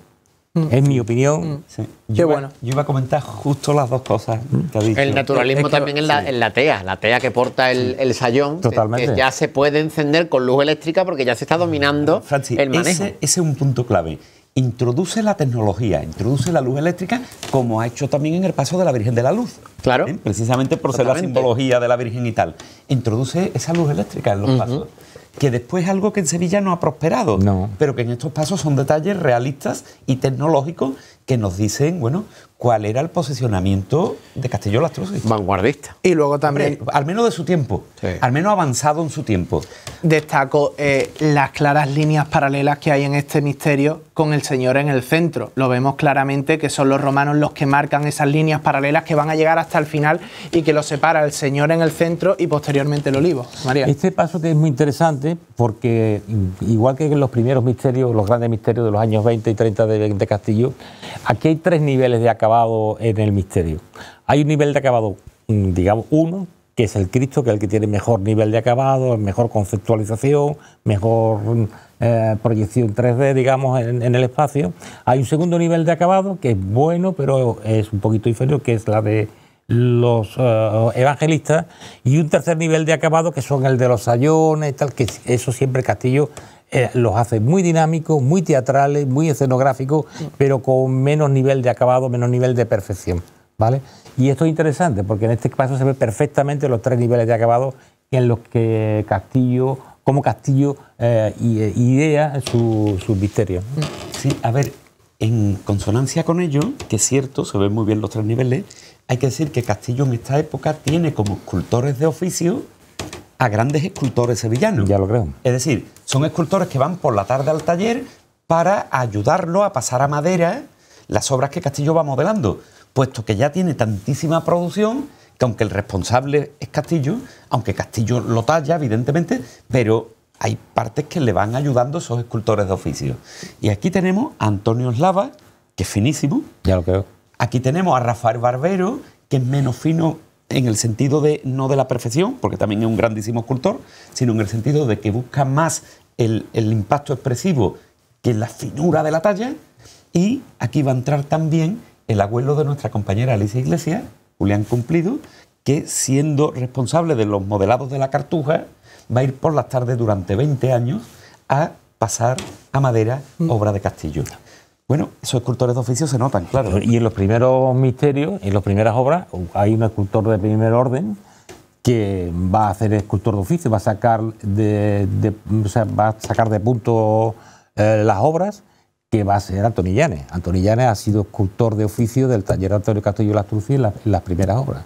Es mi opinión. Sí. Qué Yo iba- bueno. Yo iba a comentar justo las dos cosas que ha dicho. El naturalismo Es que- también en la, en la tea, la tea que porta el, el sayón, que- Totalmente. que ya se puede encender con luz eléctrica porque ya se está dominando Francis, el manejo. ese, ese es un punto clave. Introduce la tecnología, introduce la luz eléctrica, como ha hecho también en el paso de la Virgen de la Luz. Claro. ¿Eh? Precisamente por ser la simbología de la Virgen y tal. Introduce esa luz eléctrica en los pasos. Que después es algo que en Sevilla no ha prosperado. No. Pero que en estos pasos son detalles realistas y tecnológicos que nos dicen, bueno, cuál era el posicionamiento de Castillo Lastrosi. Vanguardista. Y luego también Hombre, al menos de su tiempo, Sí. al menos avanzado en su tiempo. destaco eh, las claras líneas paralelas que hay en este misterio con el Señor en el centro. Lo vemos claramente que son los romanos los que marcan esas líneas paralelas que van a llegar hasta el final y que los separa el Señor en el centro y posteriormente el olivo. María. Este paso que es muy interesante porque mm, igual que en los primeros misterios, los grandes misterios de los años 20 y 30 de, de Castillo, aquí hay tres niveles de acabado en el misterio. Hay un nivel de acabado, mm, digamos, uno, que es el Cristo, que es el que tiene mejor nivel de acabado, mejor conceptualización, mejor mm, eh, proyección 3D, digamos, en, el espacio. Hay un segundo nivel de acabado que es bueno, pero es un poquito inferior, que es la de los eh, evangelistas, y un tercer nivel de acabado que son el de los sayones tal, que eso siempre Castillo eh, los hace muy dinámicos, muy teatrales, muy escenográficos, pero con menos nivel de acabado, menos nivel de perfección. ¿vale? Y esto es interesante porque en este caso se ve perfectamente los tres niveles de acabado en los que Castillo, como Castillo eh, idea su, sus misterios. ¿no? Sí, a ver, en consonancia con ello, que es cierto, se ven muy bien los tres niveles, hay que decir que Castillo en esta época tiene como escultores de oficio a grandes escultores sevillanos. Ya lo creo. Es decir, son escultores que van por la tarde al taller para ayudarlo a pasar a madera las obras que Castillo va modelando, puesto que ya tiene tantísima producción que aunque el responsable es Castillo, aunque Castillo lo talla, evidentemente, pero hay partes que le van ayudando esos escultores de oficio. Y aquí tenemos a Antonio Eslava, que es finísimo, Ya lo creo. Aquí tenemos a Rafael Barbero, que es menos fino en el sentido de no de la perfección, porque también es un grandísimo escultor, sino en el sentido de que busca más el, el impacto expresivo que la finura de la talla. Y aquí va a entrar también el abuelo de nuestra compañera Alicia Iglesias, Julián Cumplido, que siendo responsable de los modelados de la cartuja, va a ir por las tardes durante 20 años a pasar a madera obra de Castillo. Bueno, esos escultores de oficio se notan, claro. Y en los primeros misterios, en las primeras obras, hay un escultor de primer orden que va a hacer escultor de oficio, va a sacar de, de- o sea, va a sacar de punto eh, las obras, que va a ser Antoni Llanes. Antoni Llanes ha sido escultor de oficio del taller de Antonio Castillo Lastrucci en, la- en las primeras obras.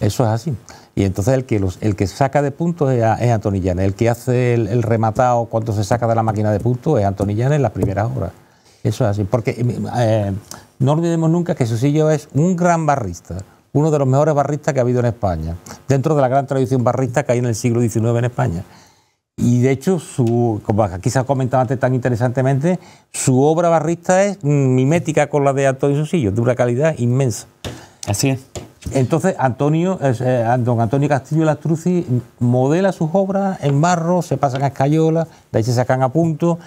Eso es así. Y entonces el que, los- el que saca de puntos es, es Antoni Llanes. El que hace el, el rematado cuando se saca de la máquina de puntos es Antoni Llanes en las primeras obras. Eso es así. Porque eh, no olvidemos nunca que Susillo es un gran barrista, uno de los mejores barristas que ha habido en España, dentro de la gran tradición barrista que hay en el siglo XIX en España. Y de hecho, como aquí se ha comentado antes tan interesantemente, su obra barrista es mimética con la de Antonio Susillo, de una calidad inmensa. Así es. Entonces, Antonio, eh, don Antonio Castillo Lastruzzi modela sus obras en barro, se pasan a escayola, de ahí se sacan a punto.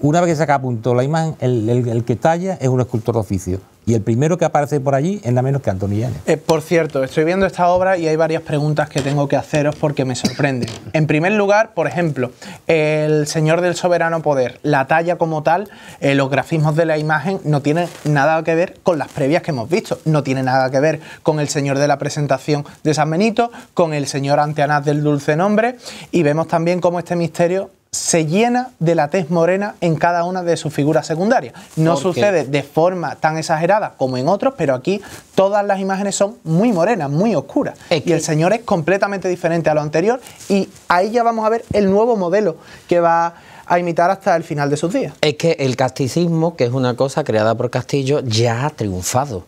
Una vez que saca a punto la imagen, el, el- el que talla es un escultor de oficio. Y el primero que aparece por allí es nada menos que Antonio. Eh, por cierto, estoy viendo esta obra y hay varias preguntas que tengo que haceros porque me sorprenden. En primer lugar, por ejemplo, el Señor del Soberano Poder, la talla como tal, eh, los grafismos de la imagen no tienen nada que ver con las previas que hemos visto, no tiene nada que ver con el Señor de la Presentación de San Benito, con el Señor ante Anás del Dulce Nombre y vemos también cómo este misterio se llena de la tez morena en cada una de sus figuras secundarias. No sucede de forma tan exagerada como en otros, pero aquí todas las imágenes son muy morenas, muy oscuras. Es y el señor es completamente diferente a lo anterior y ahí ya vamos a ver el nuevo modelo que va a imitar hasta el final de sus días. Es que el casticismo, que es una cosa creada por Castillo, ya ha triunfado.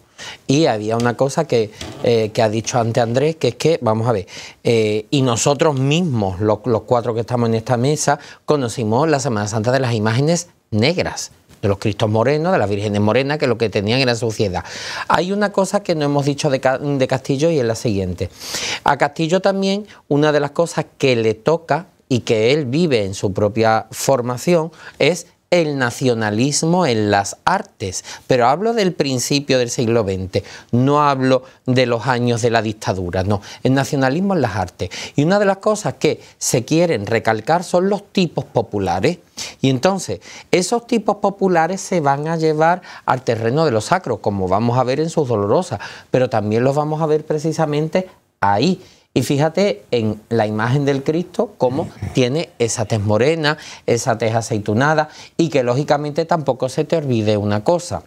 Y había una cosa que, eh, que ha dicho antes Andrés, que es que, vamos a ver, eh, y nosotros mismos, los, cuatro que estamos en esta mesa, conocimos la Semana Santa de las imágenes negras de los Cristos morenos, de las vírgenes morenas, que lo que tenían era suciedad. Hay una cosa que no hemos dicho de, de Castillo y es la siguiente. A Castillo también una de las cosas que le toca y que él vive en su propia formación es el nacionalismo en las artes, pero hablo del principio del siglo XX, no hablo de los años de la dictadura, no, el nacionalismo en las artes. Y una de las cosas que se quieren recalcar son los tipos populares. Y entonces, esos tipos populares se van a llevar al terreno de lo sacro, como vamos a ver en sus dolorosas, pero también los vamos a ver precisamente ahí. Y fíjate en la imagen del Cristo cómo tiene esa tez morena, esa tez aceitunada y que lógicamente tampoco se te olvide una cosa.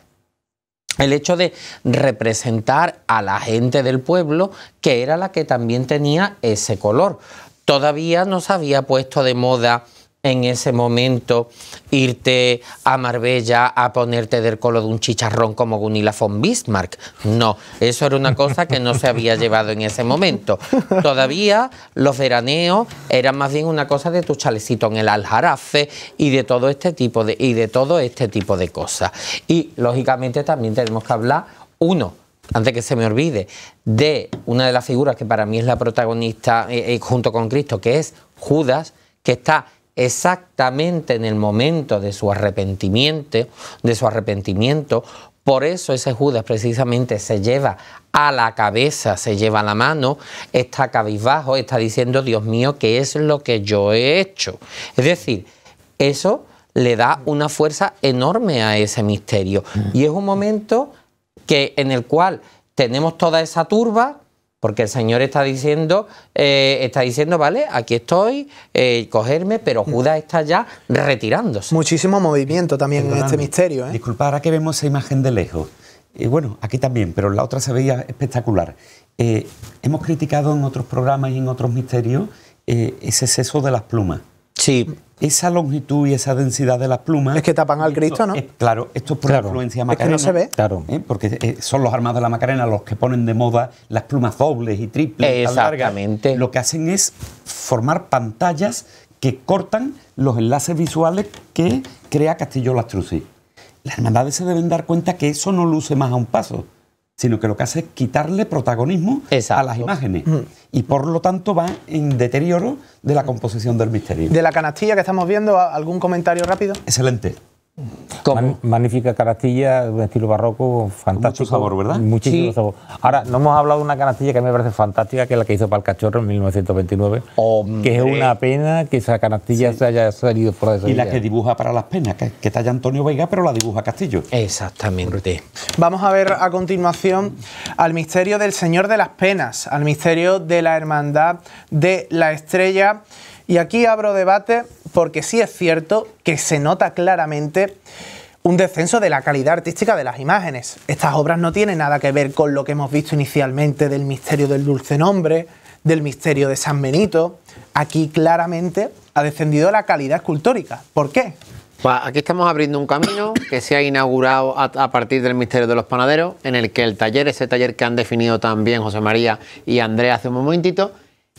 El hecho de representar a la gente del pueblo que era la que también tenía ese color. Todavía no se había puesto de moda en ese momento irte a Marbella a ponerte del color de un chicharrón como Gunilla von Bismarck. No, eso era una cosa que no se había llevado en ese momento. Todavía los veraneos eran más bien una cosa de tu chalecito en el aljarafe y de todo este tipo de y de todo este tipo de cosas. Y lógicamente también tenemos que hablar uno antes que se me olvide, de una de las figuras que para mí es la protagonista eh, eh, junto con Cristo, que es Judas, que está exactamente en el momento de su arrepentimiento, de su arrepentimiento. Por eso ese Judas precisamente se lleva a la cabeza, se lleva a la mano, está cabizbajo, está diciendo, Dios mío, ¿qué es lo que yo he hecho? Es decir, eso le da una fuerza enorme a ese misterio. Y es un momento que, en el cual tenemos toda esa turba, porque el Señor está diciendo, eh, está diciendo, vale, aquí estoy, eh, cogerme, pero Judas está ya retirándose. Muchísimo movimiento también en este misterio. ¿eh? Disculpa, ahora que vemos esa imagen de lejos. Y bueno, aquí también, pero la otra se veía espectacular. Eh, hemos criticado en otros programas y en otros misterios eh, ese exceso de las plumas. Sí, Esa longitud y esa densidad de las plumas. Es que tapan al Cristo, ¿no? es- claro, esto es por Claro. influencia Es que macarena. no se ve. Claro. ¿eh? Porque eh, son los armados de la Macarena los que ponen de moda las plumas dobles y triples. largas. Exactamente. Lo que hacen es formar pantallas que cortan los enlaces visuales que crea Castillo Lastruzzi. Las hermandades se deben dar cuenta que eso no luce más a un paso, sino que lo que hace es quitarle protagonismo Exacto. a las imágenes. Y por lo tanto va en deterioro de la composición del misterio. De la canastilla que estamos viendo, ¿algún comentario rápido? Excelente. Man- magnífica canastilla, de estilo barroco, fantástico. sabor, ¿verdad? Muchísimo Sí. sabor. Ahora, no hemos hablado de una canastilla que me parece fantástica, que es la que hizo para el cachorro en 1929. Que es una pena que esa canastilla se haya salido fuera de Y la que dibuja para las penas, que, que talla Antonio Vega, pero la dibuja Castillo. Exactamente. Vamos a ver a continuación al misterio del Señor de las Penas, al misterio de la Hermandad de la Estrella. Y aquí abro debate porque sí es cierto que se nota claramente un descenso de la calidad artística de las imágenes. Estas obras no tienen nada que ver con lo que hemos visto inicialmente del misterio del dulce nombre, del misterio de San Benito. Aquí claramente ha descendido la calidad escultórica. ¿Por qué? Pues aquí estamos abriendo un camino que se ha inaugurado a, a partir del misterio de los panaderos, en el que el taller, ese taller que han definido también José María y Andrea hace un momentito,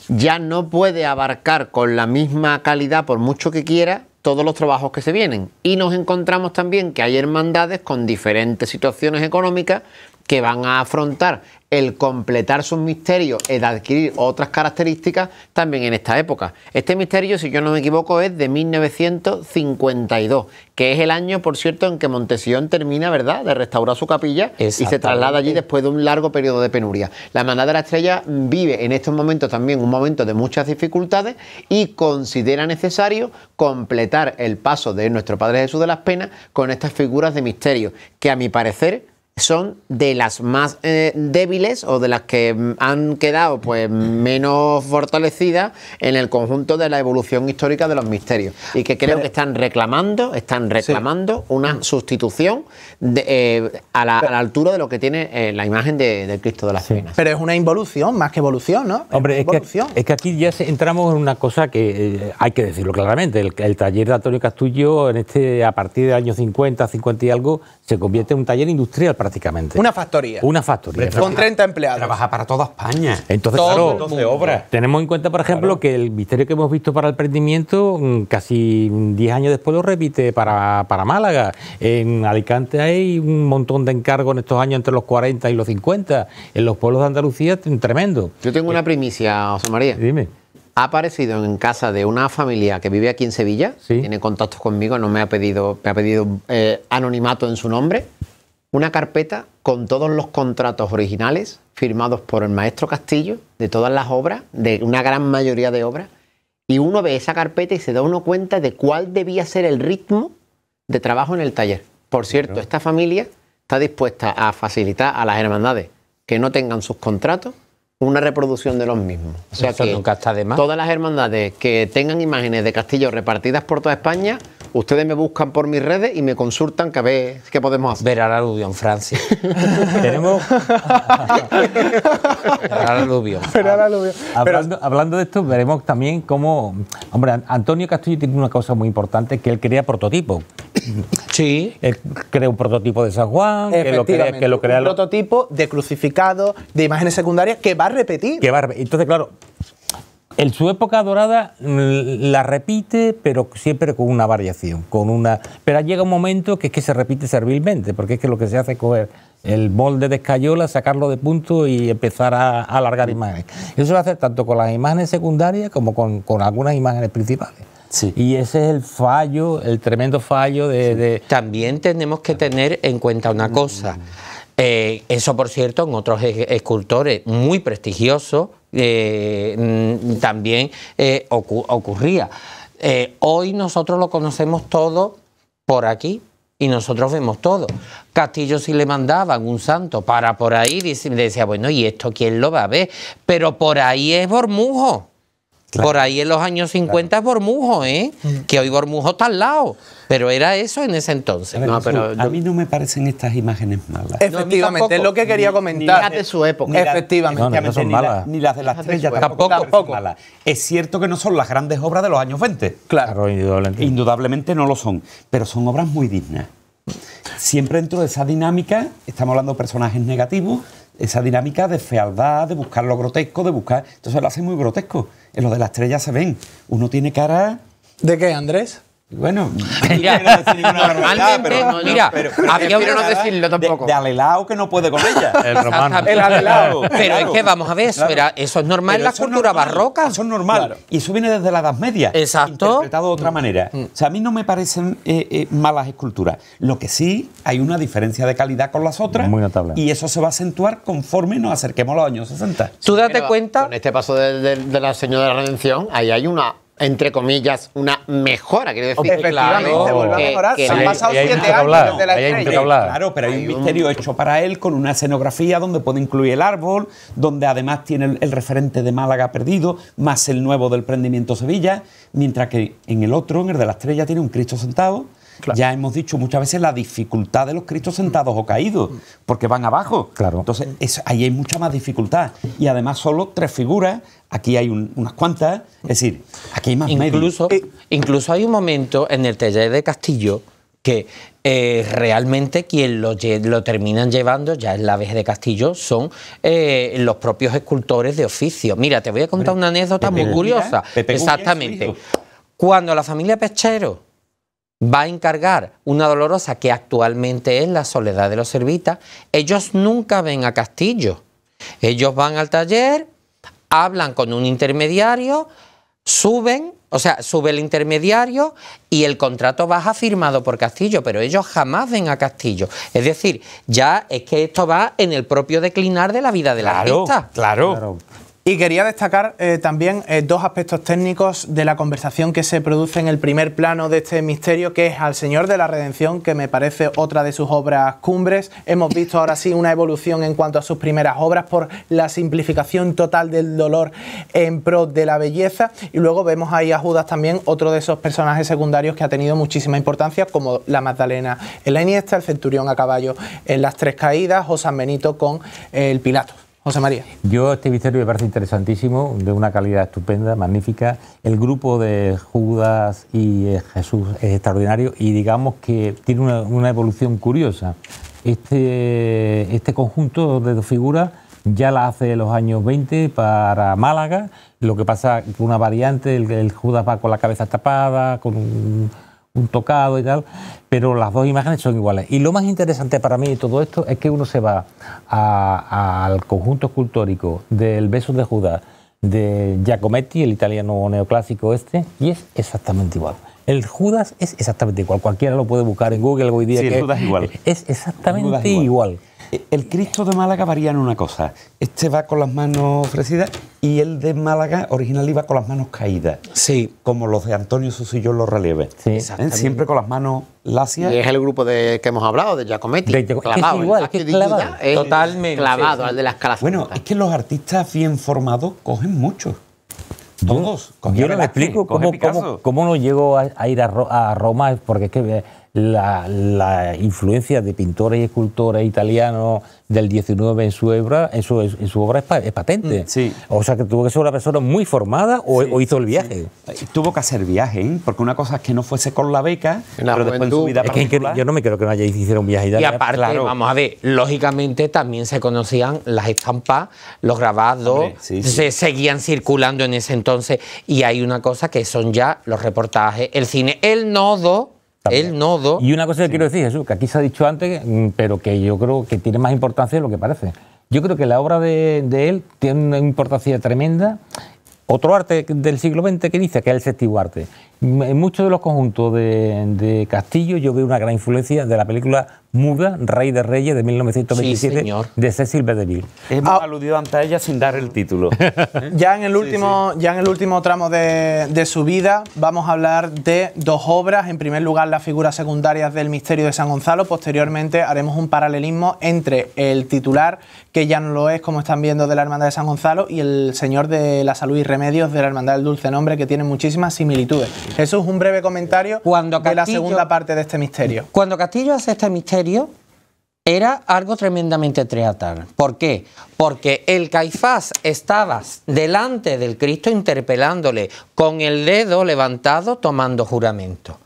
ya no puede abarcar con la misma calidad, por mucho que quiera, todos los trabajos que se vienen. Y nos encontramos también que hay hermandades con diferentes situaciones económicas que van a afrontar el completar sus misterios, el adquirir otras características también en esta época. Este misterio, si yo no me equivoco, es de 1952, que es el año, por cierto, en que Montesión termina, ¿verdad?, de restaurar su capilla y se traslada allí después de un largo periodo de penuria. La Hermandad de la Estrella vive en estos momentos también un momento de muchas dificultades y considera necesario completar el paso de nuestro Padre Jesús de las Penas con estas figuras de misterio, que a mi parecer son de las más eh, débiles o de las que han quedado pues menos fortalecidas en el conjunto de la evolución histórica de los misterios y que creo que están reclamando están reclamando una sustitución de, eh, a, la, a la altura de lo que tiene eh, la imagen de, Cristo de las Penas. Pero es una involución, más que evolución, ¿no? Hombre, es que, involución. es que aquí ya entramos en una cosa que eh, hay que decirlo claramente. El, el taller de Antonio Castillo, en este, a partir del año 50, 50 y algo, se convierte en un taller industrial prácticamente. Una factoría. Una factoría. Con 30 empleados. Trabaja para toda España. Entonces, Todo claro, mundo. obras. tenemos en cuenta, por ejemplo, que el misterio que hemos visto para el prendimiento, mm, casi 10 años después lo repite para, para Málaga. En Alicante hay un montón de encargos en estos años entre los 40 y los 50. En los pueblos de Andalucía, tremendo. Yo tengo una primicia, José María. Dime. Ha aparecido en casa de una familia que vive aquí en Sevilla, Sí. tiene contactos conmigo, no me ha pedido, me ha pedido eh, anonimato en su nombre, una carpeta con todos los contratos originales firmados por el maestro Castillo de todas las obras, de una gran mayoría de obras, y uno ve esa carpeta y se da uno cuenta de cuál debía ser el ritmo de trabajo en el taller. Por cierto, esta familia está dispuesta a facilitar a las hermandades que no tengan sus contratos una reproducción de los mismos. O sea Eso que nunca está de más. todas las hermandades que tengan imágenes de Castillo repartidas por toda España, ustedes me buscan por mis redes y me consultan que a ver qué podemos hacer. Ver al aluvión, Francis. Tenemos, Ver al lo veo. hablando, hablando de esto, veremos también cómo. Hombre, An- Antonio Castillo tiene una cosa muy importante, que él crea prototipos. Sí. Él crea un prototipo de San Juan, que lo crea, que lo crea un prototipo de crucificado, de imágenes secundarias que va a repetir. que va a rep- Entonces, claro, en su época dorada mm, la repite, pero siempre con una variación, con una. Pero llega un momento que es que se repite servilmente, porque es que lo que se hace es coger el molde de escayola, sacarlo de punto y empezar a, a alargar imágenes. Eso a hacer tanto con las imágenes secundarias como con, con algunas imágenes principales. Sí. Y ese es el fallo, el tremendo fallo de- de También tenemos que tener en cuenta una cosa. Eh, eso, por cierto, en otros escultores muy prestigiosos eh, mm, también eh, ocu- ocurría. Eh, hoy nosotros lo conocemos todo por aquí y nosotros vemos todo. Castillo si le mandaban un santo para por ahí, decía, bueno, ¿y esto quién lo va a ver? Pero por ahí es Bormujo. Por ahí en los años 50 es Bormujo, ¿eh? Que hoy Bormujo está al lado. Pero era eso en ese entonces. A ver, No, Jesús, pero a yo- mí no me parecen estas imágenes malas. Efectivamente, es lo que quería comentar. las de su época. Ni la- Efectivamente. No, no, no son ni, la- malas. ni las de la Las de estrella su tampoco, Tampoco. malas. Es cierto que no son las grandes obras de los años 20. Claro, indudablemente. Indudablemente no lo son, pero son obras muy dignas. Siempre dentro de esa dinámica, estamos hablando de personajes negativos, esa dinámica de fealdad, de buscar lo grotesco, de buscar... Entonces lo hace muy grotesco. En lo de la estrella se ven. Uno tiene cara... ¿De qué, Andrés? Bueno, Mira, no quiero decir ninguna barbaridad, pero- mira, pero- pero había una- no decirlo de- tampoco. De, alelao que no puede con ella. El romano. El alelao. Pero Claro. es que vamos a ver, eso, Claro. era, eso es normal en la cultura normal, barroca. Eso es normal. Y eso viene desde la Edad Media. Exacto. Interpretado de otra manera. O sea, a mí no me parecen eh, eh, malas esculturas. Lo que sí, hay una diferencia de calidad con las otras. Muy notable. Y eso se va a acentuar conforme nos acerquemos a los años 60. Tú date Pero cuenta, Con este paso de, de- de la Señora de la Redención, ahí hay una, entre comillas, una mejora. Quiero decir, Efectivamente, claro, vuelve a mejorar. que Se han pasado siete años hablar, desde la hay estrella. hablar. Claro, pero hay, Hay un un- misterio hecho para él con una escenografía donde puede incluir el árbol, donde además tiene el, el referente de Málaga perdido, más el nuevo del prendimiento Sevilla, mientras que en el otro, en el de la estrella, tiene un Cristo sentado. Ya hemos dicho muchas veces la dificultad de los Cristos sentados o caídos, porque van abajo. Claro. Entonces, es- ahí hay mucha más dificultad. Y además solo tres figuras, aquí hay un- unas cuantas, es decir, aquí hay más medios. incluso, incluso hay un momento en el taller de Castillo que eh, realmente quien lo, terminan llevando ya en la vez de Castillo son eh, los propios escultores de oficio. Mira, te voy a contar una anécdota Pepe muy curiosa. Pepe es Exactamente. Cuando la familia Pechero va a encargar una dolorosa que actualmente es la Soledad de los Servitas, ellos nunca ven a Castillo. Ellos van al taller, hablan con un intermediario, suben, o sea, sube el intermediario y el contrato baja firmado por Castillo, pero ellos jamás ven a Castillo. Es decir, ya es que esto va en el propio declinar de la vida del Claro, artista. claro. Claro. Y quería destacar eh, también eh, dos aspectos técnicos de la conversación que se produce en el primer plano de este misterio, que es al Señor de la Redención, que me parece otra de sus obras cumbres. Hemos visto ahora sí una evolución en cuanto a sus primeras obras por la simplificación total del dolor en pro de la belleza. Y luego vemos ahí a Judas también, otro de esos personajes secundarios que ha tenido muchísima importancia, como la Magdalena en la Iniesta, el Centurión a caballo en las Tres Caídas o San Benito con el Pilato. José María. Yo este misterio me parece interesantísimo, de una calidad estupenda, magnífica. El grupo de Judas y eh, Jesús es extraordinario y digamos que tiene una, evolución curiosa. Este, este conjunto de dos figuras ya la hace en los años 20 para Málaga, lo que pasa que una variante, el, el Judas va con la cabeza tapada, con un, un tocado y tal, pero las dos imágenes son iguales. Y lo más interesante para mí de todo esto es que uno se va al conjunto escultórico del Beso de Judas de Giacometti, el italiano neoclásico este, y es exactamente igual. El Judas es exactamente igual. Cualquiera lo puede buscar en Google hoy día. Sí, el que Judas es igual. Es El exactamente es igual. El Cristo de Málaga varía en una cosa. Este va con las manos ofrecidas y el de Málaga original iba con las manos caídas. Sí. Como los de Antonio Susillo en los relieves. Sí. ¿Eh? Siempre con las manos lacias. Y es el grupo de que hemos hablado, de Giacometti. De clavado, es igual, que clavado. Es Totalmente, Clavado, sí. al de la escala Bueno, es que los artistas bien formados cogen mucho. Todos. Yo no me Velázquez, explico cómo, cómo, cómo no llego a, a ir a, Ro- a Roma, porque es que eh, la, la influencia de pintores y escultores italianos del 19 en su obra, en su, en su obra es, pa- es patente. Mm, sí. O sea que tuvo que ser una persona muy formada o, o hizo el viaje. Y Tuvo que hacer viaje, ¿eh? porque una cosa es que no fuese con la beca, la pero después en su vida Es que particular- yo no me creo que no haya hiciera un viaje Y Italia. aparte, claro. vamos a ver, lógicamente también se conocían las estampas, los grabados, Hombre, sí, sí. se seguían circulando en ese entonces. Y hay una cosa que son ya los reportajes, el cine, el nodo, el nodo. Y una cosa que quiero decir, Jesús, que aquí se ha dicho antes, mm, pero que yo creo que tiene más importancia de lo que parece. Yo creo que la obra de, de él tiene una importancia tremenda. Otro arte del siglo XX que dice que es el séptimo arte. En muchos de los conjuntos de, de Castillo yo veo una gran influencia de la película Muda, Rey de Reyes de 1927 Sí, señor. de Cecil B. DeMille. Hemos Ah. aludido ante ella sin dar el título. Ya en el último, ya en el último tramo de, de su vida vamos a hablar de dos obras. En primer lugar, las figuras secundarias del misterio de San Gonzalo. Posteriormente haremos un paralelismo entre el titular, que ya no lo es, como están viendo, de la Hermandad de San Gonzalo, y el Señor de la Salud y Remedios de la Hermandad del Dulce Nombre, que tienen muchísimas similitudes. Eso es un breve comentario Cuando de la segunda parte de este misterio. Cuando Castillo hace este misterio, era algo tremendamente teatral. ¿Por qué? Porque el Caifás estaba delante del Cristo interpelándole con el dedo levantado tomando juramento.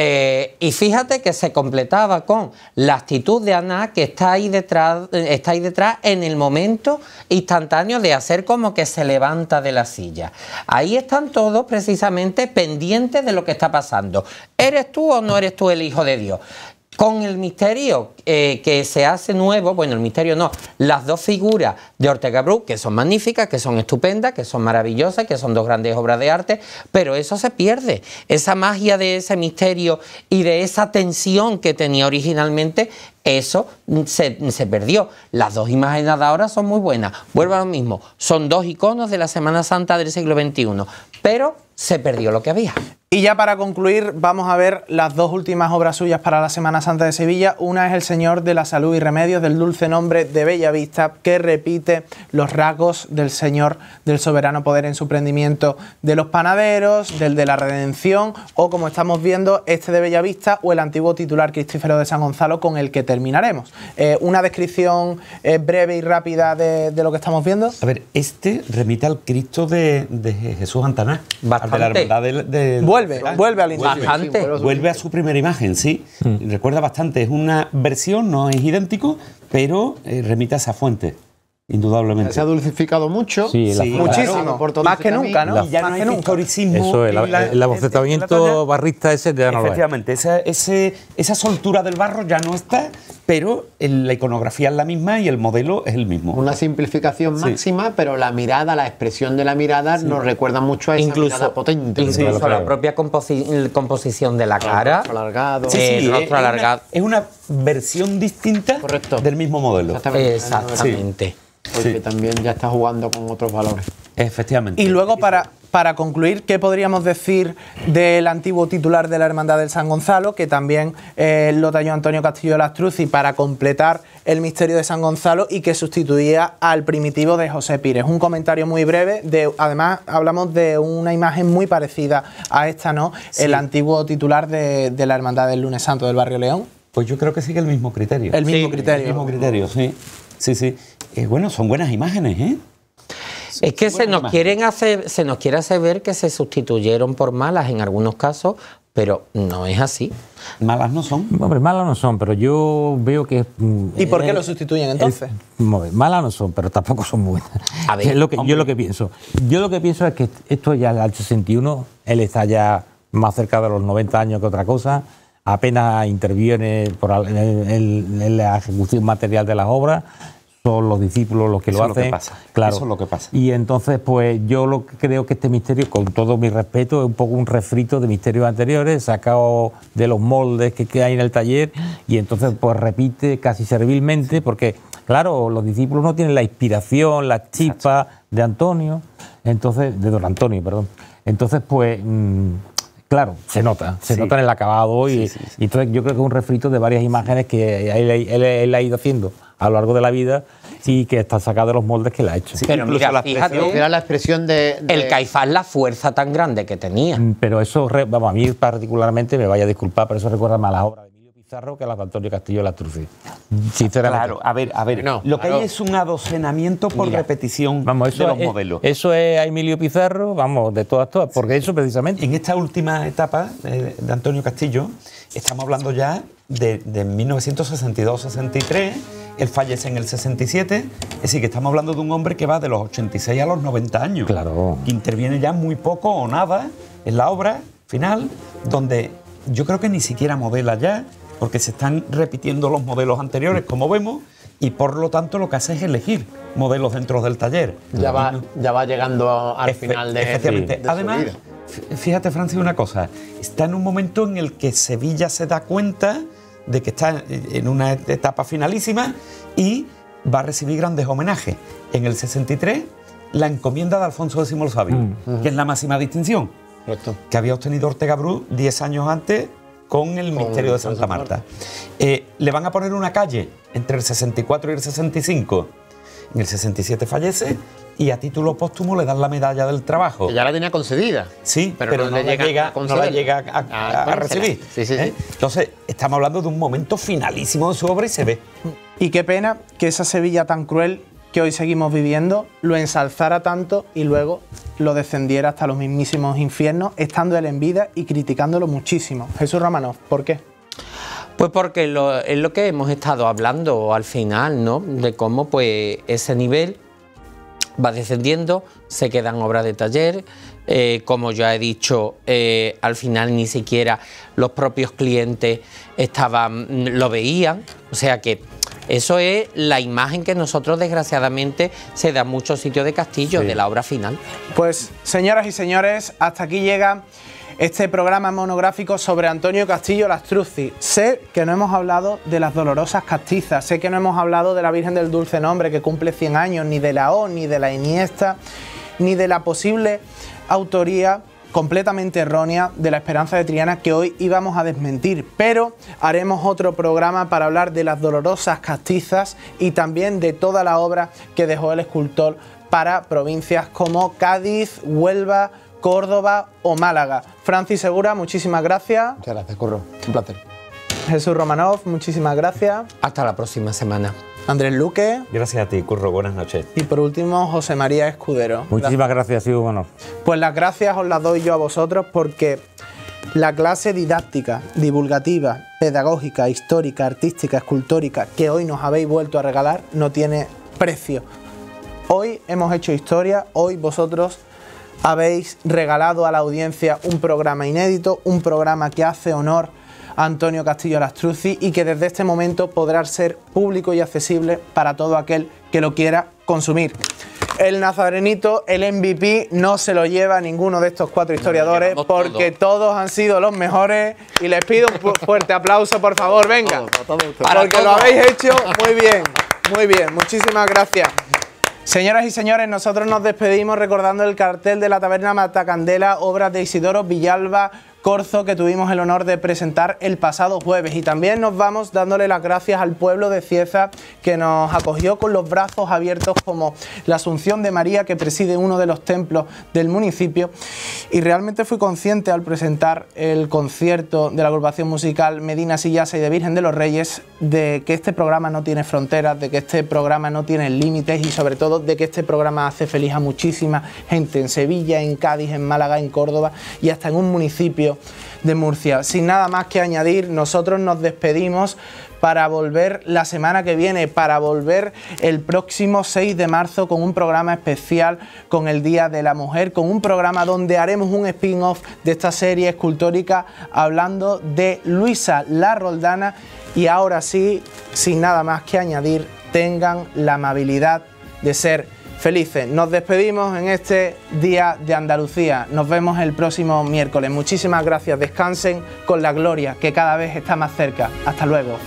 Eh, y fíjate que se completaba con la actitud de Ana que está ahí detrás, eh, está ahí detrás en el momento instantáneo de hacer como que se levanta de la silla. Ahí están todos precisamente pendientes de lo que está pasando. ¿Eres tú o no eres tú el hijo de Dios? Con el misterio eh, que se hace nuevo, bueno, el misterio no, las dos figuras de Ortega Bru, que son magníficas, que son estupendas, que son maravillosas, que son dos grandes obras de arte, pero eso se pierde. Esa magia de ese misterio y de esa tensión que tenía originalmente, eso se, se perdió. Las dos imágenes de ahora son muy buenas. Vuelvo a lo mismo, son dos iconos de la Semana Santa del siglo XXI, pero se perdió lo que había. Y ya para concluir, vamos a ver las dos últimas obras suyas para la Semana Santa de Sevilla. Una es El Señor de la Salud y Remedios, del dulce nombre de Bellavista, que repite los rasgos del Señor del soberano poder en su prendimiento de los panaderos, del de la redención, o como estamos viendo, este de Bellavista o el antiguo titular cristífero de San Gonzalo con el que terminaremos. Eh, una descripción eh, breve y rápida de, de lo que estamos viendo. A ver, este remite al Cristo de, de Jesús Antaná. Bastante. De la hermandad del- del- Vuelve, vuelve al inicio. Bastante. Vuelve a su primera imagen, sí. Mm. Recuerda bastante. Es una versión, no es idéntico, pero eh, remite a esa fuente, indudablemente. Se ha dulcificado mucho. Sí, la- Sí, Muchísimo, Por todo más que camino. nunca, ¿no? Y ya no hay que nunca. historicismo. Eso, el, la- el abocetamiento en la talla. barrista ese ya no lo es. Efectivamente, esa, ese- esa soltura del barro ya no está, pero el- la iconografía es la misma y el modelo es el mismo. Una simplificación Sí. máxima, pero la mirada, la expresión de la mirada nos recuerda mucho a esa Incluso, mirada potente. incluso claro, la propia composi- composición de la cara. rostro alargado. Sí, Sí, el sí, rostro es, una, alargado. es una versión distinta Correcto. del mismo modelo. Exactamente. Exactamente. Porque Sí. también ya está jugando con otros valores. Efectivamente. Y luego para, para concluir, ¿qué podríamos decir del antiguo titular de la Hermandad del San Gonzalo, que también eh, lo talló Antonio Castillo de Lastruzzi para completar el misterio de San Gonzalo y que sustituía al primitivo de José Pires? Un comentario muy breve, de, además hablamos de una imagen muy parecida a esta, ¿no? El antiguo titular de, de la Hermandad del Lunes Santo del Barrio León. Pues yo creo que sigue el mismo criterio. El mismo El criterio. mismo criterio, sí. Sí, sí. Eh, bueno, son buenas imágenes, ¿eh? Es que se nos quieren hacer, se nos quiere hacer ver que se sustituyeron por malas en algunos casos, pero no es así. Malas no son. Hombre, malas no son, pero yo veo que... mm, ¿Y por qué eh, lo sustituyen entonces? el- malas no son, pero tampoco son buenas. A ver, es lo que, yo lo que pienso. Yo lo que pienso es que esto ya al 61, él está ya más cerca de los 90 años que otra cosa, apenas interviene por en la ejecución material de las obras, son los discípulos los que Eso lo es lo que hacen. pasa, Claro. eso es lo que pasa. Y entonces, pues yo lo que creo que este misterio, con todo mi respeto, es un poco un refrito de misterios anteriores, sacado de los moldes que, que hay en el taller, y entonces pues repite casi servilmente, porque claro, los discípulos no tienen la inspiración, la chispa de Antonio, entonces, de don Antonio, perdón. Entonces, pues. mm, Claro, se nota, se Sí. nota en el acabado y, y entonces yo creo que es un refrito de varias imágenes que él, él- él ha ido haciendo a lo largo de la vida y que está sacado de los moldes que él ha hecho. Pero incluso mira, la fíjate, Era la expresión de. de- el Caifás la fuerza tan grande que tenía. Mm, Pero eso, vamos, a mí particularmente, me vaya a disculpar, pero eso recuerda más a las obras de Emilio Pizarro que a las de Antonio Castillo Lastrucci. Sinceramente. Claro, a ver, a ver. No, lo que claro. hay es un adocenamiento por Mira, repetición Vamos, eso de los es, modelos. Eso es a Emilio Pizarro, vamos, de todas, todas, porque eso precisamente. En esta última etapa eh, de Antonio Castillo, estamos hablando ya de, de 1962-63, él fallece en el 67, es decir, que estamos hablando de un hombre que va de los 86 a los 90 años. Claro. Que interviene ya muy poco o nada en la obra final, donde yo creo que ni siquiera modela ya, porque se están repitiendo los modelos anteriores, como vemos, y por lo tanto lo que hace es elegir modelos dentro del taller. Ya va, ya va llegando al Efe- final de. Efectivamente. de Además, vida. fíjate, Francis, una cosa. Está en un momento en el que Sevilla se da cuenta de que está en una etapa finalísima y va a recibir grandes homenajes. En el 63, la encomienda de Alfonso X el Sabio, que es la máxima distinción Correcto. que había obtenido Ortega Bru 10 años antes con el misterio de Santa Marta. Eh, le van a poner una calle entre el 64 y el 65. En el 67 fallece y a título póstumo le dan la medalla del trabajo. Que ya la tenía concedida. Sí, pero, Pero no, no la le llega, llega a no la llega a, a- A a ponérsela. recibir. Sí, sí, ¿eh? sí. Entonces, estamos hablando de un momento finalísimo de su obra y se ve. Y qué pena que esa Sevilla tan cruel que hoy seguimos viviendo lo ensalzara tanto y luego lo descendiera hasta los mismísimos infiernos, estando él en vida y criticándolo muchísimo. Jesús Romanov, ¿por qué? Pues porque lo- es lo que hemos estado hablando al final, ¿no? De cómo pues ese nivel va descendiendo, se quedan obras de taller, eh, como ya he dicho, eh, al final ni siquiera los propios clientes estaban, lo veían, o sea que eso es la imagen que nosotros desgraciadamente se da en muchos sitios de Castillo, de la obra final. Pues, señoras y señores, hasta aquí llega este programa monográfico sobre Antonio Castillo Lastruzzi. Sé que no hemos hablado de las dolorosas castizas, sé que no hemos hablado de la Virgen del Dulce Nombre que cumple 100 años, ni de la O, ni de la Iniesta, ni de la posible autoría completamente errónea de la Esperanza de Triana que hoy íbamos a desmentir, pero haremos otro programa para hablar de las dolorosas castizas y también de toda la obra que dejó el escultor para provincias como Cádiz, Huelva, Córdoba o Málaga. Francis Segura, muchísimas gracias. Muchas gracias, Curro. Un placer. Jesús Romanov, muchísimas gracias. Hasta la próxima semana. Andrés Luque Gracias a ti, Curro. Buenas noches. y por último José María Escudero. Muchísimas gracias, un honor. Pues las gracias os las doy yo a vosotros porque la clase didáctica, divulgativa, pedagógica, histórica, artística, escultórica que hoy nos habéis vuelto a regalar no tiene precio. Hoy hemos hecho historia, hoy vosotros habéis regalado a la audiencia un programa inédito, un programa que hace honor a Antonio Castillo Lastruzzi y que desde este momento podrá ser público y accesible para todo aquel que lo quiera consumir. El Nazarenito, el MVP, no se lo lleva ninguno de estos cuatro historiadores porque todos han sido los mejores y les pido un fu- fuerte aplauso, por favor, venga. Porque lo habéis hecho muy bien, muy bien. Muchísimas gracias. Señoras y señores, nosotros nos despedimos recordando el cartel de la taberna Matacandela, obras de Isidoro Villalba Corzo, que tuvimos el honor de presentar el pasado jueves. Y también nos vamos dándole las gracias al pueblo de Cieza, que nos acogió con los brazos abiertos como la Asunción de María, que preside uno de los templos del municipio. Y realmente fui consciente al presentar el concierto de la agrupación musical Medina Sillasa y de Virgen de los Reyes de que este programa no tiene fronteras, de que este programa no tiene límites y sobre todo de que este programa hace feliz a muchísima gente en Sevilla, en Cádiz, en Málaga, en Córdoba y hasta en un municipio de Murcia. Sin nada más que añadir, nosotros nos despedimos para volver la semana que viene, para volver el próximo 6 de marzo con un programa especial con el Día de la Mujer, con un programa donde haremos un spin-off de esta serie escultórica hablando de Luisa la Roldana y ahora sí, sin nada más que añadir, tengan la amabilidad de ser felices. Nos despedimos en este día de Andalucía. Nos vemos el próximo miércoles. Muchísimas gracias. Descansen con la gloria que cada vez está más cerca. Hasta luego.